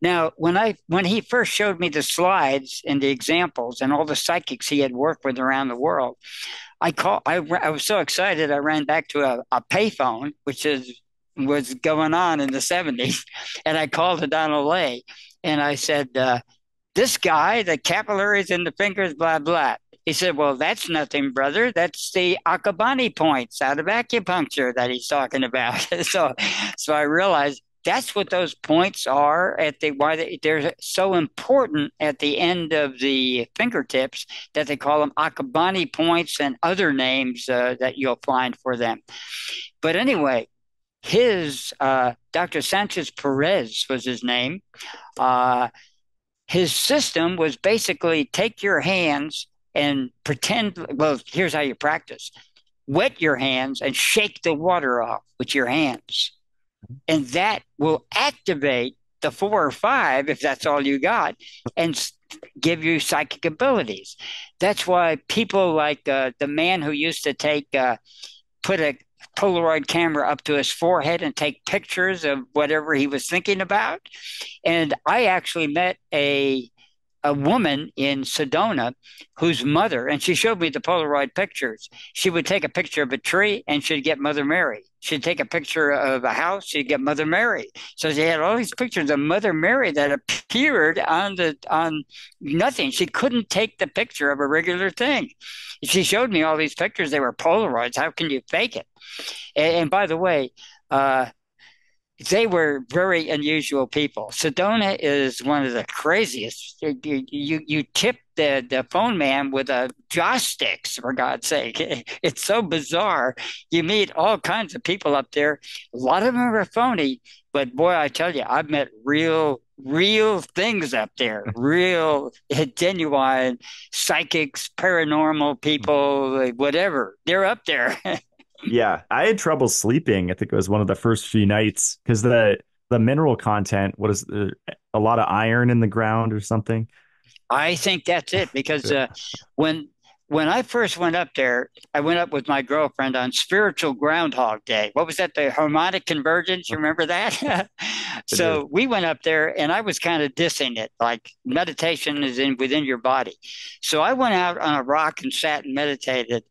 Now, when I when he first showed me the slides and the examples and all the psychics he had worked with around the world, I call I, I was so excited I ran back to a, a payphone, which is was going on in the 70s, and I called Donald Lay and I said, uh, This guy, the capillaries in the fingers, blah, blah. He said, Well, that's nothing, brother. That's the Akabane points out of acupuncture that he's talking about. so, so I realized that's what those points are at the why they, they're so important at the end of the fingertips that they call them Akabane points and other names uh, that you'll find for them. But anyway, his uh, Dr. Sanchez Perez was his name. Uh, his system was basically take your hands and pretend. Well, here's how you practice: wet your hands and shake the water off with your hands and that will activate the four or five if that's all you got and give you psychic abilities that's why people like uh, the man who used to take uh, put a polaroid camera up to his forehead and take pictures of whatever he was thinking about. And i actually met a a woman in Sedona whose mother, and she showed me the Polaroid pictures. She would take a picture of a tree and she'd get Mother Mary. She'd take a picture of a house, she'd get Mother Mary. So she had all these pictures of Mother Mary that appeared on the on nothing. She couldn't take the picture of a regular thing. She showed me all these pictures. They were Polaroids. How can you fake it? And, and by the way, uh, they were very unusual people. Sedona is one of the craziest. You you, you tip the, the phone man with a joysticks for God's sake. It's so bizarre. You meet all kinds of people up there. A lot of them are phony, but boy, I tell you, I've met real real things up there, real genuine psychics, paranormal people, whatever. They're up there. yeah, I had trouble sleeping. I think it was one of the first few nights because the the mineral content. What is the, a lot of iron in the ground or something? I think that's it because uh, when when I first went up there, I went up with my girlfriend on spiritual Groundhog Day. What was that? The harmonic convergence. You remember that? so we went up there, and I was kind of dissing it, like meditation is in within your body. So I went out on a rock and sat and meditated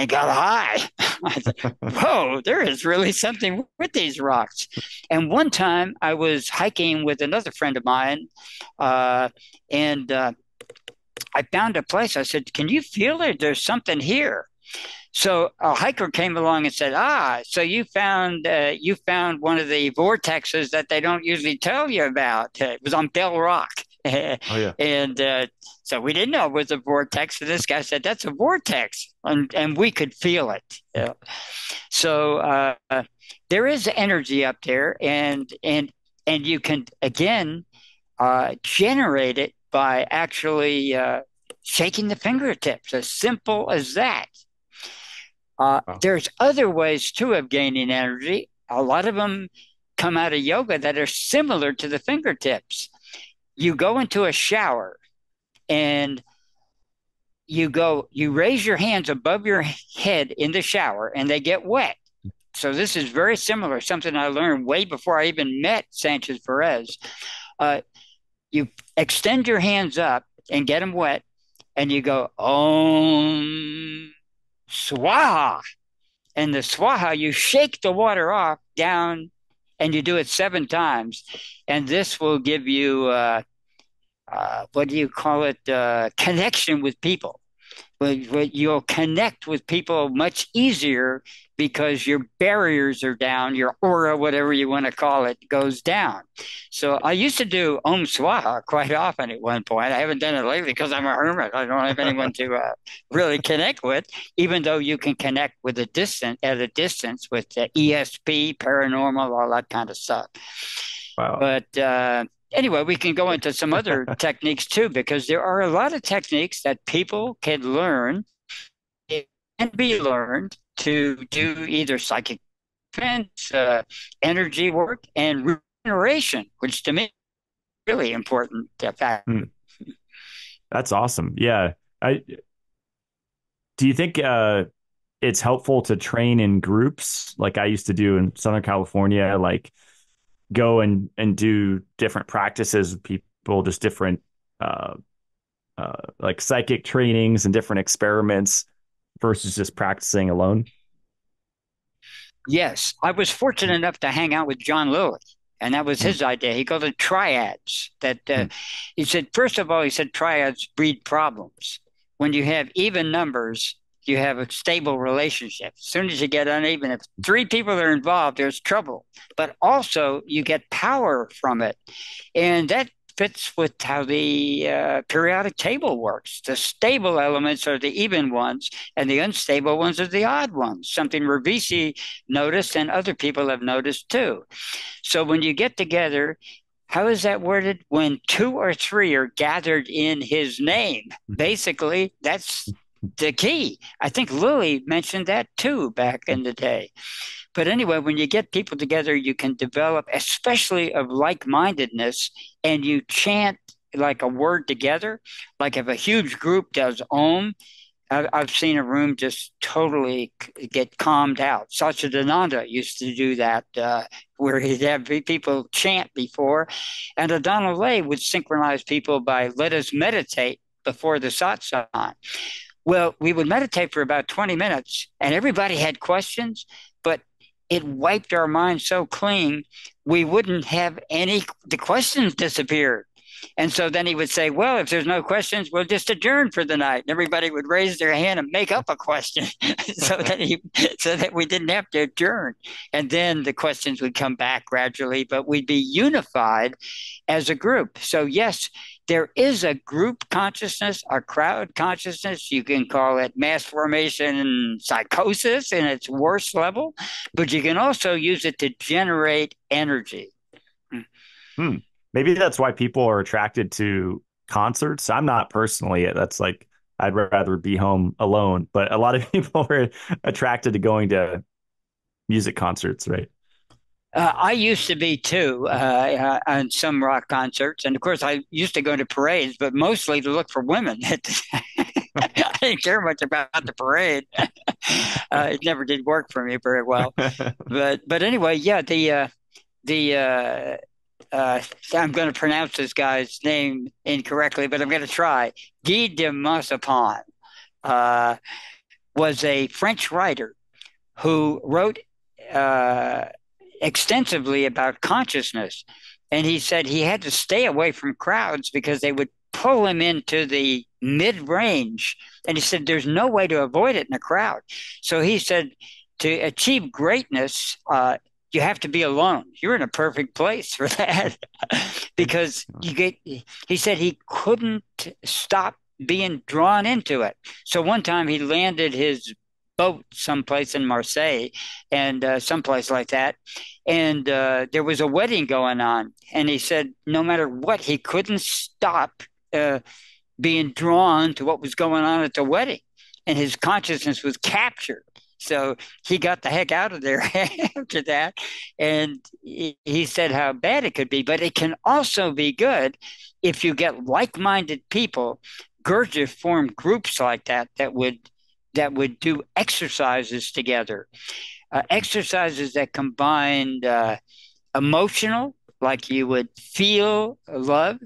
and got high. I whoa, there is really something with these rocks. And one time I was hiking with another friend of mine, uh, and uh, I found a place. I said, Can you feel it? There's something here. So a hiker came along and said, "Ah, so you found uh, you found one of the vortexes that they don't usually tell you about. It was on Bell Rock." Oh, yeah. And uh, so we didn't know it was a vortex. And this guy said, That's a vortex. And, and we could feel it. Yeah. So uh, there is energy up there, and, and, and you can, again, uh, generate it by actually uh, shaking the fingertips, as simple as that. Uh, oh. There's other ways too of gaining energy. A lot of them come out of yoga that are similar to the fingertips you go into a shower and you go you raise your hands above your head in the shower and they get wet. So this is very similar something i learned way before i even met sanchez perez. Uh, you extend your hands up and get them wet and you go om swaha. And the swaha you shake the water off down and you do it seven times. And this will give you uh, uh, what do you call it, uh, connection with people. But, you'll connect with people much easier because your barriers are down, your aura, whatever you want to call it, goes down. So I used to do Om Swaha quite often at one point. I haven't done it lately because I'm a hermit. I don't have anyone to uh, really connect with, even though you can connect with a distance at a distance with the ESP, paranormal, all that kind of stuff. Wow. But uh, anyway, we can go into some other techniques too, because there are a lot of techniques that people can learn and be learned to do either psychic defense, uh, energy work, and regeneration, which to me is really important uh, fact. Hmm. That's awesome. Yeah. I do you think uh, it's helpful to train in groups like I used to do in Southern California, like go and and do different practices with people, just different uh, uh, like psychic trainings and different experiments versus just practicing alone? Yes, I was fortunate enough to hang out with John Lilly, and that was hmm. his idea. He called it triads. That uh, mm. he said, first of all, he said triads breed problems. When you have even numbers you have a stable relationship. As soon as you get uneven, if three people are involved, there's trouble. But also, you get power from it. And that fits with how the uh, periodic table works. The stable elements are the even ones, and the unstable ones are the odd ones. Something Ravisi noticed, and other people have noticed too. So when you get together, how is that worded? When two or three are gathered in his name. Mm-hmm. Basically, that's the key. I think Lilly mentioned that too back in the day. But anyway, when you get people together, you can develop, especially of like mindedness, and you chant like a word together. Like if a huge group does Om, I've seen a room just totally get calmed out. Satchidananda used to do that, uh, where he'd have people chant before, and Adana Lay would synchronize people by let us meditate before the satsang. Well, we would meditate for about 20 minutes, and everybody had questions, but it wiped our minds so clean, we wouldn't have any, the questions disappeared. And so then he would say, Well, if there's no questions, we'll just adjourn for the night. And everybody would raise their hand and make up a question so that he so that we didn't have to adjourn. And then the questions would come back gradually, but we'd be unified as a group. So yes, there is a group consciousness, a crowd consciousness. You can call it mass formation psychosis in its worst level, but you can also use it to generate energy. Hmm. Maybe that's why people are attracted to concerts. I'm not personally. That's like I'd rather be home alone, but a lot of people are attracted to going to music concerts, right? Uh, I used to be too uh, uh, on some rock concerts, and of course, I used to go to parades, but mostly to look for women. I didn't care much about the parade. Uh, it never did work for me very well. But but anyway, yeah, the uh, the uh, I'm going to pronounce this guy's name incorrectly, but I'm going to try. Guy de Maupassant was a French writer who wrote extensively about consciousness. And he said he had to stay away from crowds because they would pull him into the mid range. And he said there's no way to avoid it in a crowd. So he said to achieve greatness, uh, you have to be alone. You're in a perfect place for that because you get, he said he couldn't stop being drawn into it. So one time he landed his boat someplace in Marseille and uh, someplace like that. And uh, there was a wedding going on. And he said, no matter what, he couldn't stop uh, being drawn to what was going on at the wedding. And his consciousness was captured. So he got the heck out of there after that. And he, said how bad it could be, but it can also be good if you get like minded people. Gurdjieff formed groups like that that would that would do exercises together, uh, exercises that combined uh, emotional, like you would feel love,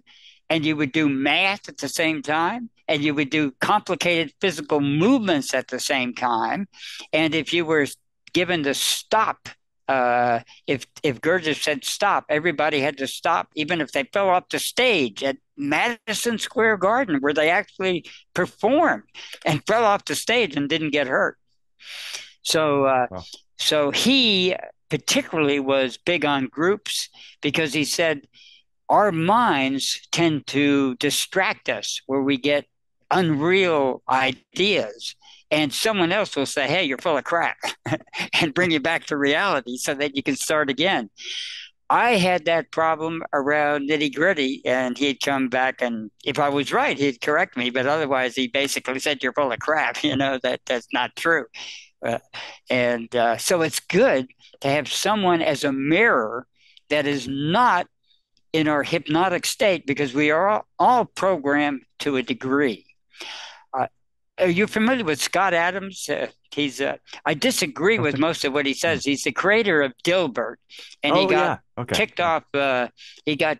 and you would do math at the same time, and you would do complicated physical movements at the same time. And if you were given the stop uh, if if Gurdjieff said stop, everybody had to stop, even if they fell off the stage at Madison Square Garden, where they actually performed and fell off the stage and didn't get hurt. So, uh, wow. so he particularly was big on groups because he said our minds tend to distract us, where we get unreal ideas and someone else will say, "Hey, you're full of crap," and bring you back to reality so that you can start again. I had that problem around nitty gritty, and he'd come back, and if I was right, he'd correct me. But otherwise, he basically said, "You're full of crap." You know that that's not true. Uh, and uh, so it's good to have someone as a mirror that is not in our hypnotic state because we are all, all programmed to a degree. Are you familiar with Scott Adams? Uh, he's. Uh, I disagree with most of what he says. He's the creator of Dilbert, and oh, he got yeah. okay. kicked off. Uh, he got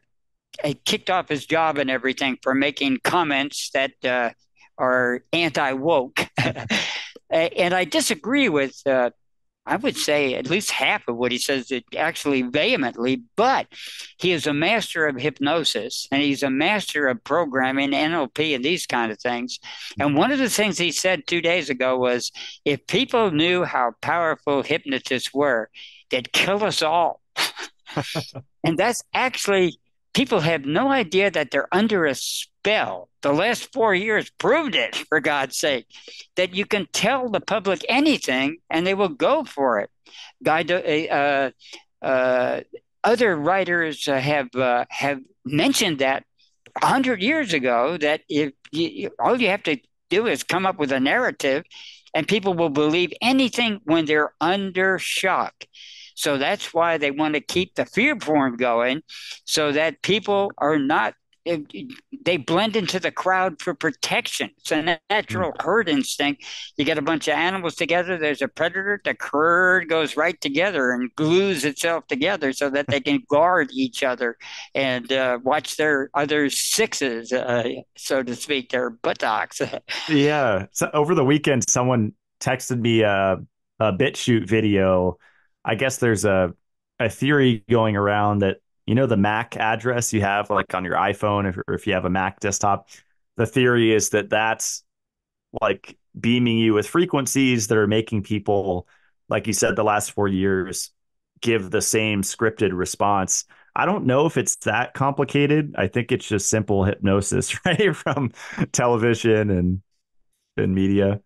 he kicked off his job and everything for making comments that uh, are anti woke. and I disagree with uh, I would say at least half of what he says is actually vehemently, but he is a master of hypnosis and he's a master of programming, NLP, and these kind of things. And one of the things he said two days ago was if people knew how powerful hypnotists were, they'd kill us all. and that's actually, people have no idea that they're under a spell. The last four years proved it, for God's sake, that you can tell the public anything and they will go for it. Guy, uh, uh, other writers uh, have uh, have mentioned that hundred years ago that if you, all you have to do is come up with a narrative, and people will believe anything when they're under shock. So that's why they want to keep the fear porn going, so that people are not they blend into the crowd for protection. It's a natural mm. herd instinct. You get a bunch of animals together, there's a predator, the herd goes right together and glues itself together so that they can guard each other and uh, watch their other sixes, uh, so to speak, their buttocks. yeah. So over the weekend, someone texted me a, a BitChute video. I guess there's a a theory going around that you know the MAC address you have like on your iPhone if, or if you have a Mac desktop. The theory is that that's like beaming you with frequencies that are making people, like you said, the last four years give the same scripted response. I don't know if it's that complicated. I think it's just simple hypnosis, right? From television and and media.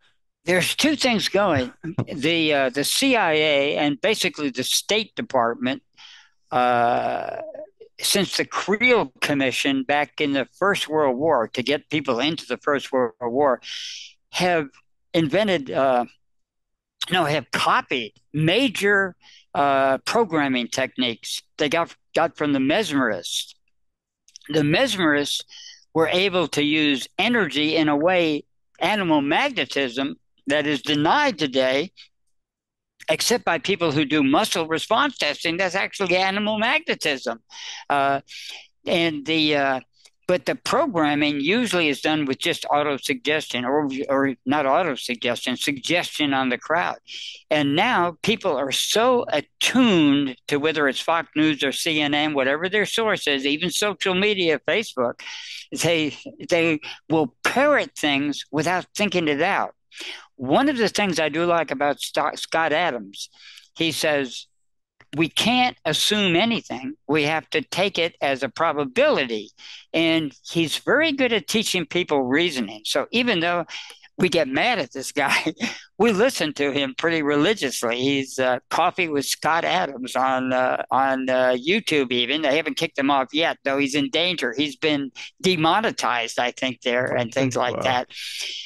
There's two things going. the uh, the CIA and basically the State Department uh, since the Creel Commission back in the First World War to get people into the First World War have invented, uh, no, have copied major uh, programming techniques they got got from the mesmerists. The mesmerists were able to use energy in a way, animal magnetism, that is denied today except by people who do muscle response testing. That's actually animal magnetism. Uh, and the uh, but the programming usually is done with just auto suggestion or or not auto suggestion suggestion on the crowd and now people are so attuned to whether it's fox news or cnn whatever their source is even social media facebook they they will parrot things without thinking it out one of the things I do like about Scott Adams, he says, we can't assume anything. We have to take it as a probability. And he's very good at teaching people reasoning. So even though we get mad at this guy. we listen to him pretty religiously. He's uh, Coffee with Scott Adams on uh, on uh, YouTube. Even they haven't kicked him off yet, though he's in danger. He's been demonetized, I think, there and things like wow. that.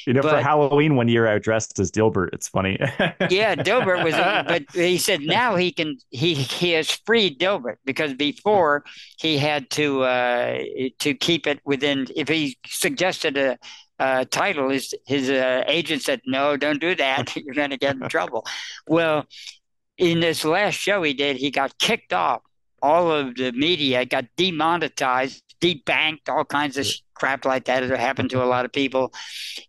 You know, but, for Halloween one year, I dressed as Dilbert. It's funny. yeah, Dilbert was, but he said now he can he he has freed Dilbert because before he had to uh, to keep it within. If he suggested a uh, title, his his uh, agent said, "No, don't do that. You're going to get in trouble." Well, in this last show he did, he got kicked off. All of the media got demonetized, debanked, all kinds of crap like that. It happened to a lot of people,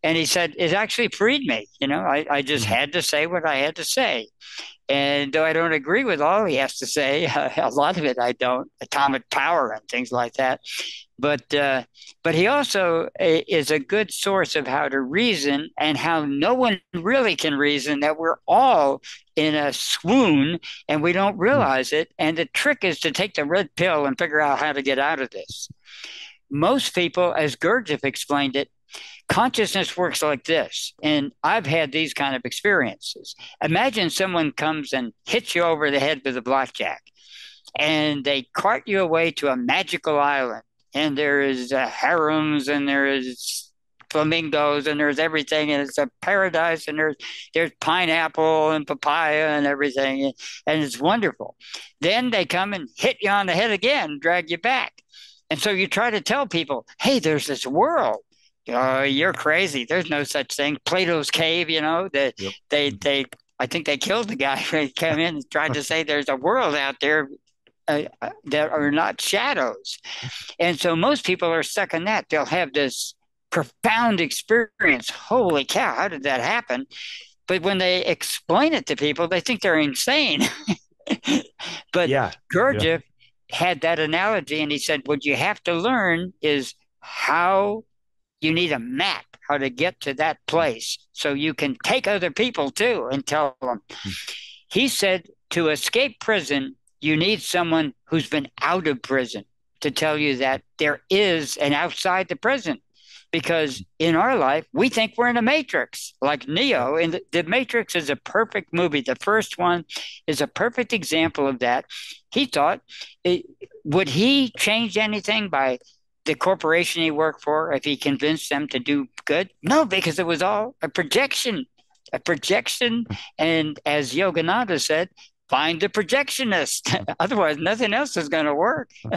and he said it actually freed me. You know, I, I just mm-hmm. had to say what I had to say. And though I don't agree with all he has to say, a lot of it I don't, atomic power and things like that but uh, but he also is a good source of how to reason and how no one really can reason that we're all in a swoon and we don't realize it. And the trick is to take the red pill and figure out how to get out of this. Most people as gurdjieff explained it consciousness works like this. And i've had these kind of experiences. Imagine someone comes and hits you over the head with a blackjack and they cart you away to a magical island and there is uh, harems and there is flamingos and there's everything and it's a paradise and there's there's pineapple and papaya and everything and it's wonderful. Then they come and hit you on the head again drag you back. And so you try to tell people hey there's this world. Oh you're crazy. There's no such thing. Plato's cave you know that yep. they they I think they killed the guy who came in and tried to say there's a world out there uh, uh, that are not shadows. And so most people are stuck in that. They'll have this profound experience. Holy cow, how did that happen? but when they explain it to people, they think they're insane. but yeah, Gurdjieff yeah. had that analogy, and he said, "What you have to learn is how you need a map how to get to that place so you can take other people too and tell them. Hmm. He said to escape prison, you need someone who's been out of prison to tell you that there is an outside the prison. Because in our life, we think we're in a matrix, like Neo. And the, Matrix is a perfect movie. The first one is a perfect example of that. He thought, it, would he change anything by the corporation he worked for if he convinced them to do good? No, because it was all a projection, a projection. And as Yogananda said, find the projectionist. Otherwise, nothing else is going to work.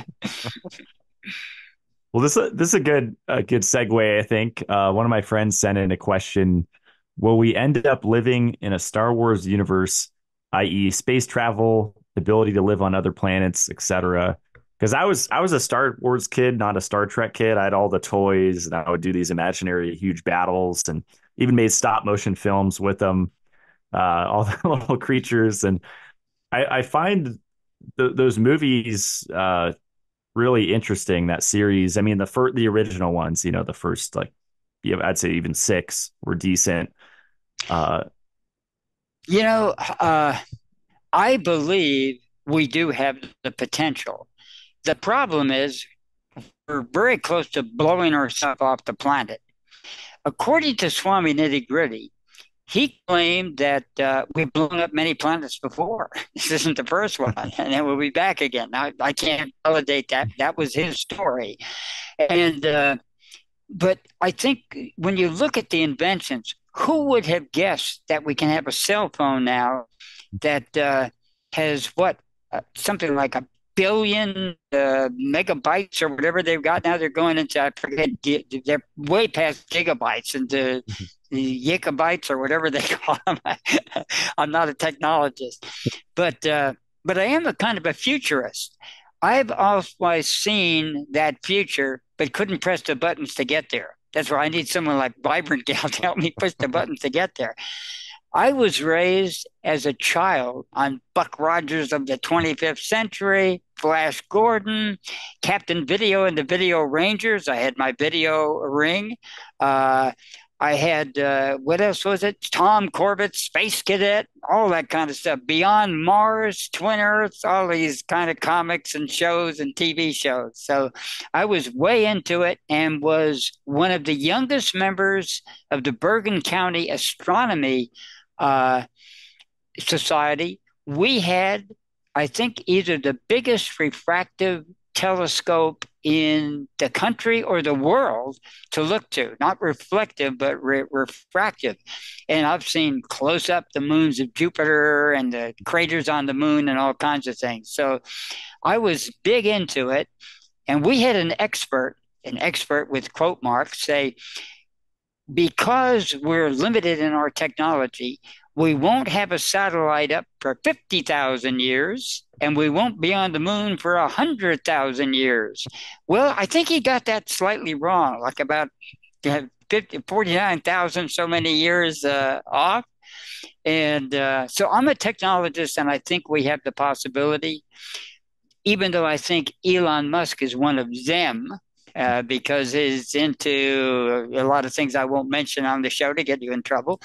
well, this this is a good a good segue. I think uh, one of my friends sent in a question: Will we end up living in a Star Wars universe, i.e., space travel, ability to live on other planets, etc.? because I was I was a Star Wars kid, not a Star Trek kid. I had all the toys, and I would do these imaginary huge battles, and even made stop motion films with them, uh, all the little creatures, and I, I find th- those movies uh, really interesting. That series, I mean, the first, the original ones, you know, the first like, yeah, I'd say even six were decent. Uh, you know, uh, I believe we do have the potential the problem is we're very close to blowing ourselves off the planet. According to Swami Nitty Gritty, he claimed that uh, we've blown up many planets before. This isn't the first one, and then we'll be back again. Now, I can't validate that. That was his story, and uh, but I think when you look at the inventions, who would have guessed that we can have a cell phone now that uh, has what uh, something like a billion uh, megabytes or whatever they've got now. They're going into I forget they're way past gigabytes into gigabytes or whatever they call them. I'm not a technologist, but uh, but I am a kind of a futurist. I've always seen that future, but couldn't press the buttons to get there. That's why I need someone like Vibrant Gal to help me push the buttons to get there. I was raised as a child on Buck Rogers of the 25th century, Flash Gordon, Captain Video and the Video Rangers. I had my video ring. Uh, I had, uh, what else was it? Tom Corbett, Space Cadet, all that kind of stuff. Beyond Mars, Twin Earths, all these kind of comics and shows and TV shows. So I was way into it and was one of the youngest members of the Bergen County Astronomy uh, Society. We had I think either the biggest refractive telescope in the country or the world to look to, not reflective, but re- refractive. And I've seen close up the moons of Jupiter and the craters on the moon and all kinds of things. So I was big into it. And we had an expert, an expert with quote marks, say, because we're limited in our technology, we won't have a satellite up for 50,000 years and we won't be on the moon for 100,000 years. Well, I think he got that slightly wrong, like about 49,000 so many years uh, off. And uh, so I'm a technologist and I think we have the possibility, even though I think Elon Musk is one of them. Uh, because he's into a lot of things I won't mention on the show to get you in trouble.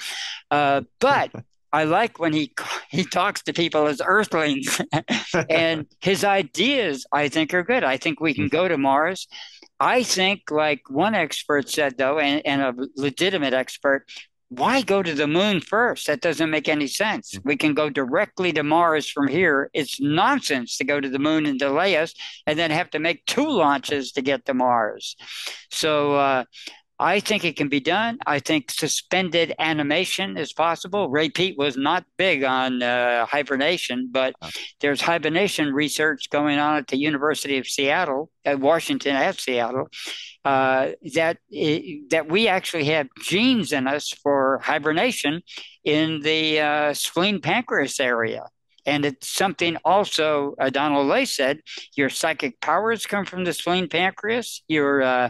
Uh, but I like when he he talks to people as earthlings, and his ideas I think are good. I think we can go to Mars. I think, like one expert said, though, and, and a legitimate expert, why go to the moon first? That doesn't make any sense. Mm. We can go directly to Mars from here. It's nonsense to go to the moon and delay us and then have to make two launches to get to Mars. So uh, I think it can be done. I think suspended animation is possible. Ray Peat was not big on uh, hibernation, but there's hibernation research going on at the University of Seattle, at Washington, at Seattle, uh, that that we actually have genes in us for hibernation in the uh, spleen pancreas area. And it's something also uh, Donald Lay said your psychic powers come from the spleen pancreas, your, uh,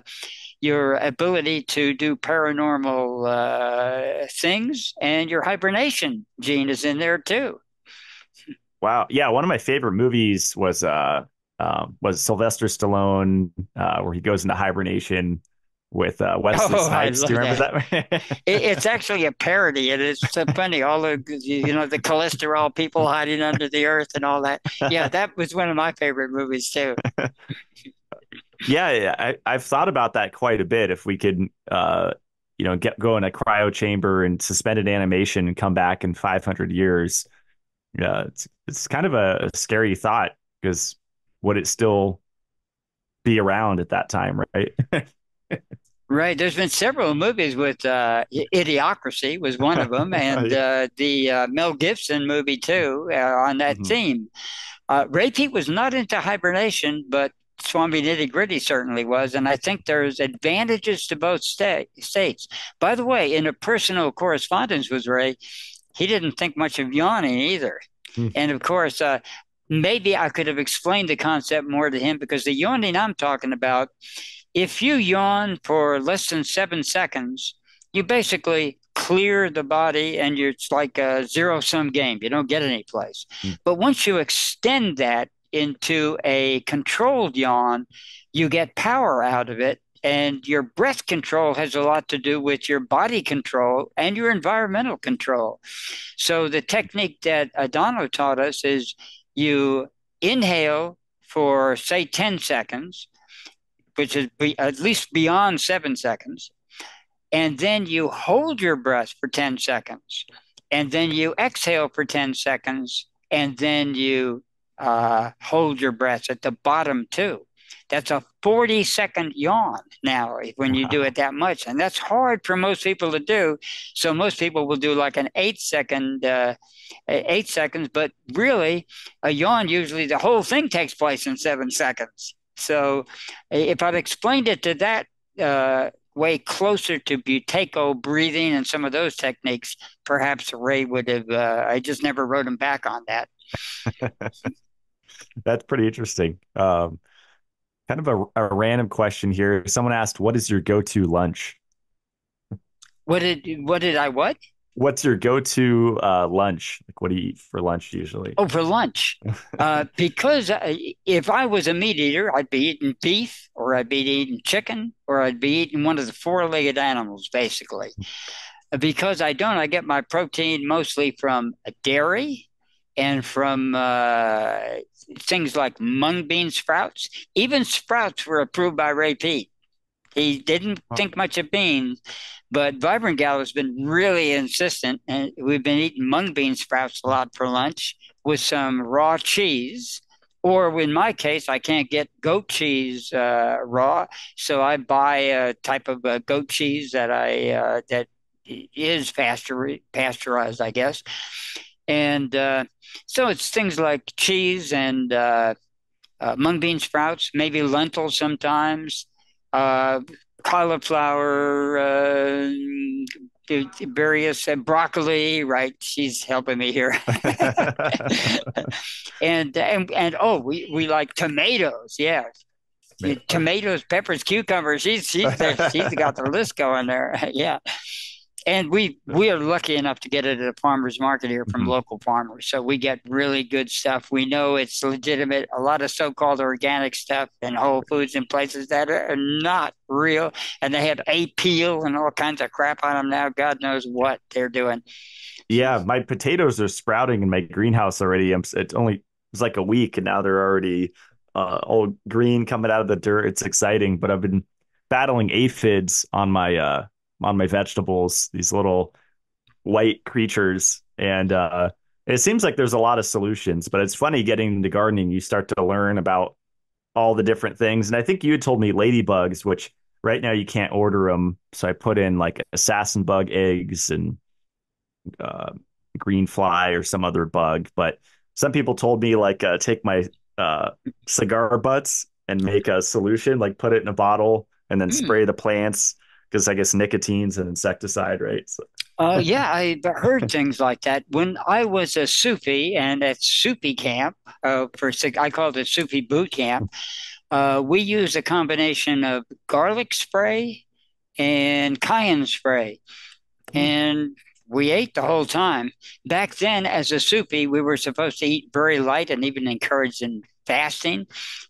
your ability to do paranormal uh, things, and your hibernation gene is in there too. Wow. Yeah. One of my favorite movies was uh, um, was Sylvester Stallone, uh, where he goes into hibernation with uh, Wesley oh, Snipes. Do you remember that? that? it, it's actually a parody. It is so funny. All the you know the cholesterol people hiding under the earth and all that. Yeah, that was one of my favorite movies too. yeah, I, I've thought about that quite a bit. If we could, uh, you know, get go in a cryo chamber and suspended animation and come back in 500 years, yeah, it's it's kind of a, a scary thought because would it still be around at that time, right? Right. There's been several movies with uh, Idiocracy was one of them, and uh, the uh, Mel Gibson movie too uh, on that mm-hmm. theme. Uh, Ray Peat was not into hibernation, but Swami Nitty Gritty certainly was, and I think there's advantages to both sta- states. By the way, in a personal correspondence with Ray, he didn't think much of yawning either. Mm. And of course, uh, maybe I could have explained the concept more to him because the yawning I'm talking about if you yawn for less than seven seconds, you basically clear the body and it's like a zero sum game. You don't get any place. Mm. But once you extend that into a controlled yawn, you get power out of it. And your breath control has a lot to do with your body control and your environmental control. So, the technique that Adano taught us is you inhale for, say, 10 seconds, which is be, at least beyond seven seconds. And then you hold your breath for 10 seconds. And then you exhale for 10 seconds. And then you uh, hold your breath at the bottom, too. That's a 40 second yawn now when you do it that much. And that's hard for most people to do. So most people will do like an eight second, uh, eight seconds, but really a yawn, usually the whole thing takes place in seven seconds. So if I'd explained it to that uh, way closer to Buteyko breathing and some of those techniques, perhaps Ray would have. Uh, I just never wrote him back on that. That's pretty interesting. Um, kind of a, a random question here. Someone asked, "What is your go-to lunch?" What did what did I what? What's your go-to uh, lunch? Like, what do you eat for lunch usually? Oh, for lunch, uh, because uh, if I was a meat eater, I'd be eating beef, or I'd be eating chicken, or I'd be eating one of the four-legged animals, basically. because I don't, I get my protein mostly from dairy and from uh, things like mung bean sprouts. Even sprouts were approved by Ray Peat. He didn't think much of beans, but Vibrant Gal has been really insistent, and we've been eating mung bean sprouts a lot for lunch with some raw cheese. Or in my case, I can't get goat cheese uh, raw, so I buy a type of uh, goat cheese that I uh, that is pasture, pasteurized, I guess. And uh, so it's things like cheese and uh, uh, mung bean sprouts, maybe lentils sometimes, uh, cauliflower, uh, various uh, broccoli. Right, she's helping me here. and and and oh, we we like tomatoes. Yeah, tomatoes, peppers, cucumbers. She's she's she's got the list going there. yeah and we we are lucky enough to get it at a farmers market here from mm-hmm. local farmers. So we get really good stuff. We know it's legitimate. A lot of so-called organic stuff and whole foods in places that are not real. And they have a peel and all kinds of crap on them now. God knows what they're doing. Yeah my potatoes are sprouting in my greenhouse already. I'm, it's only it's like a week and now they're already uh, all green coming out of the dirt. It's exciting but i've been battling aphids on my uh on my vegetables, these little white creatures. And uh, it seems like there's a lot of solutions, but it's funny getting into gardening. You start to learn about all the different things. And I think you had told me ladybugs, which right now you can't order them. So I put in like assassin bug eggs and uh, green fly or some other bug. But some people told me like uh, take my uh, cigar butts and make a solution, like put it in a bottle and then mm. spray the plants because I guess nicotine's an insecticide, right? So. Uh, yeah, I heard things like that. When I was a Sufi and at Sufi camp, uh, for I called it Sufi boot camp, uh, we used a combination of garlic spray and cayenne spray. Hmm. And we ate the whole time. Back then, as a Sufi, we were supposed to eat very light and even encouraged in fasting.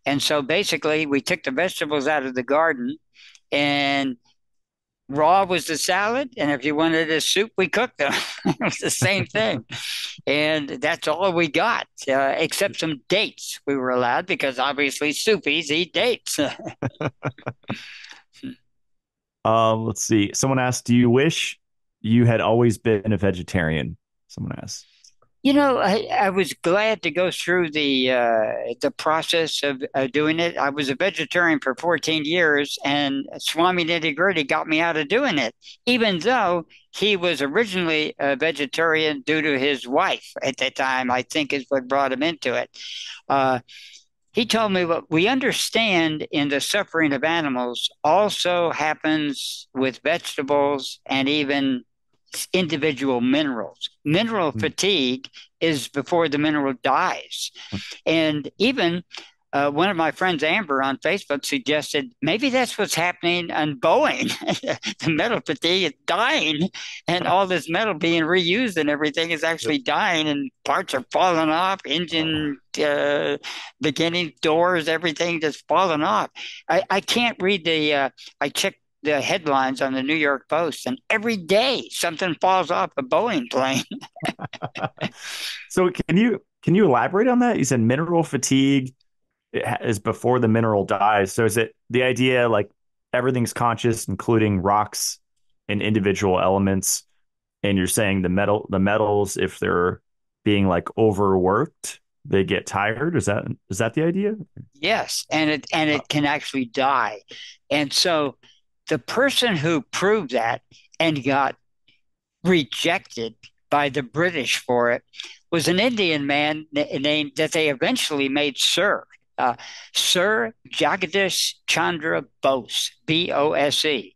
And so basically, we took the vegetables out of the garden and raw was the salad, and if you wanted a soup, we cooked them. it was the same thing, and that's all we got, uh, except some dates we were allowed because obviously Sufis eat dates. um, let's see. Someone asked, "Do you wish you had always been a vegetarian?" Someone asked. You know, I, I was glad to go through the uh, the process of uh, doing it. I was a vegetarian for 14 years, and Swami Nitty got me out of doing it, even though he was originally a vegetarian due to his wife at that time. I think is what brought him into it. Uh, he told me what we understand in the suffering of animals also happens with vegetables and even individual minerals. Mineral mm. fatigue is before the mineral dies. Hmm. And even uh, one of my friends, Amber, on Facebook suggested maybe that's what's happening on Boeing. the metal fatigue is dying, and all this metal being reused and everything is actually dying, and parts are falling off, engine uh, beginning, doors, everything just falling off. I, I can't read the, uh, I checked the headlines on the New York Post, and every day something falls off a Boeing plane. so can you can you elaborate on that? You said mineral fatigue is before the mineral dies. So is it the idea like everything's conscious, including rocks and individual elements, and you're saying the metal the metals if they're being like overworked they get tired is that is that the idea yes and it and it can actually die and so the person who proved that and got rejected by the British for it was an Indian man named that they eventually made Sir. Uh, Sir Jagadish Chandra Bose, B O S E.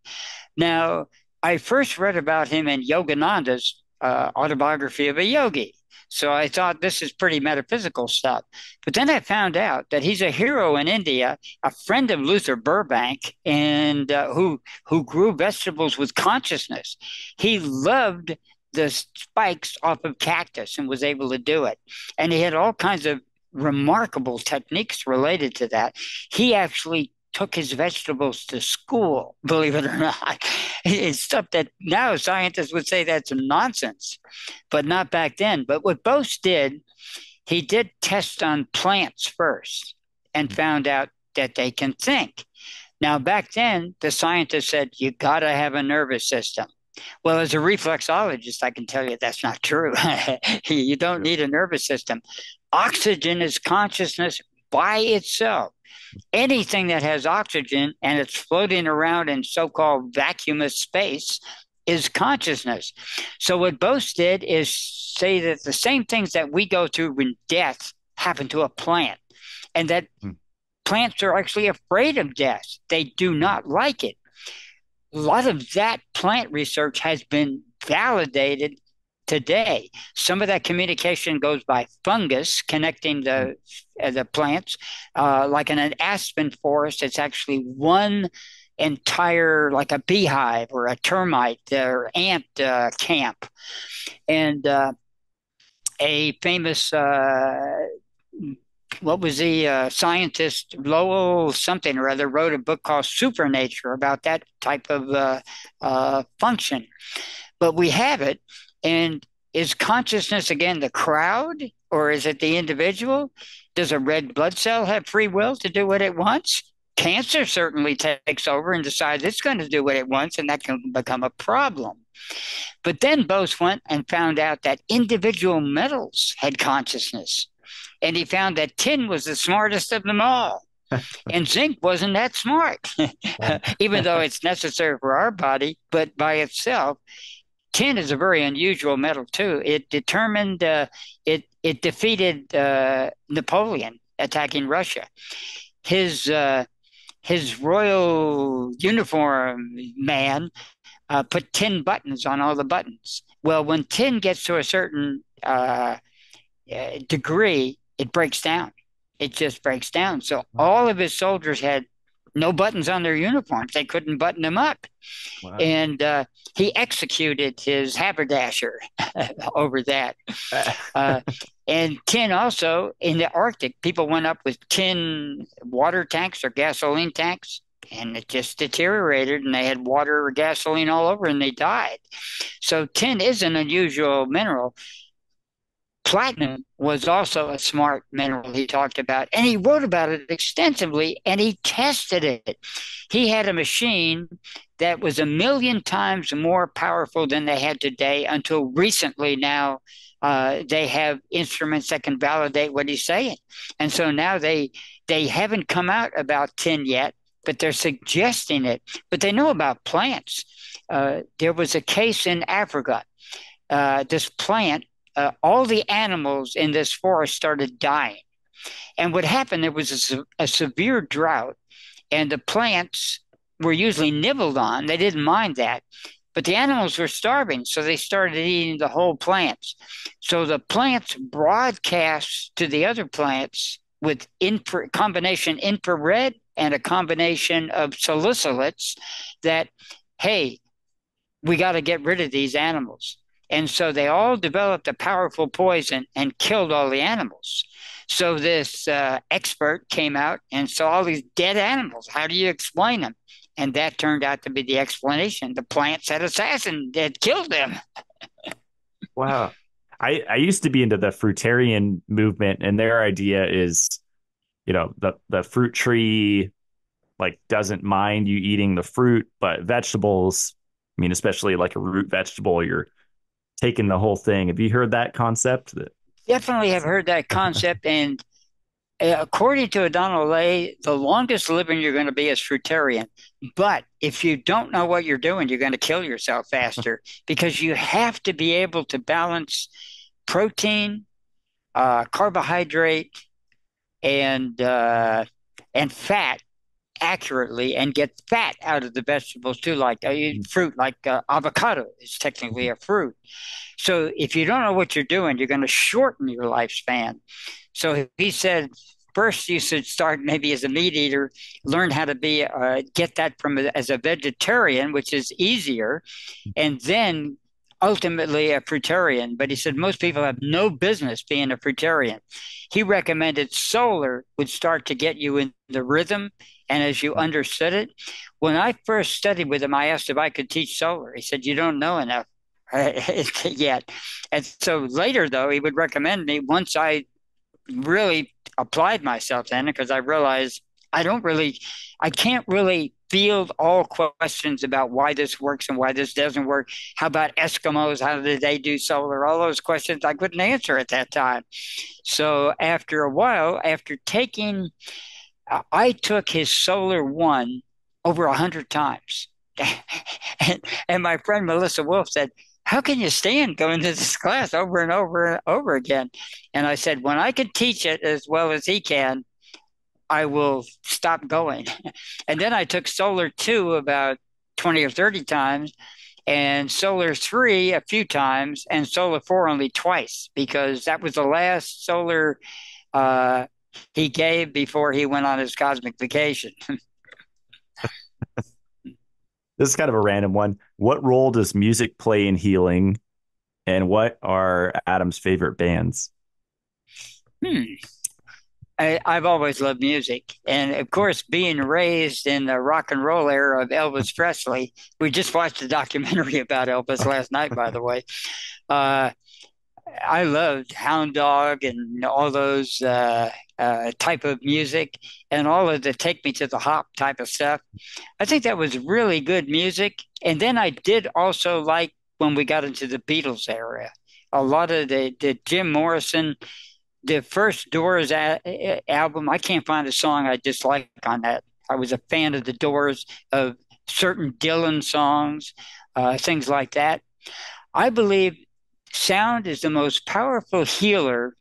Now, I first read about him in Yogananda's uh, autobiography of a yogi. So I thought this is pretty metaphysical stuff. But then I found out that he's a hero in India, a friend of Luther Burbank, and uh, who who grew vegetables with consciousness. He loved the spikes off of cactus and was able to do it. And he had all kinds of remarkable techniques related to that. He actually took his vegetables to school, believe it or not. It's stuff that now scientists would say that's nonsense, but not back then. But what Bose did, he did test on plants first and hmm. found out that they can think. Now, back then, the scientists said you got to have a nervous system. Well, as a reflexologist, I can tell you that's not true. you don't need a nervous system. Oxygen is consciousness by itself anything that has oxygen and it's floating around in so called vacuumous space is consciousness. So, what Bose did is say that the same things that we go through when death happen to a plant, and that hmm. plants are actually afraid of death, they do not like it. A lot of that plant research has been validated today. Some of that communication goes by fungus connecting the uh, the plants, uh, like in an aspen forest. It's actually one entire like a beehive or a termite or ant uh, camp, and uh, a famous. Uh, what was the uh, scientist Lowell something or other wrote a book called Supernature about that type of function, but we have it, and is consciousness again the crowd or is it the individual? Does a red blood cell have free will to do what it wants? Cancer certainly takes over and decides it's going to do what it wants, and that can become a problem. But then Bose went and found out that individual metals had consciousness. And he found that tin was the smartest of them all. and zinc wasn't that smart, even though it's necessary for our body, but by itself, tin is a very unusual metal too. It determined uh, it it defeated uh, Napoleon attacking Russia. His uh, his royal uniform man uh, put tin buttons on all the buttons. Well, when tin gets to a certain uh, uh degree, it breaks down. It just breaks down. So all of his soldiers had no buttons on their uniforms. They couldn't button them up. Wow. And uh, he executed his haberdasher over that. uh, and tin also in the Arctic, people went up with tin water tanks or gasoline tanks, and it just deteriorated, and they had water or gasoline all over, and they died. So tin is an unusual mineral. Platinum was also a smart mineral he talked about, and he wrote about it extensively and he tested it. He had a machine that was a million times more powerful than they had today until recently now. Uh, they have instruments that can validate what he's saying, and so now they they haven't come out about tin yet, but they're suggesting it. But they know about plants. Uh, there was a case in Africa. Uh, this plant uh, all the animals in this forest started dying. And what happened, there was a, a severe drought, and the plants were usually nibbled on. They didn't mind that. But the animals were starving, so they started eating the whole plants. So the plants broadcast to the other plants with infra- combination infrared and a combination of salicylates that, hey, we got to get rid of these animals. And so they all developed a powerful poison and killed all the animals. So this uh, expert came out and saw all these dead animals. How do you explain them? And that turned out to be the explanation. The plants had assassin had killed them. wow. I, I used to be into the fruitarian movement, and their idea is, you know, the, the fruit tree like doesn't mind you eating the fruit, but vegetables, I mean, especially like a root vegetable, you're taking the whole thing. Have you heard that concept? Definitely have heard that concept. and uh, according to Donald Lay, the longest living you're going to be is fruitarian. But if you don't know what you're doing, you're going to kill yourself faster because you have to be able to balance protein, uh, carbohydrate, and uh, and fat accurately and get fat out of the vegetables too, like uh, mm. fruit, like uh, avocado is technically a fruit. So if you don't know what you're doing, you're going to shorten your lifespan. So he said, first you should start maybe as a meat eater, learn how to be uh, get that from as a vegetarian, which is easier, and then ultimately a fruitarian. But he said most people have no business being a fruitarian. He recommended solar would start to get you in the rhythm and as you understood it. When I first studied with him, I asked if I could teach solar. He said, You don't know enough yet. And so later, though, he would recommend me once I really applied myself then because I realized I don't really, I can't really field all questions about why this works and why this doesn't work. How about Eskimos? How did they do solar? All those questions I couldn't answer at that time. So after a while, after taking I took his Solar One over a hundred times. and, and my friend Melissa Wolf said, How can you stand going to this class over and over and over again? And I said, When I can teach it as well as he can, I will stop going. and then I took Solar 2 about 20 or 30 times, and Solar 3 a few times, and Solar 4 only twice, because that was the last solar uh, he gave before he went on his cosmic vacation. this is kind of a random one. What role does music play in healing, and what are Atom's favorite bands? Hmm. I, have always loved music. And of course, being raised in the rock and roll era of Elvis Presley, we just watched a documentary about Elvis last night, by the way. Uh, I loved Hound Dog and all those uh, uh, type of music and all of the take me to the hop type of stuff. I think that was really good music. And then I did also like when we got into the Beatles era. A lot of the, the Jim Morrison, the first Doors a- album, I can't find a song I dislike on that. I was a fan of the Doors, of certain Dylan songs, uh, things like that. I believe sound is the most powerful healer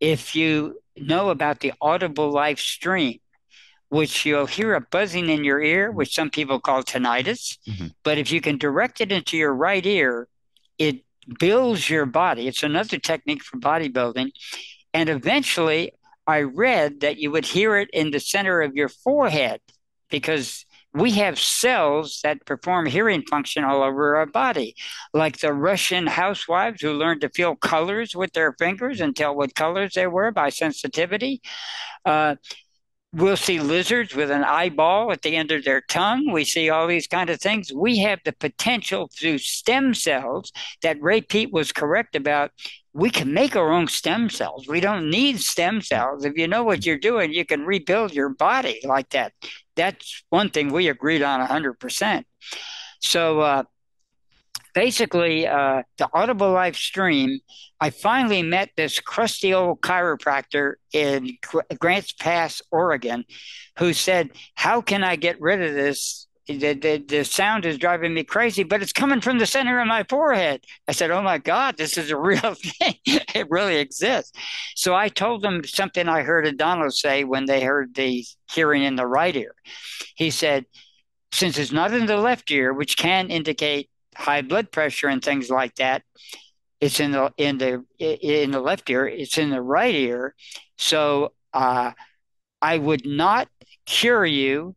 if you know about the audible life stream. which you'll hear a buzzing in your ear, which some people call tinnitus. Mm-hmm. But if you can direct it into your right ear, it builds your body. It's another technique for bodybuilding. And eventually, I read that you would hear it in the center of your forehead because we have cells that perform hearing function all over our body, like the Russian housewives who learned to feel colors with their fingers and tell what colors they were by sensitivity. Uh, we'll see lizards with an eyeball at the end of their tongue. We see all these kind of things. We have the potential through stem cells that Ray Peat was correct about. We can make our own stem cells. We don't need stem cells. If you know what you're doing, you can rebuild your body like that that's one thing we agreed on 100%. So uh, basically, uh, the Audible Life stream, I finally met this crusty old chiropractor in Grants Pass, Oregon, who said, How can I get rid of this the, the, the sound is driving me crazy, but it's coming from the center of my forehead. I said, Oh my God, this is a real thing. it really exists. So I told them something I heard Adano say when they heard the hearing in the right ear. He said, Since it's not in the left ear, which can indicate high blood pressure and things like that, it's in the in the in the left ear, it's in the right ear. So uh, I would not cure you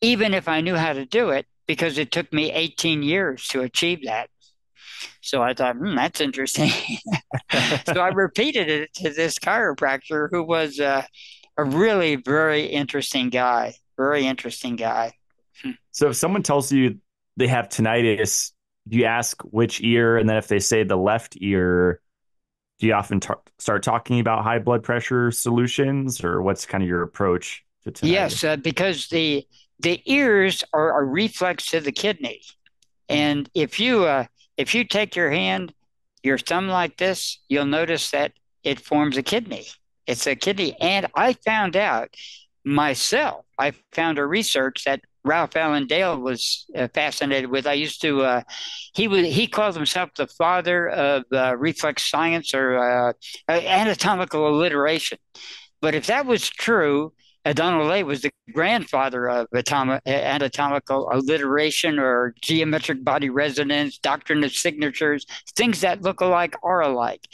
even if I knew how to do it, because it took me 18 years to achieve that. So I thought, hmm, that's interesting. so I repeated it to this chiropractor who was uh, a really very interesting guy. Very interesting guy. Hmm. So if someone tells you they have tinnitus, do you ask which ear? And then if they say the left ear, do you often t- start talking about high blood pressure solutions or what's kind of your approach to tinnitus? Yes, uh, because the the ears are a reflex to the kidney. And if you uh, if you take your hand, your thumb like this, you'll notice that it forms a kidney. It's a kidney. And I found out myself, I found a research that Ralph Alan Dale was uh, fascinated with. I used to, uh, he was he called himself the father of uh, reflex science or uh, anatomical alliteration. But if that was true, Donald was the grandfather of atomic, anatomical alliteration or geometric body resonance, doctrine of signatures, things that look alike are alike.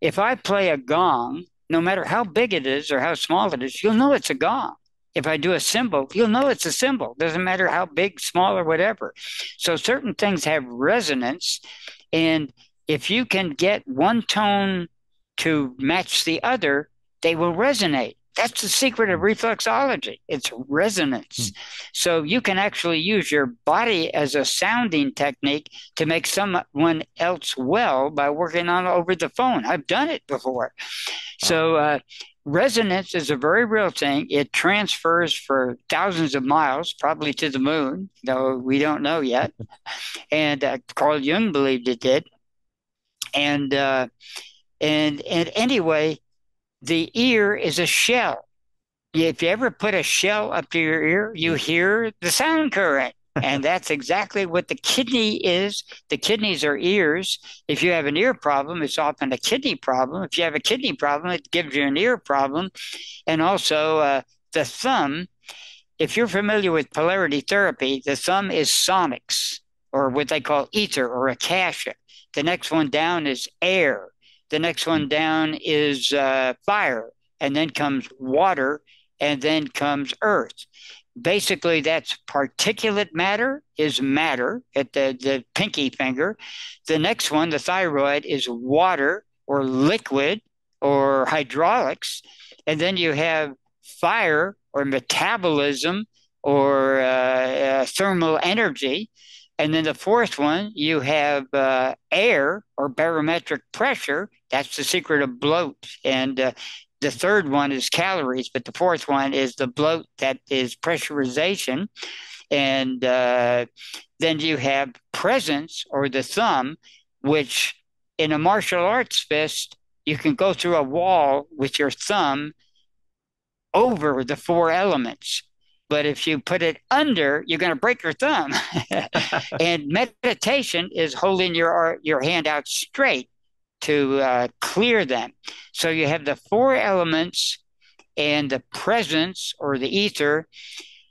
If I play a gong, no matter how big it is or how small it is, you'll know it's a gong. If I do a cymbal, you'll know it's a cymbal. Doesn't matter how big, small, or whatever. So certain things have resonance. And if you can get one tone to match the other, they will resonate. That's the secret of reflexology. It's resonance. Mm. So you can actually use your body as a sounding technique to make someone else well by working on over the phone. I've done it before. So uh, resonance is a very real thing. It transfers for thousands of miles, probably to the moon, though we don't know yet. and uh, Carl Jung believed it did. And uh, and and anyway, the ear is a shell. If you ever put a shell up to your ear, you hear the sound current. and that's exactly what the kidney is. The kidneys are ears. If you have an ear problem, it's often a kidney problem. If you have a kidney problem, it gives you an ear problem. And also uh, the thumb, if you're familiar with polarity therapy, the thumb is sonics, or what they call ether or akasha. The next one down is air. The next one down is uh, fire, and then comes water, and then comes earth. Basically, that's particulate matter is matter at the, the pinky finger. The next one, the thyroid, is water or liquid or hydraulics. And then you have fire or metabolism or uh, uh, thermal energy. And then the fourth one, you have uh, air or barometric pressure. That's the secret of bloat. And uh, the third one is calories, but the fourth one is the bloat that is pressurization. And uh, then you have presence or the thumb, which in a martial arts fist, you can go through a wall with your thumb over the four elements. But if you put it under, you're going to break your thumb. and meditation is holding your your hand out straight to uh, clear them. So you have the four elements and the presence or the ether.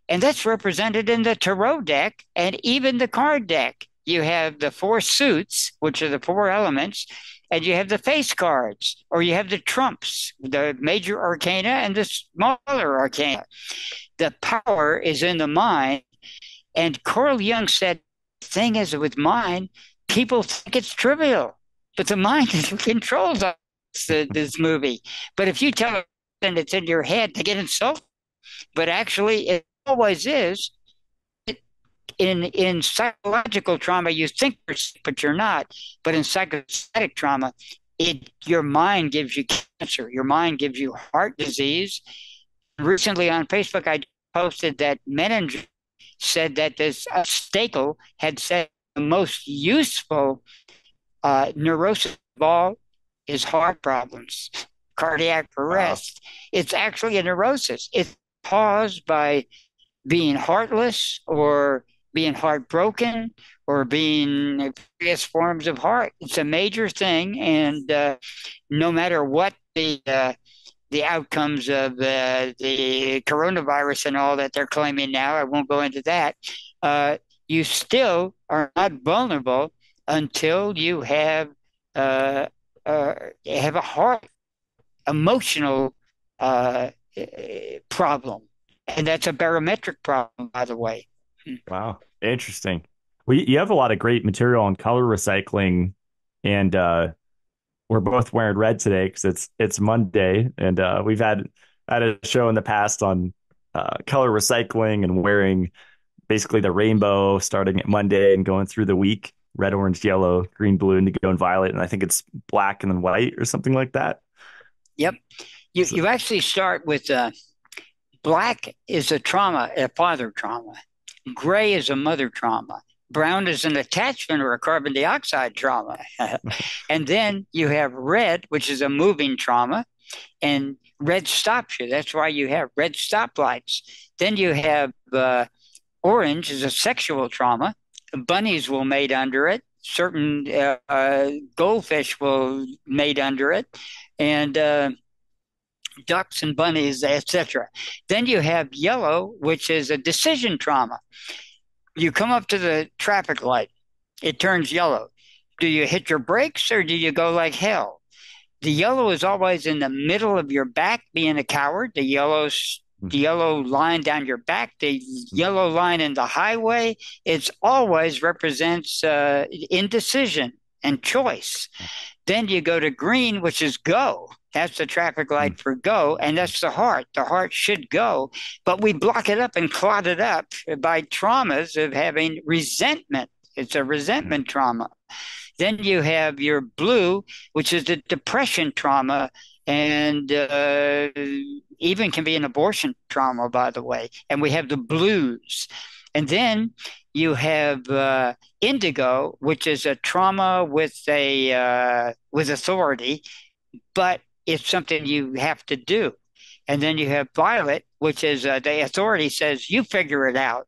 And that's represented in the tarot deck and even the card deck. You have the four suits, which are the four elements, and you have the face cards, or you have the trumps, the major arcana and the smaller arcana. The power is in the mind. And Carl Jung said, thing is with mind, people think it's trivial, but the mind controls this, uh, this movie. But if you tell them it's in your head, they get insulted. But actually, it always is in in psychological trauma, you think you're sick, but you're not. But in psychostatic trauma, it your mind gives you cancer. Your mind gives you heart disease. Recently on Facebook, I posted that Menninger said that this uh, Stekel had said the most useful uh, neurosis of all is heart problems, cardiac arrest. Wow. It's actually a neurosis. It's caused by being heartless or being heartbroken or being various forms of heart. It's a major thing, and uh, no matter what the uh, the outcomes of uh, the coronavirus and all that they're claiming now, I won't go into that. Uh, you still are not vulnerable until you have uh, uh, have a heart emotional problem, and that's a barometric problem, by the way. Wow, interesting. Well, you have a lot of great material on color recycling, and uh, we're both wearing red today because it's it's Monday, and uh, we've had had a show in the past on uh, color recycling and wearing basically the rainbow starting at Monday and going through the week red, orange, yellow, green, blue, indigo, and violet. And I think it's black and then white or something like that. Yep. You, so, you actually start with uh, black is a trauma, a father trauma. Gray is a mother trauma. Brown is an attachment or a carbon dioxide trauma. and then you have red, which is a moving trauma, and red stops you. That's why you have red stoplights. Then you have uh, orange is a sexual trauma. Bunnies will mate under it. Certain uh, uh, goldfish will mate under it, and uh, ducks and bunnies, etc. Then you have yellow, which is a decision trauma. You come up to the traffic light, it turns yellow. Do you hit your brakes or do you go like hell? The yellow is always in the middle of your back, being a coward. The yellow, hmm. the yellow line down your back, the hmm. yellow line in the highway, it's always represents uh, indecision and choice. Hmm. Then you go to green, which is go. That's the traffic light mm. for go, and that's the heart. The heart should go, but we block it up and clot it up by traumas of having resentment. It's a resentment mm. trauma. Then you have your blue, which is the depression trauma, and uh, even can be an abortion trauma, by the way. And we have the blues. And then you have uh, indigo, which is a trauma with a uh, with authority, but it's something you have to do. And then you have violet, which is uh, the authority says you figure it out.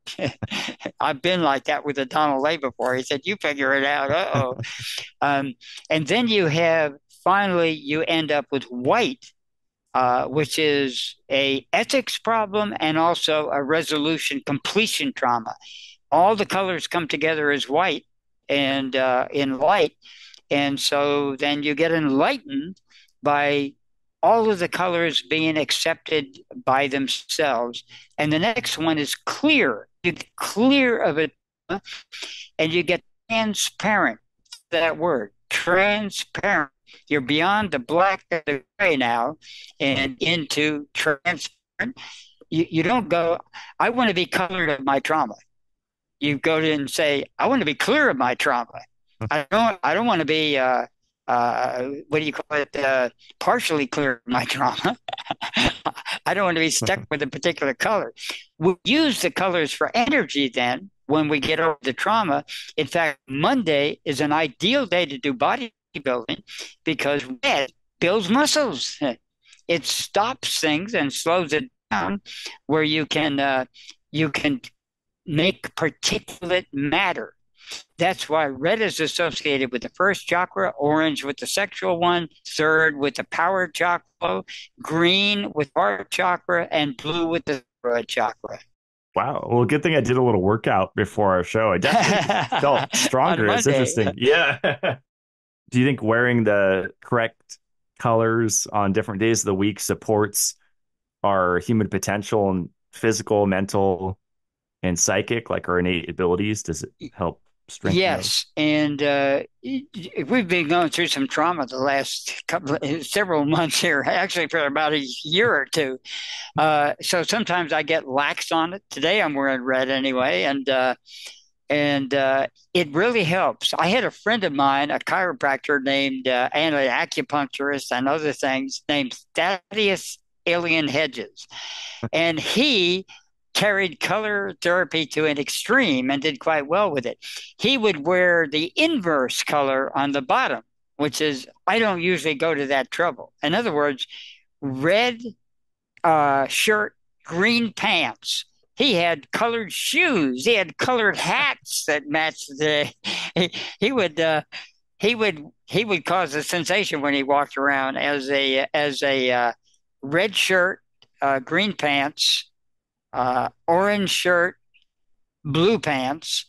I've been like that with the Donald Lay before. He said you figure it out. oh. um, and then you have finally you end up with white, uh, which is a ethics problem and also a resolution completion trauma. All the colors come together as white and uh, in light, and so then you get enlightened by all of the colors being accepted by themselves. And the next one is clear. You get clear of it, and you get transparent. That word, transparent. You're beyond the black and the gray now and into transparent. You, you don't go, I want to be colored of my trauma. You go to and say, I want to be clear of my trauma. I don't I don't want to be uh, uh, what do you call it, uh, partially clear my trauma. I don't want to be stuck with a particular color. We use the colors for energy then when we get over the trauma. In fact, Monday is an ideal day to do bodybuilding because red builds muscles. It stops things and slows it down where you can uh, you can make particulate matter That's why red is associated with the first chakra, orange with the sexual one, third with the power chakra, green with heart chakra, and blue with the throat chakra. Wow. Well, good thing I did a little workout before our show. I definitely felt stronger. It's interesting. Yeah. Do you think wearing the correct colors on different days of the week supports our human potential and physical, mental, and psychic, like our innate abilities? Does it help strengthen? Yes, those? and uh, we've been going through some trauma the last couple, several months here. Actually, for about a year or two. Uh, so sometimes I get lax on it. Today I'm wearing red anyway, and uh, and uh, it really helps. I had a friend of mine, a chiropractor named uh, and an acupuncturist and other things, named Thaddeus Alien Hedges, and he carried color therapy to an extreme and did quite well with it. He would wear the inverse color on the bottom, which is, I don't usually go to that trouble. In other words, red uh, shirt, green pants. He had colored shoes. He had colored hats that matched the. He, he would uh, he would he would cause a sensation when he walked around as a as a uh, red shirt, uh, green pants, uh, orange shirt, blue pants,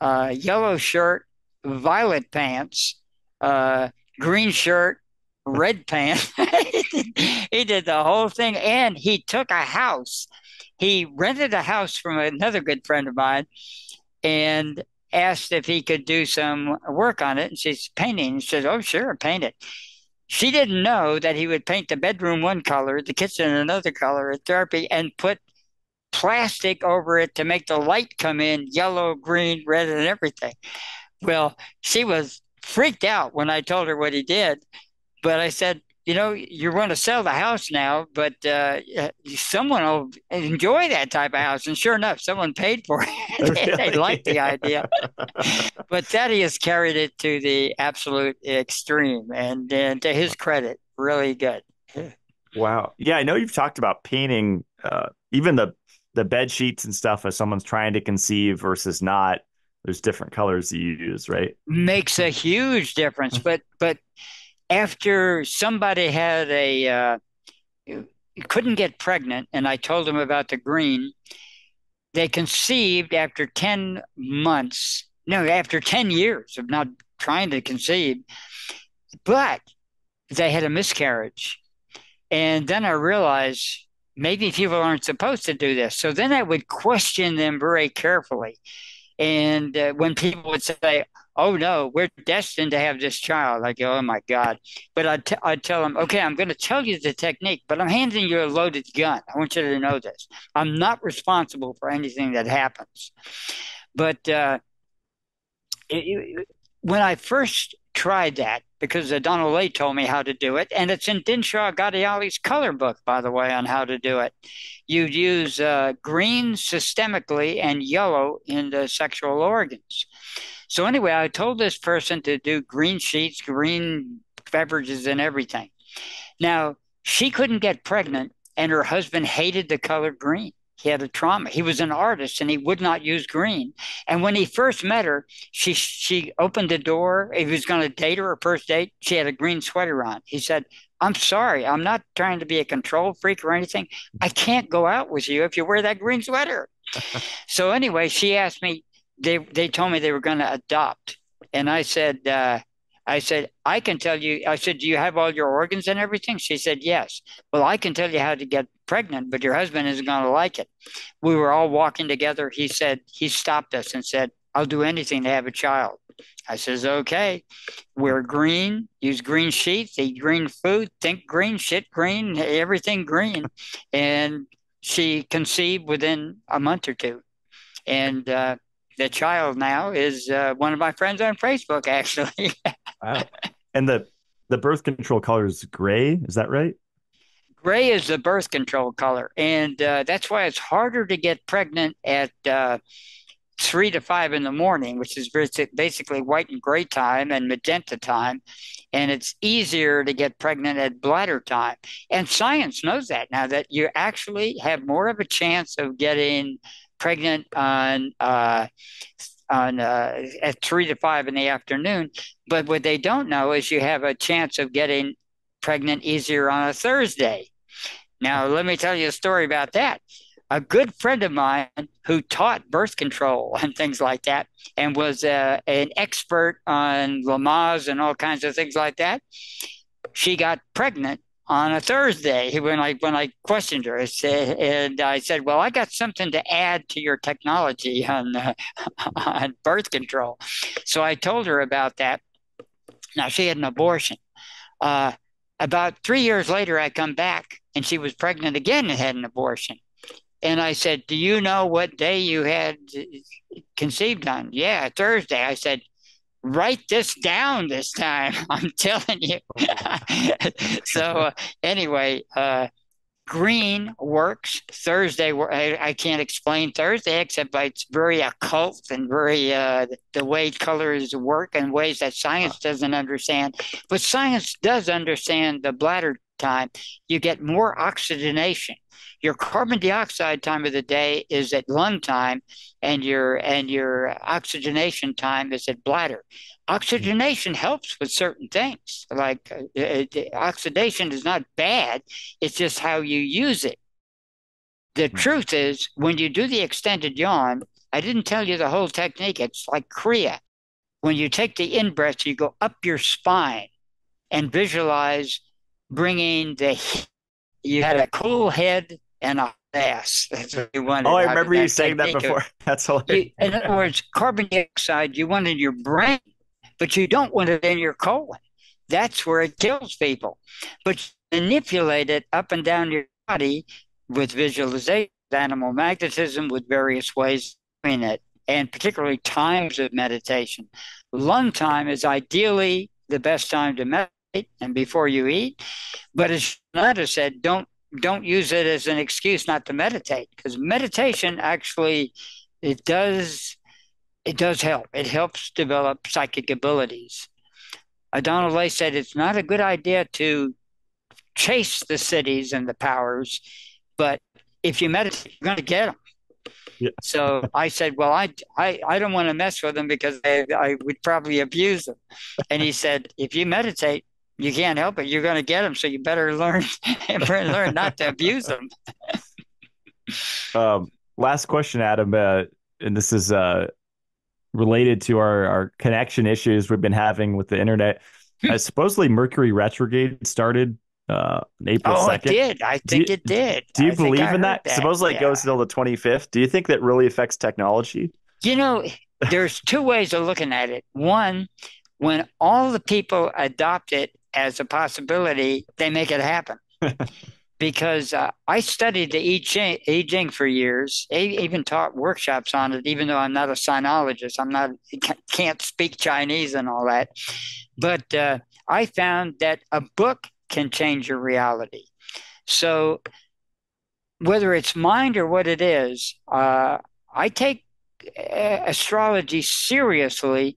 uh, yellow shirt, violet pants, uh, green shirt, red pants. he did the whole thing. And he took a house. He rented a house from another good friend of mine and asked if he could do some work on it. And she's painting. She said, Oh, sure, paint it. She didn't know that he would paint the bedroom one color, the kitchen another color, a therapy, and put plastic over it to make the light come in yellow, green, red, and everything. Well, she was freaked out when I told her what he did. But I said, you know, you're going to sell the house now, but uh, someone will enjoy that type of house. And sure enough, someone paid for it. they, they liked the idea. but Thaddeus carried it to the absolute extreme. And, and to his credit, really good. Wow. Yeah, I know you've talked about painting uh, even the the bed sheets and stuff as someone's trying to conceive versus not there's different colors that you use right? Makes a huge difference but but after somebody had a uh, couldn't get pregnant and i told them about the green they conceived after 10 months no after 10 years of not trying to conceive but they had a miscarriage. And then i realized maybe people aren't supposed to do this. So then I would question them very carefully. And uh, when people would say, oh no, we're destined to have this child, I go, oh my God. But I'd, tell them, okay, I'm going to tell you the technique, but I'm handing you a loaded gun. I want you to know this. I'm not responsible for anything that happens. But uh, it, when I first tried that, because Donald Lay told me how to do it. And it's in Dinshah Ghadiali's color book, by the way, on how to do it. You'd use uh, green systemically and yellow in the sexual organs. So, anyway, I told this person to do green sheets, green beverages, and everything. Now, she couldn't get pregnant, and her husband hated the color green. He had a trauma. He was an artist and he would not use green. And when he first met her, she she opened the door. He was going to date her, her first date. She had a green sweater on. He said, I'm sorry. I'm not trying to be a control freak or anything. I can't go out with you if you wear that green sweater. so anyway, she asked me, they, they told me they were going to adopt. And I said, uh, I said, I can tell you. I said, Do you have all your organs and everything? She said, Yes. Well, I can tell you how to get pregnant, but your husband isn't going to like it. We were all walking together. He said, He stopped us and said, I'll do anything to have a child. I says, Okay. Wear green, use green sheets, eat green food, think green, shit green, everything green. and she conceived within a month or two. And, uh, the child now is uh, one of my friends on Facebook, actually. And the the birth control color is gray. Is that right? Gray is the birth control color, and uh, that's why it's harder to get pregnant at uh, three to five in the morning, which is basically white and gray time and magenta time. And it's easier to get pregnant at bladder time. And science knows that now that you actually have more of a chance of getting pregnant on uh, on uh, at three to five in the afternoon. But what they don't know is you have a chance of getting pregnant easier on a Thursday. Now, let me tell you a story about that. A good friend of mine who taught birth control and things like that, and was uh, an expert on Lamaze and all kinds of things like that. She got pregnant on a Thursday when I when I questioned her, I said, and I said, "Well, I got something to add to your technology on uh, on birth control." So I told her about that. Now she had an abortion. Uh, about three years later, I come back and she was pregnant again and had an abortion. And I said, "Do you know what day you had conceived on?" Yeah, Thursday. I said, write this down this time. I'm telling you. so uh, anyway, uh, green works. Thursday, I, I, can't explain Thursday except by it's very occult and very uh, the way colors work in ways that science doesn't understand. But science does understand the bladder time. You get more oxygenation. Your carbon dioxide time of the day is at lung time, and your and your oxygenation time is at bladder. Oxygenation helps with certain things. Like uh, it, oxidation is not bad; it's just how you use it. The mm-hmm. truth is, when you do the extended yawn, I didn't tell you the whole technique. It's like Kriya. When you take the in breath, you go up your spine and visualize bringing the. You had a cool head and a ass. That's what you wanted. Oh, I remember you saying that before. Of, That's hilarious. You, in other words, carbon dioxide you want in your brain, but you don't want it in your colon. That's where it kills people. But manipulate it up and down your body with visualization, animal magnetism, with various ways doing it, and particularly times of meditation. Lung time is ideally the best time to meditate and before you eat. But as Nada said, don't don't use it as an excuse not to meditate because meditation actually it does it does help it helps develop psychic abilities Donald Lay said it's not a good idea to chase the siddhis and the powers, but if you meditate, you're going to get them. Yeah. so I said, well, I, I, I don't want to mess with them because I, I would probably abuse them. And he said, if you meditate, you can't help it. You're going to get them, so you better learn learn not to abuse them. um, last question, Atom, uh, and this is uh, related to our our connection issues we've been having with the internet. uh, supposedly, Mercury retrograde started uh, April oh, 2nd. it did. I think you, it did. Do you I believe in that? that? Supposedly, yeah. it goes until the 25th. Do you think that really affects technology? You know, there's two ways of looking at it. One, when all the people adopt it as a possibility, they make it happen. because uh, I studied the I Ching, I Ching for years. I even taught workshops on it, even though I'm not a sinologist. I'm not can't speak Chinese and all that. But uh, I found that a book can change your reality. So whether it's mind or what it is, uh, I take uh, astrology seriously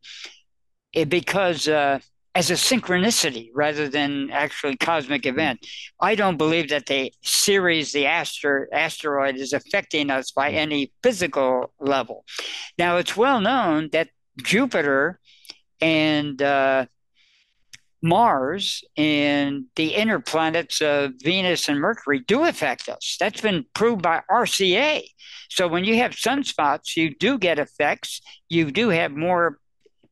eh, because uh, as a synchronicity rather than actually cosmic event. I don't believe that the Ceres, the astro- asteroid, is affecting us by mm-hmm. any physical level. Now, it's well known that Jupiter and uh, Mars and the inner planets of Venus and Mercury do affect us. That's been proved by RCA. So when you have sunspots, you do get effects. You do have more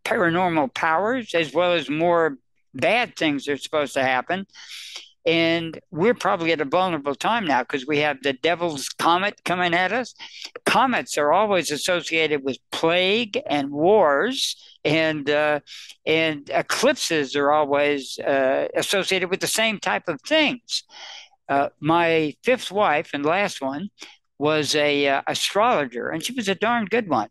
paranormal powers as well as more bad things are supposed to happen. And we're probably at a vulnerable time now because we have the devil's comet coming at us. Comets are always associated with plague and wars, and uh, and eclipses are always uh, associated with the same type of things. Uh, my fifth wife and last one was a uh, astrologer, and she was a darn good one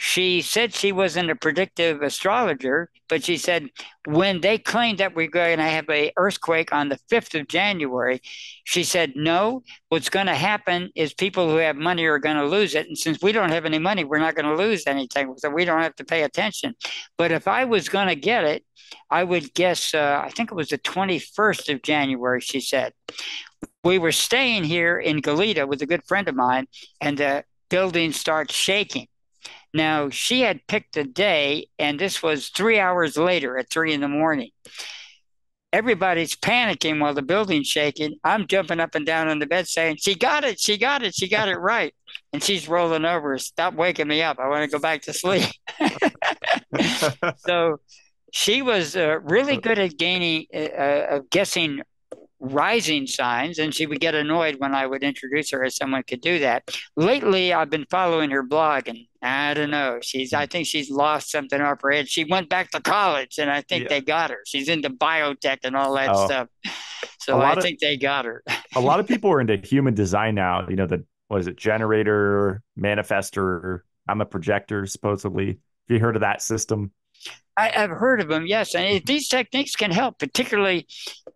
she said she wasn't a predictive astrologer, but she said when they claimed that we're going to have a earthquake on the 5th of January, she said, no, what's going to happen is people who have money are going to lose it. And since we don't have any money, we're not going to lose anything. So we don't have to pay attention. But if I was going to get it, I would guess, uh, I think it was the 21st of January, she said. We were staying here in Goleta with a good friend of mine, and the building starts shaking Now, she had picked a day, and this was three hours later at three in the morning. Everybody's panicking while the building's shaking. I'm jumping up and down on the bed saying, She got it, she got it, she got it right. And she's rolling over. Stop waking me up. I want to go back to sleep. so she was uh, really good at gaining, uh, uh, guessing rising signs, and she would get annoyed when I would introduce her as someone could do that. Lately, I've been following her blog, and I don't know. She's I hmm. think she's lost something off her head. She went back to college, and I think yeah. they got her. She's into biotech and all that oh. stuff. So I think they got her. a lot of people are into human design now. You know the what is it, generator, manifestor. I'm a projector, supposedly. Have you heard of that system? I, have heard of them, yes. And these techniques can help, particularly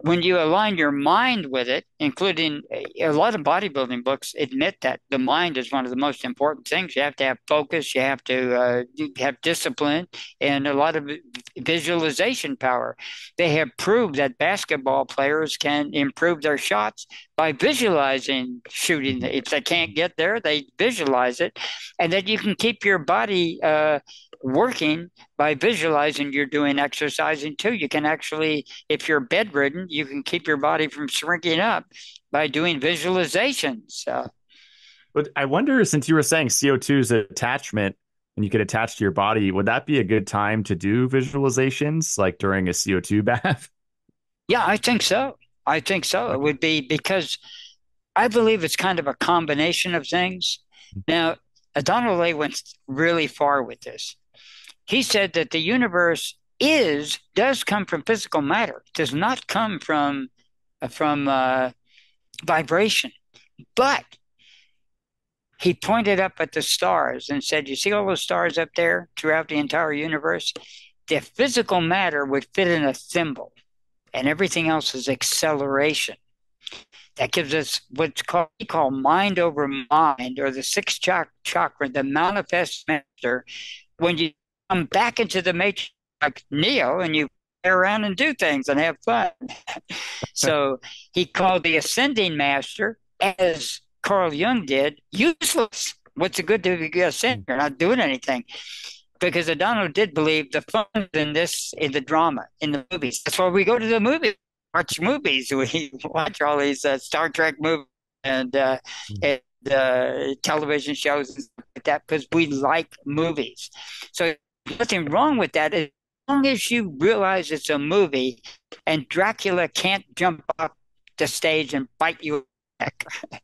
when you align your mind with it, including a lot of bodybuilding books admit that the mind is one of the most important things. You have to have focus, you have to uh, have discipline, and a lot of visualization power. They have proved that basketball players can improve their shots by visualizing shooting. If they can't get there, they visualize it, and then you can keep your body. Uh, working by visualizing you're doing exercising too. You can actually, if you're bedridden, you can keep your body from shrinking up by doing visualizations. Uh, but I wonder, since you were saying CO2 is attachment and you could attach to your body, would that be a good time to do visualizations like during a CO2 bath? Yeah, I think so. I think so. It would be because I believe it's kind of a combination of things. Hmm. Now, Donald Lay went really far with this he said that the universe is does come from physical matter. Does not come from uh, from uh, vibration. But he pointed up at the stars and said you see all those stars up there throughout the entire universe? The physical matter would fit in a thimble and everything else is acceleration. That gives us what's called we call mind over mind or the sixth chakra the manifest master when you come back into the matrix like Neo and you play around and do things and have fun. so he called the ascending master, as Carl Jung did, useless. What's the good to be ascending? You're not doing anything. Because Adorno did believe the fun in this, in the drama, in the movies. That's why we go to the movies, watch movies. We watch all these uh, Star Trek movies and, uh, mm. and uh, television shows and stuff like that because we like movies. So nothing wrong with that as long as you realize it's a movie and Dracula can't jump off the stage and bite you back.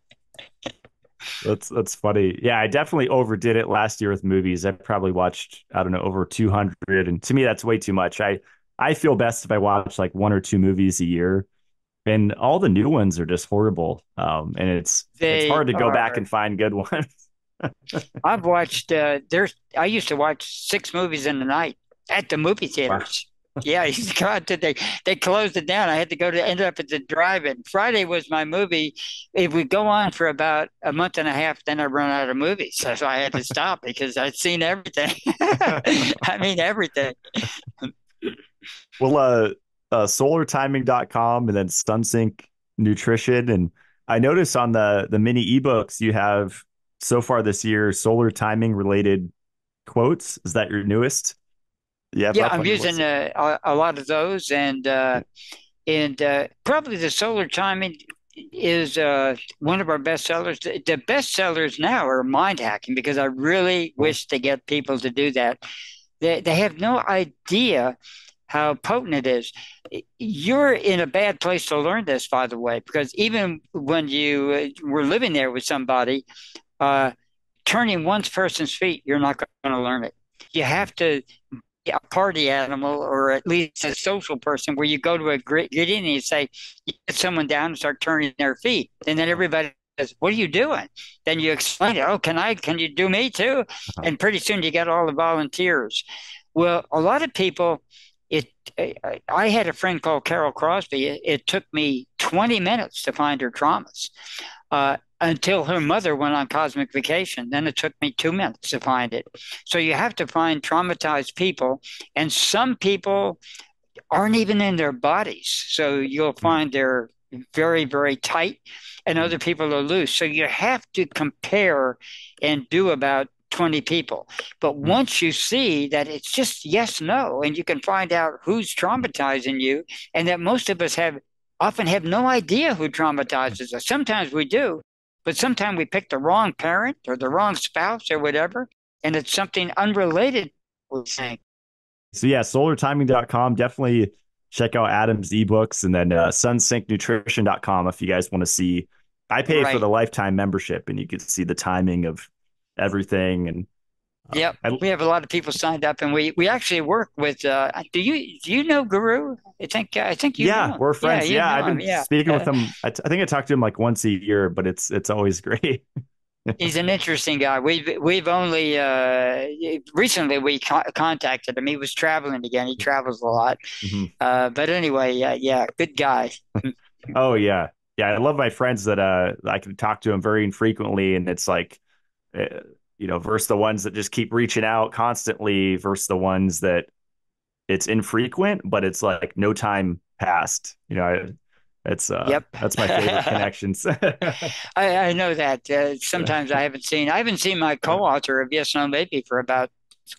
that's that's funny. Yeah, I definitely overdid it last year with movies. I probably watched I don't know over 200 and to me that's way too much. I I feel best if I watch like one or two movies a year. And all the new ones are just horrible. Um, and it's they it's hard to go are. back and find good ones. I've watched. Uh, there's. I used to watch six movies in a night at the movie theaters. Wow. yeah, God, they they closed it down. I had to go to end up at the drive-in. Friday was my movie. It would go on for about a month and a half, then I run out of movies, so, so I had to stop because I'd seen everything. I mean everything. well, uh, uh, solartiming.com and then SunSync Nutrition and I noticed on the the mini ebooks you have so far this year solar timing related quotes. Is that your newest? Yeah, yeah, I'm using uh, a, a, lot of those, and uh, and uh, probably the solar timing is uh, one of our best sellers. The, best sellers now are mind hacking because I really wish to get people to do that. They they have no idea how potent it is. You're in a bad place to learn this, by the way, because even when you uh, were living there with somebody, uh, turning one person's feet, you're not going to learn it. You have to be a party animal or at least a social person where you go to a great get in and you say, you get someone down and start turning their feet. And then everybody says, What are you doing? Then you explain it. Oh, can I? Can you do me too? Uh-huh. And pretty soon you get all the volunteers. Well, a lot of people, it. I had a friend called Carol Crosby. It, it took me 20 minutes to find her traumas. Uh, until her mother went on cosmic vacation. Then it took me two minutes to find it. So you have to find traumatized people, and some people aren't even in their bodies. So you'll hmm. find they're very, very tight, and other people are loose. So you have to compare and do about 20 people. But mm-hmm. once you see that it's just yes, no, and you can find out who's traumatizing you, and that most of us have often have no idea who traumatizes us. Sometimes we do, but sometimes we pick the wrong parent or the wrong spouse or whatever, and it's something unrelated, we think. So, yeah, solartiming.com. Definitely check out Atom's ebooks and then uh, sunsyncnutrition.com if you guys want to see. I pay right. for the lifetime membership, and you can see the timing of everything and uh, Yep, I, we have a lot of people signed up, and we we actually work with. Uh, do you do you know Guru? I think I think you. Yeah, we're friends. Yeah, yeah I've been yeah. speaking with him. I, t- I think I talk to him like once a year, but it's it's always great. He's an interesting guy. We've we've only uh, recently we co- contacted him. He was traveling again. He travels a lot, mm-hmm. uh, but anyway, yeah, yeah, good guy. oh yeah, yeah. I love my friends that uh I can talk to him very infrequently, and it's like uh, you know, versus the ones that just keep reaching out constantly versus the ones that it's infrequent, but it's like no time passed. You know, I, it's uh, yep. that's my favorite connections. I, I, know that. Uh, sometimes I haven't seen I haven't seen my co-author of Yes No Maybe for about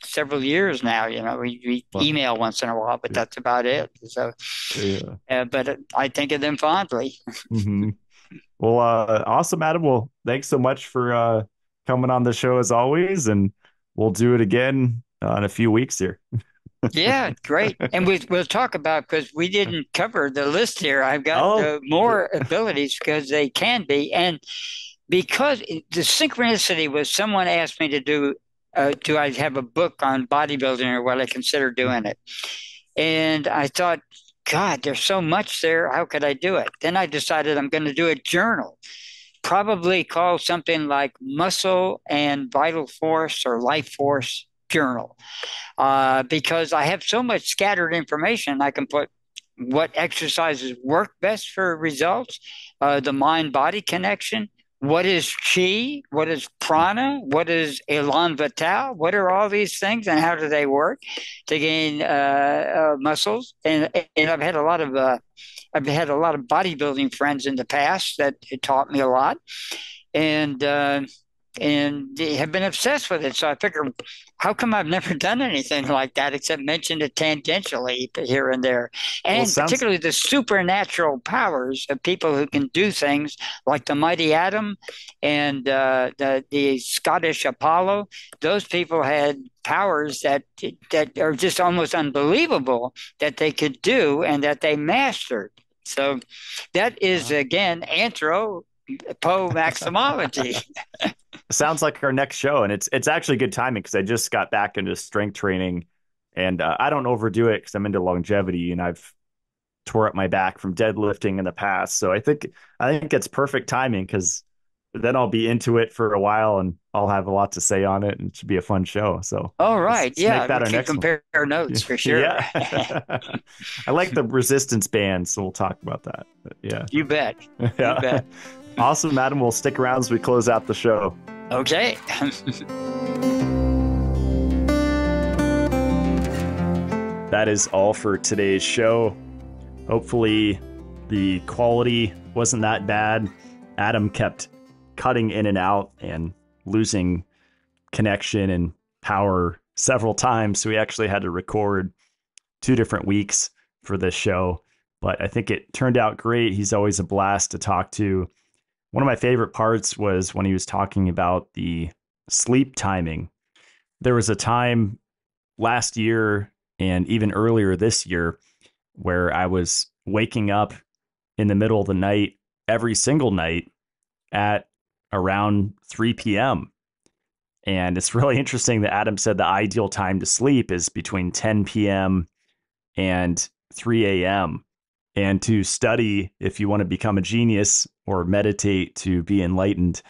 several years now. You know, we, we well, email once in a while, but that's about it. So, yeah. Uh, but I think of them fondly. mm-hmm. Well, uh, awesome, Atom. Well, thanks so much for uh, coming on the show as always, and we'll do it again uh, in a few weeks here. yeah, great. And we, we'll talk about because we didn't cover the list here. I've got oh. more abilities because they can be, and because the synchronicity was someone asked me to do. Uh, do I have a book on bodybuilding or what I consider doing it? And I thought, God, there's so much there. How could I do it? Then I decided I'm going to do a journal probably called something like Muscle and Vital Force or Life Force Journal uh, because I have so much scattered information. I can put what exercises work best for results, uh, the mind body connection. What is chi? What is prana? What is elan vital? What are all these things and how do they work to gain uh, uh muscles? And, and I've had a lot of uh, I've had a lot of bodybuilding friends in the past that taught me a lot, and uh, and have been obsessed with it. So I figured, how come I've never done anything like that except mentioned it tangentially here and there? And well, sounds- particularly the supernatural powers of people who can do things like the mighty Atom and uh, the, the Scottish Apollo. Those people had powers that that are just almost unbelievable that they could do and that they mastered. So that is again anthro po maximology. Sounds like our next show, and it's it's actually good timing because I just got back into strength training, and uh, I don't overdo it because I'm into longevity, and I've tore up my back from deadlifting in the past. So I think I think it's perfect timing because then I'll be into it for a while and I'll have a lot to say on it and it should be a fun show. So All right. let's, let's yeah. That we can compare one. notes for sure. yeah. I like the resistance band, so we'll talk about that. But yeah. You bet. yeah. You bet. awesome, Atom. We'll stick around as we close out the show. Okay. that is all for today's show. Hopefully the quality wasn't that bad. Atom kept cutting in and out and losing connection and power several times. So we actually had to record two different weeks for this show. But I think it turned out great. He's always a blast to talk to. One of my favorite parts was when he was talking about the sleep timing. There was a time last year and even earlier this year where I was waking up in the middle of the night every single night at around 3 p.m. And it's really interesting that Atom said the ideal time to sleep is between 10 p.m. and 3 a.m. And to study, if you want to become a genius or meditate to be enlightened,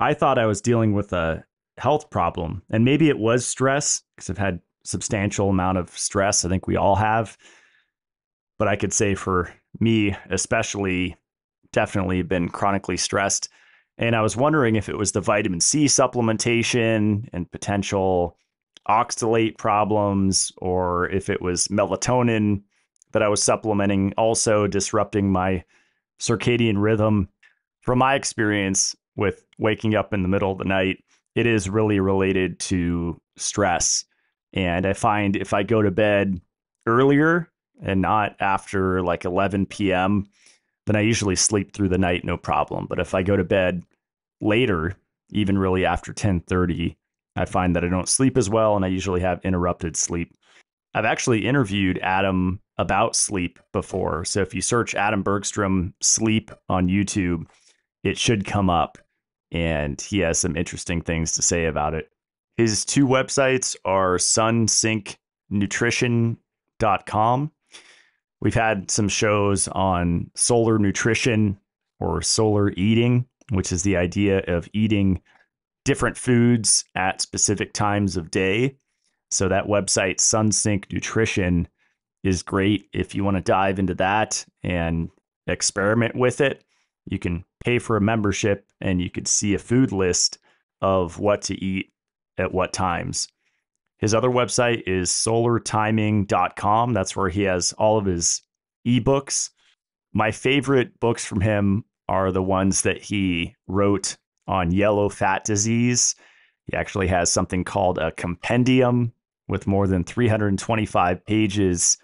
I thought I was dealing with a health problem. And maybe it was stress because I've had substantial amount of stress. I think we all have. But I could say for me, especially, definitely been chronically stressed and I was wondering if it was the vitamin C supplementation and potential oxalate problems, or if it was melatonin that I was supplementing, also disrupting my circadian rhythm. From my experience with waking up in the middle of the night, it is really related to stress. And I find if I go to bed earlier and not after like 11 p.m., then I usually sleep through the night no problem. But if I go to bed later, even really after 10:30, I find that I don't sleep as well and I usually have interrupted sleep. I've actually interviewed Atom about sleep before. So if you search Atom Bergstrom sleep on YouTube, it should come up and he has some interesting things to say about it. His two websites are sunsyncnutrition.com. We've had some shows on solar nutrition or solar eating, which is the idea of eating different foods at specific times of day. So that website, Sunsync Nutrition, is great if you want to dive into that and experiment with it. You can pay for a membership and you could see a food list of what to eat at what times. His other website is solartiming.com. That's where he has all of his ebooks. My favorite books from him are the ones that he wrote on yellow fat disease. He actually has something called a compendium with more than 325 pages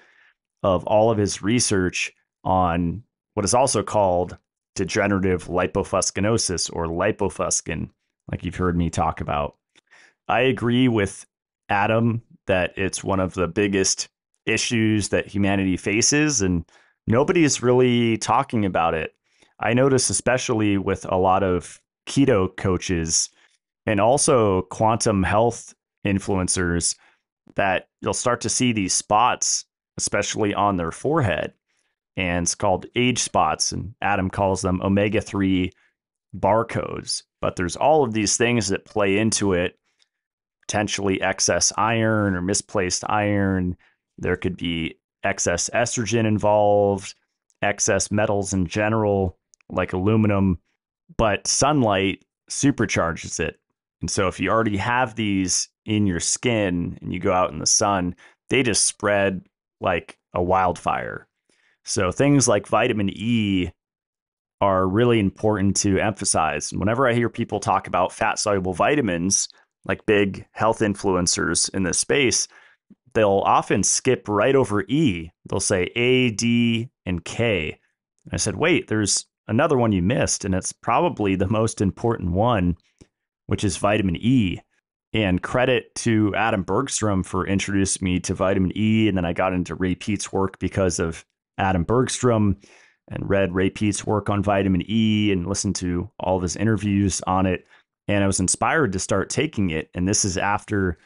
of all of his research on what is also called degenerative lipofuscinosis or lipofuscin, like you've heard me talk about. I agree with Atom that it's one of the biggest issues that humanity faces, and nobody is really talking about it. I notice, especially with a lot of keto coaches and also quantum health influencers, that you'll start to see these spots, especially on their forehead. And it's called age spots. And Atom calls them omega 3 barcodes. But there's all of these things that play into it potentially excess iron or misplaced iron. There could be excess estrogen involved, excess metals in general, like aluminum. But sunlight supercharges it. And so if you already have these in your skin and you go out in the sun, they just spread like a wildfire. So things like vitamin E are really important to emphasize. Whenever I hear people talk about fat soluble vitamins, like big health influencers in this space, they'll often skip right over E. They'll say A, D, and K. I said, wait, there's another one you missed, and it's probably the most important one which is vitamin E. And credit to Atom Bergstrom for introducing me to vitamin E. And then I got into Ray Peat's work because of Atom Bergstrom and read Ray Peat's work on vitamin E and listened to all of his interviews on it. And I was inspired to start taking it. And this is after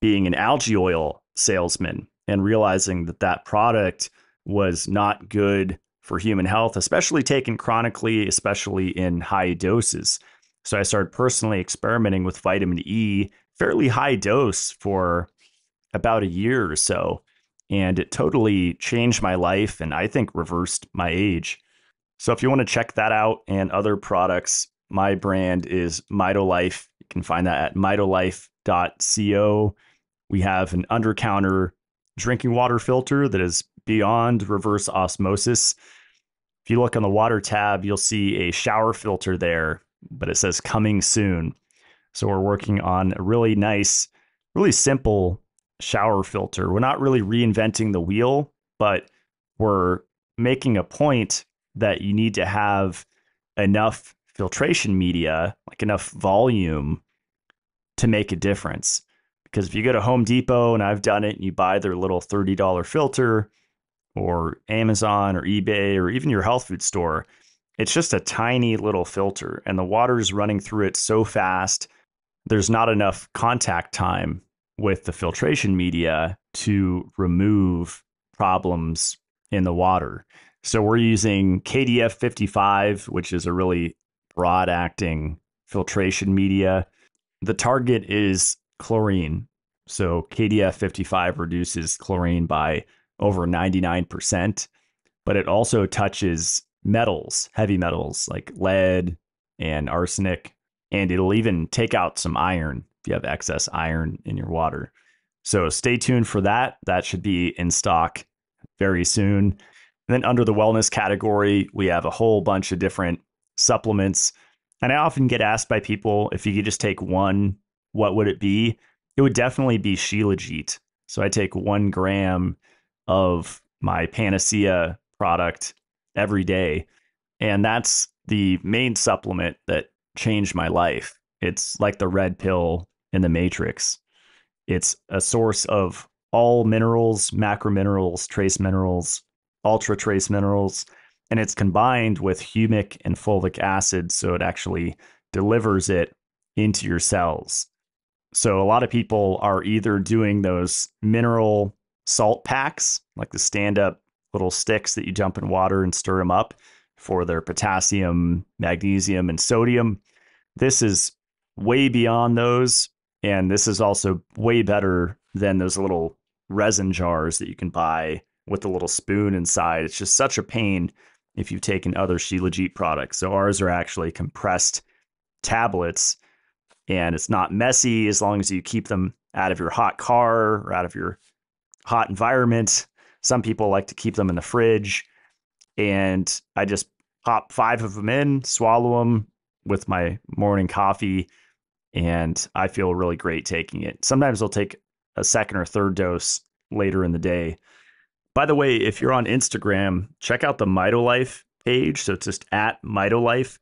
being an algae oil salesman and realizing that that product was not good for human health, especially taken chronically, especially in high doses. So I started personally experimenting with vitamin E, fairly high dose for about a year or so. And it totally changed my life and I think reversed my age. So if you want to check that out and other products, my brand is MitoLife. You can find that at mitolife.co. We have an under counter drinking water filter that is beyond reverse osmosis. If you look on the water tab, you'll see a shower filter there but it says coming soon. So we're working on a really nice, really simple shower filter. We're not really reinventing the wheel, but we're making a point that you need to have enough filtration media, like enough volume to make a difference. Because if you go to Home Depot and I've done it and you buy their little $30 filter or Amazon or eBay or even your health food store, it's just a tiny little filter, and the water is running through it so fast. There's not enough contact time with the filtration media to remove problems in the water. So we're using KDF 55, which is a really broad acting filtration media. The target is chlorine. So KDF 55 reduces chlorine by over 99%, but it also touches metals, heavy metals like lead and arsenic, and it'll even take out some iron if you have excess iron in your water. So stay tuned for that. That should be in stock very soon. And then under the wellness category, we have a whole bunch of different supplements. And I often get asked by people if you could just take one, what would it be? It would definitely be Shilajit. So I take one gram of my Panacea product every day. And that's the main supplement that changed my life. It's like the red pill in the Matrix. It's a source of all minerals, macro minerals, trace minerals, ultra trace minerals, and it's combined with humic and fulvic acid. So it actually delivers it into your cells. So a lot of people are either doing those mineral salt packs, like the stand up little sticks that you dump in water and stir them up for their potassium, magnesium, and sodium. This is way beyond those. And this is also way better than those little resin jars that you can buy with a little spoon inside. It's just such a pain if you've taken other Shilajit products. So ours are actually compressed tablets and it's not messy as long as you keep them out of your hot car or out of your hot environment. Some people like to keep them in the fridge and I just pop five of them in, swallow them with my morning coffee and I feel really great taking it. Sometimes I'll take a second or third dose later in the day. By the way, if you're on Instagram, check out the MitoLife page. So it's just at MitoLife.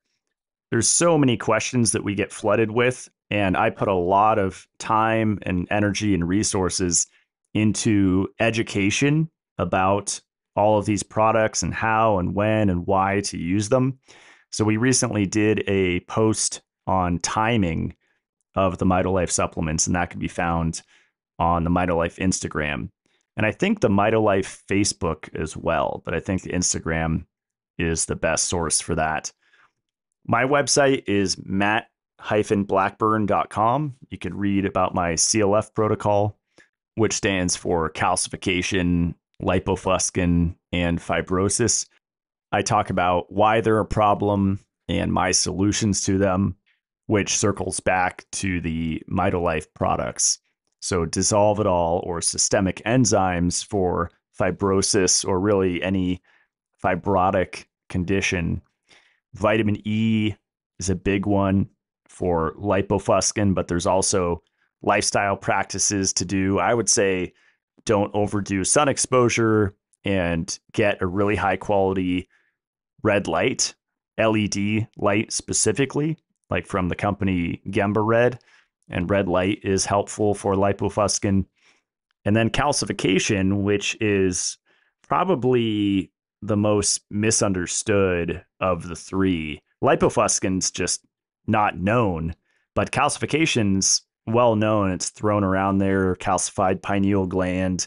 There's so many questions that we get flooded with, and I put a lot of time and energy and resources into education about all of these products and how and when and why to use them. So we recently did a post on timing of the MitoLife supplements, and that can be found on the MitoLife Instagram. And I think the MitoLife Facebook as well, but I think the Instagram is the best source for that. My website is matt-blackburn.com. You can read about my CLF protocol, which stands for calcification, lipofuscin, and fibrosis. I talk about why they're a problem and my solutions to them, which circles back to the MitoLife products. So, dissolve it all or systemic enzymes for fibrosis or really any fibrotic condition. Vitamin E is a big one for lipofuscin, but there's also lifestyle practices to do. I would say don't overdo sun exposure and get a really high quality red light, LED light specifically, like from the company Gemba Red and red light is helpful for lipofuscin. And then calcification, which is probably the most misunderstood of the three. Lipofuscin's just not known, but calcification's well known. It's thrown around there, calcified pineal gland.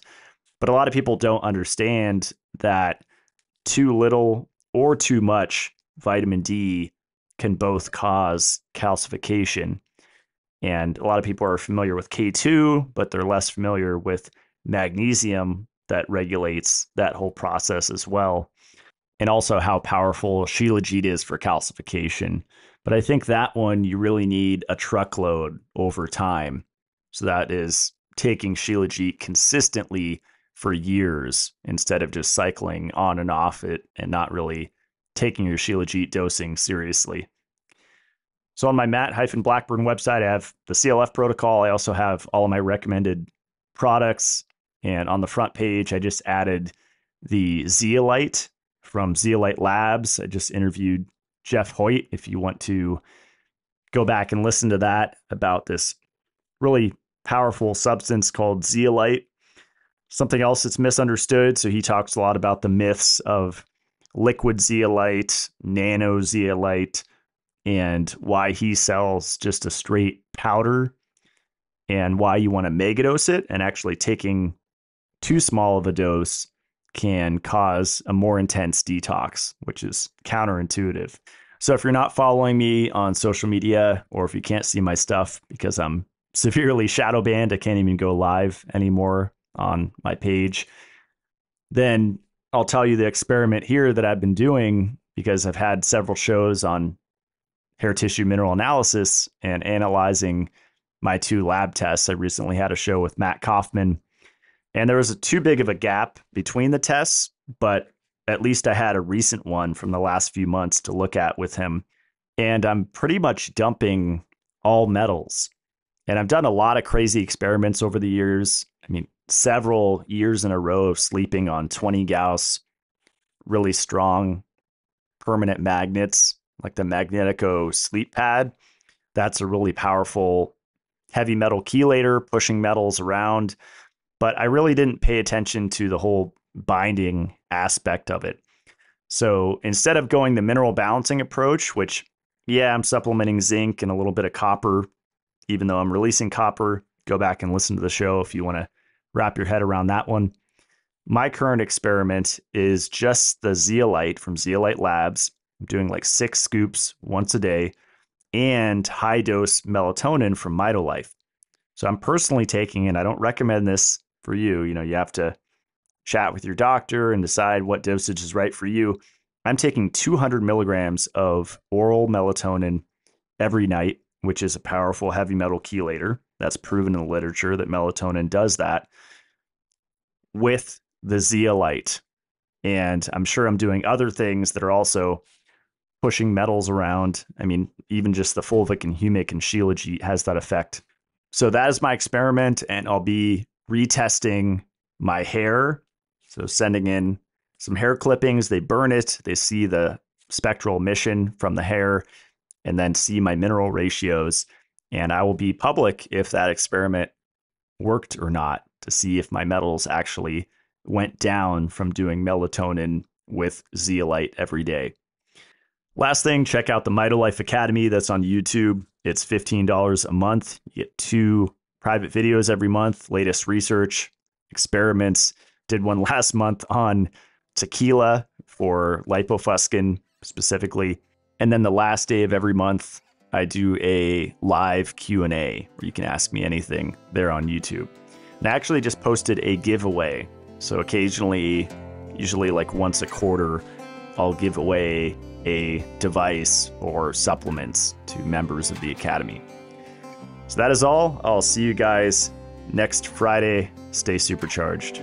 But a lot of people don't understand that too little or too much vitamin D can both cause calcification. And a lot of people are familiar with K2, but they're less familiar with magnesium that regulates that whole process as well. And also how powerful Shilajit is for calcification. But I think that one you really need a truckload over time. So that is taking Shilajit consistently for years instead of just cycling on and off it and not really taking your Shilajit dosing seriously. So on my Matt-Blackburn website, I have the CLF protocol. I also have all of my recommended products. And on the front page, I just added the Zeolite from Zeolite Labs. I just interviewed Jeff Hoyt. If you want to go back and listen to that about this really powerful substance called zeolite. Something else that's misunderstood. So he talks a lot about the myths of liquid zeolite, nano zeolite, and why he sells just a straight powder and why you want to megadose it and actually taking too small of a dose can cause a more intense detox, which is counterintuitive. So if you're not following me on social media or if you can't see my stuff because I'm severely shadow banned, I can't even go live anymore on my page, then I'll tell you the experiment here that I've been doing because I've had several shows on hair tissue mineral analysis and analyzing my two lab tests. I recently had a show with Matt Kaufman, and there was a too big of a gap between the tests, but at least I had a recent one from the last few months to look at with him. and I'm pretty much dumping all metals. And I've done a lot of crazy experiments over the years. I mean, several years in a row of sleeping on 20 Gauss, really strong permanent magnets, like the Magnetico sleep pad. That's a really powerful heavy metal chelator, pushing metals around. But I really didn't pay attention to the whole binding aspect of it. So instead of going the mineral balancing approach, which, yeah, I'm supplementing zinc and a little bit of copper, even though I'm releasing copper, go back and listen to the show if you want to wrap your head around that one. My current experiment is just the zeolite from Zeolite Labs. I'm doing like six scoops once a day and high dose melatonin from MitoLife. So I'm personally taking, and I don't recommend this for you. You know, you have to chat with your doctor and decide what dosage is right for you. I'm taking 200 milligrams of oral melatonin every night, which is a powerful heavy metal chelator. That's proven in the literature that melatonin does that with the zeolite. And I'm sure I'm doing other things that are also pushing metals around. I mean, even just the fulvic and humic and shilajit has that effect. So that is my experiment, and I'll be retesting my hair so sending in some hair clippings, they burn it, they see the spectral emission from the hair, and then see my mineral ratios. And I will be public if that experiment worked or not to see if my metals actually went down from doing melatonin with zeolite every day. Last thing, check out the MitoLife Academy that's on YouTube. It's $15 a month. You get two private videos every month, latest research, experiments, did one last month on tequila for lipofuscin specifically. And then the last day of every month, I do a live Q&A where you can ask me anything there on YouTube. And I actually just posted a giveaway. So occasionally, usually like once a quarter, I'll give away a device or supplements to members of the Academy. So that is all. I'll see you guys next Friday. Stay supercharged.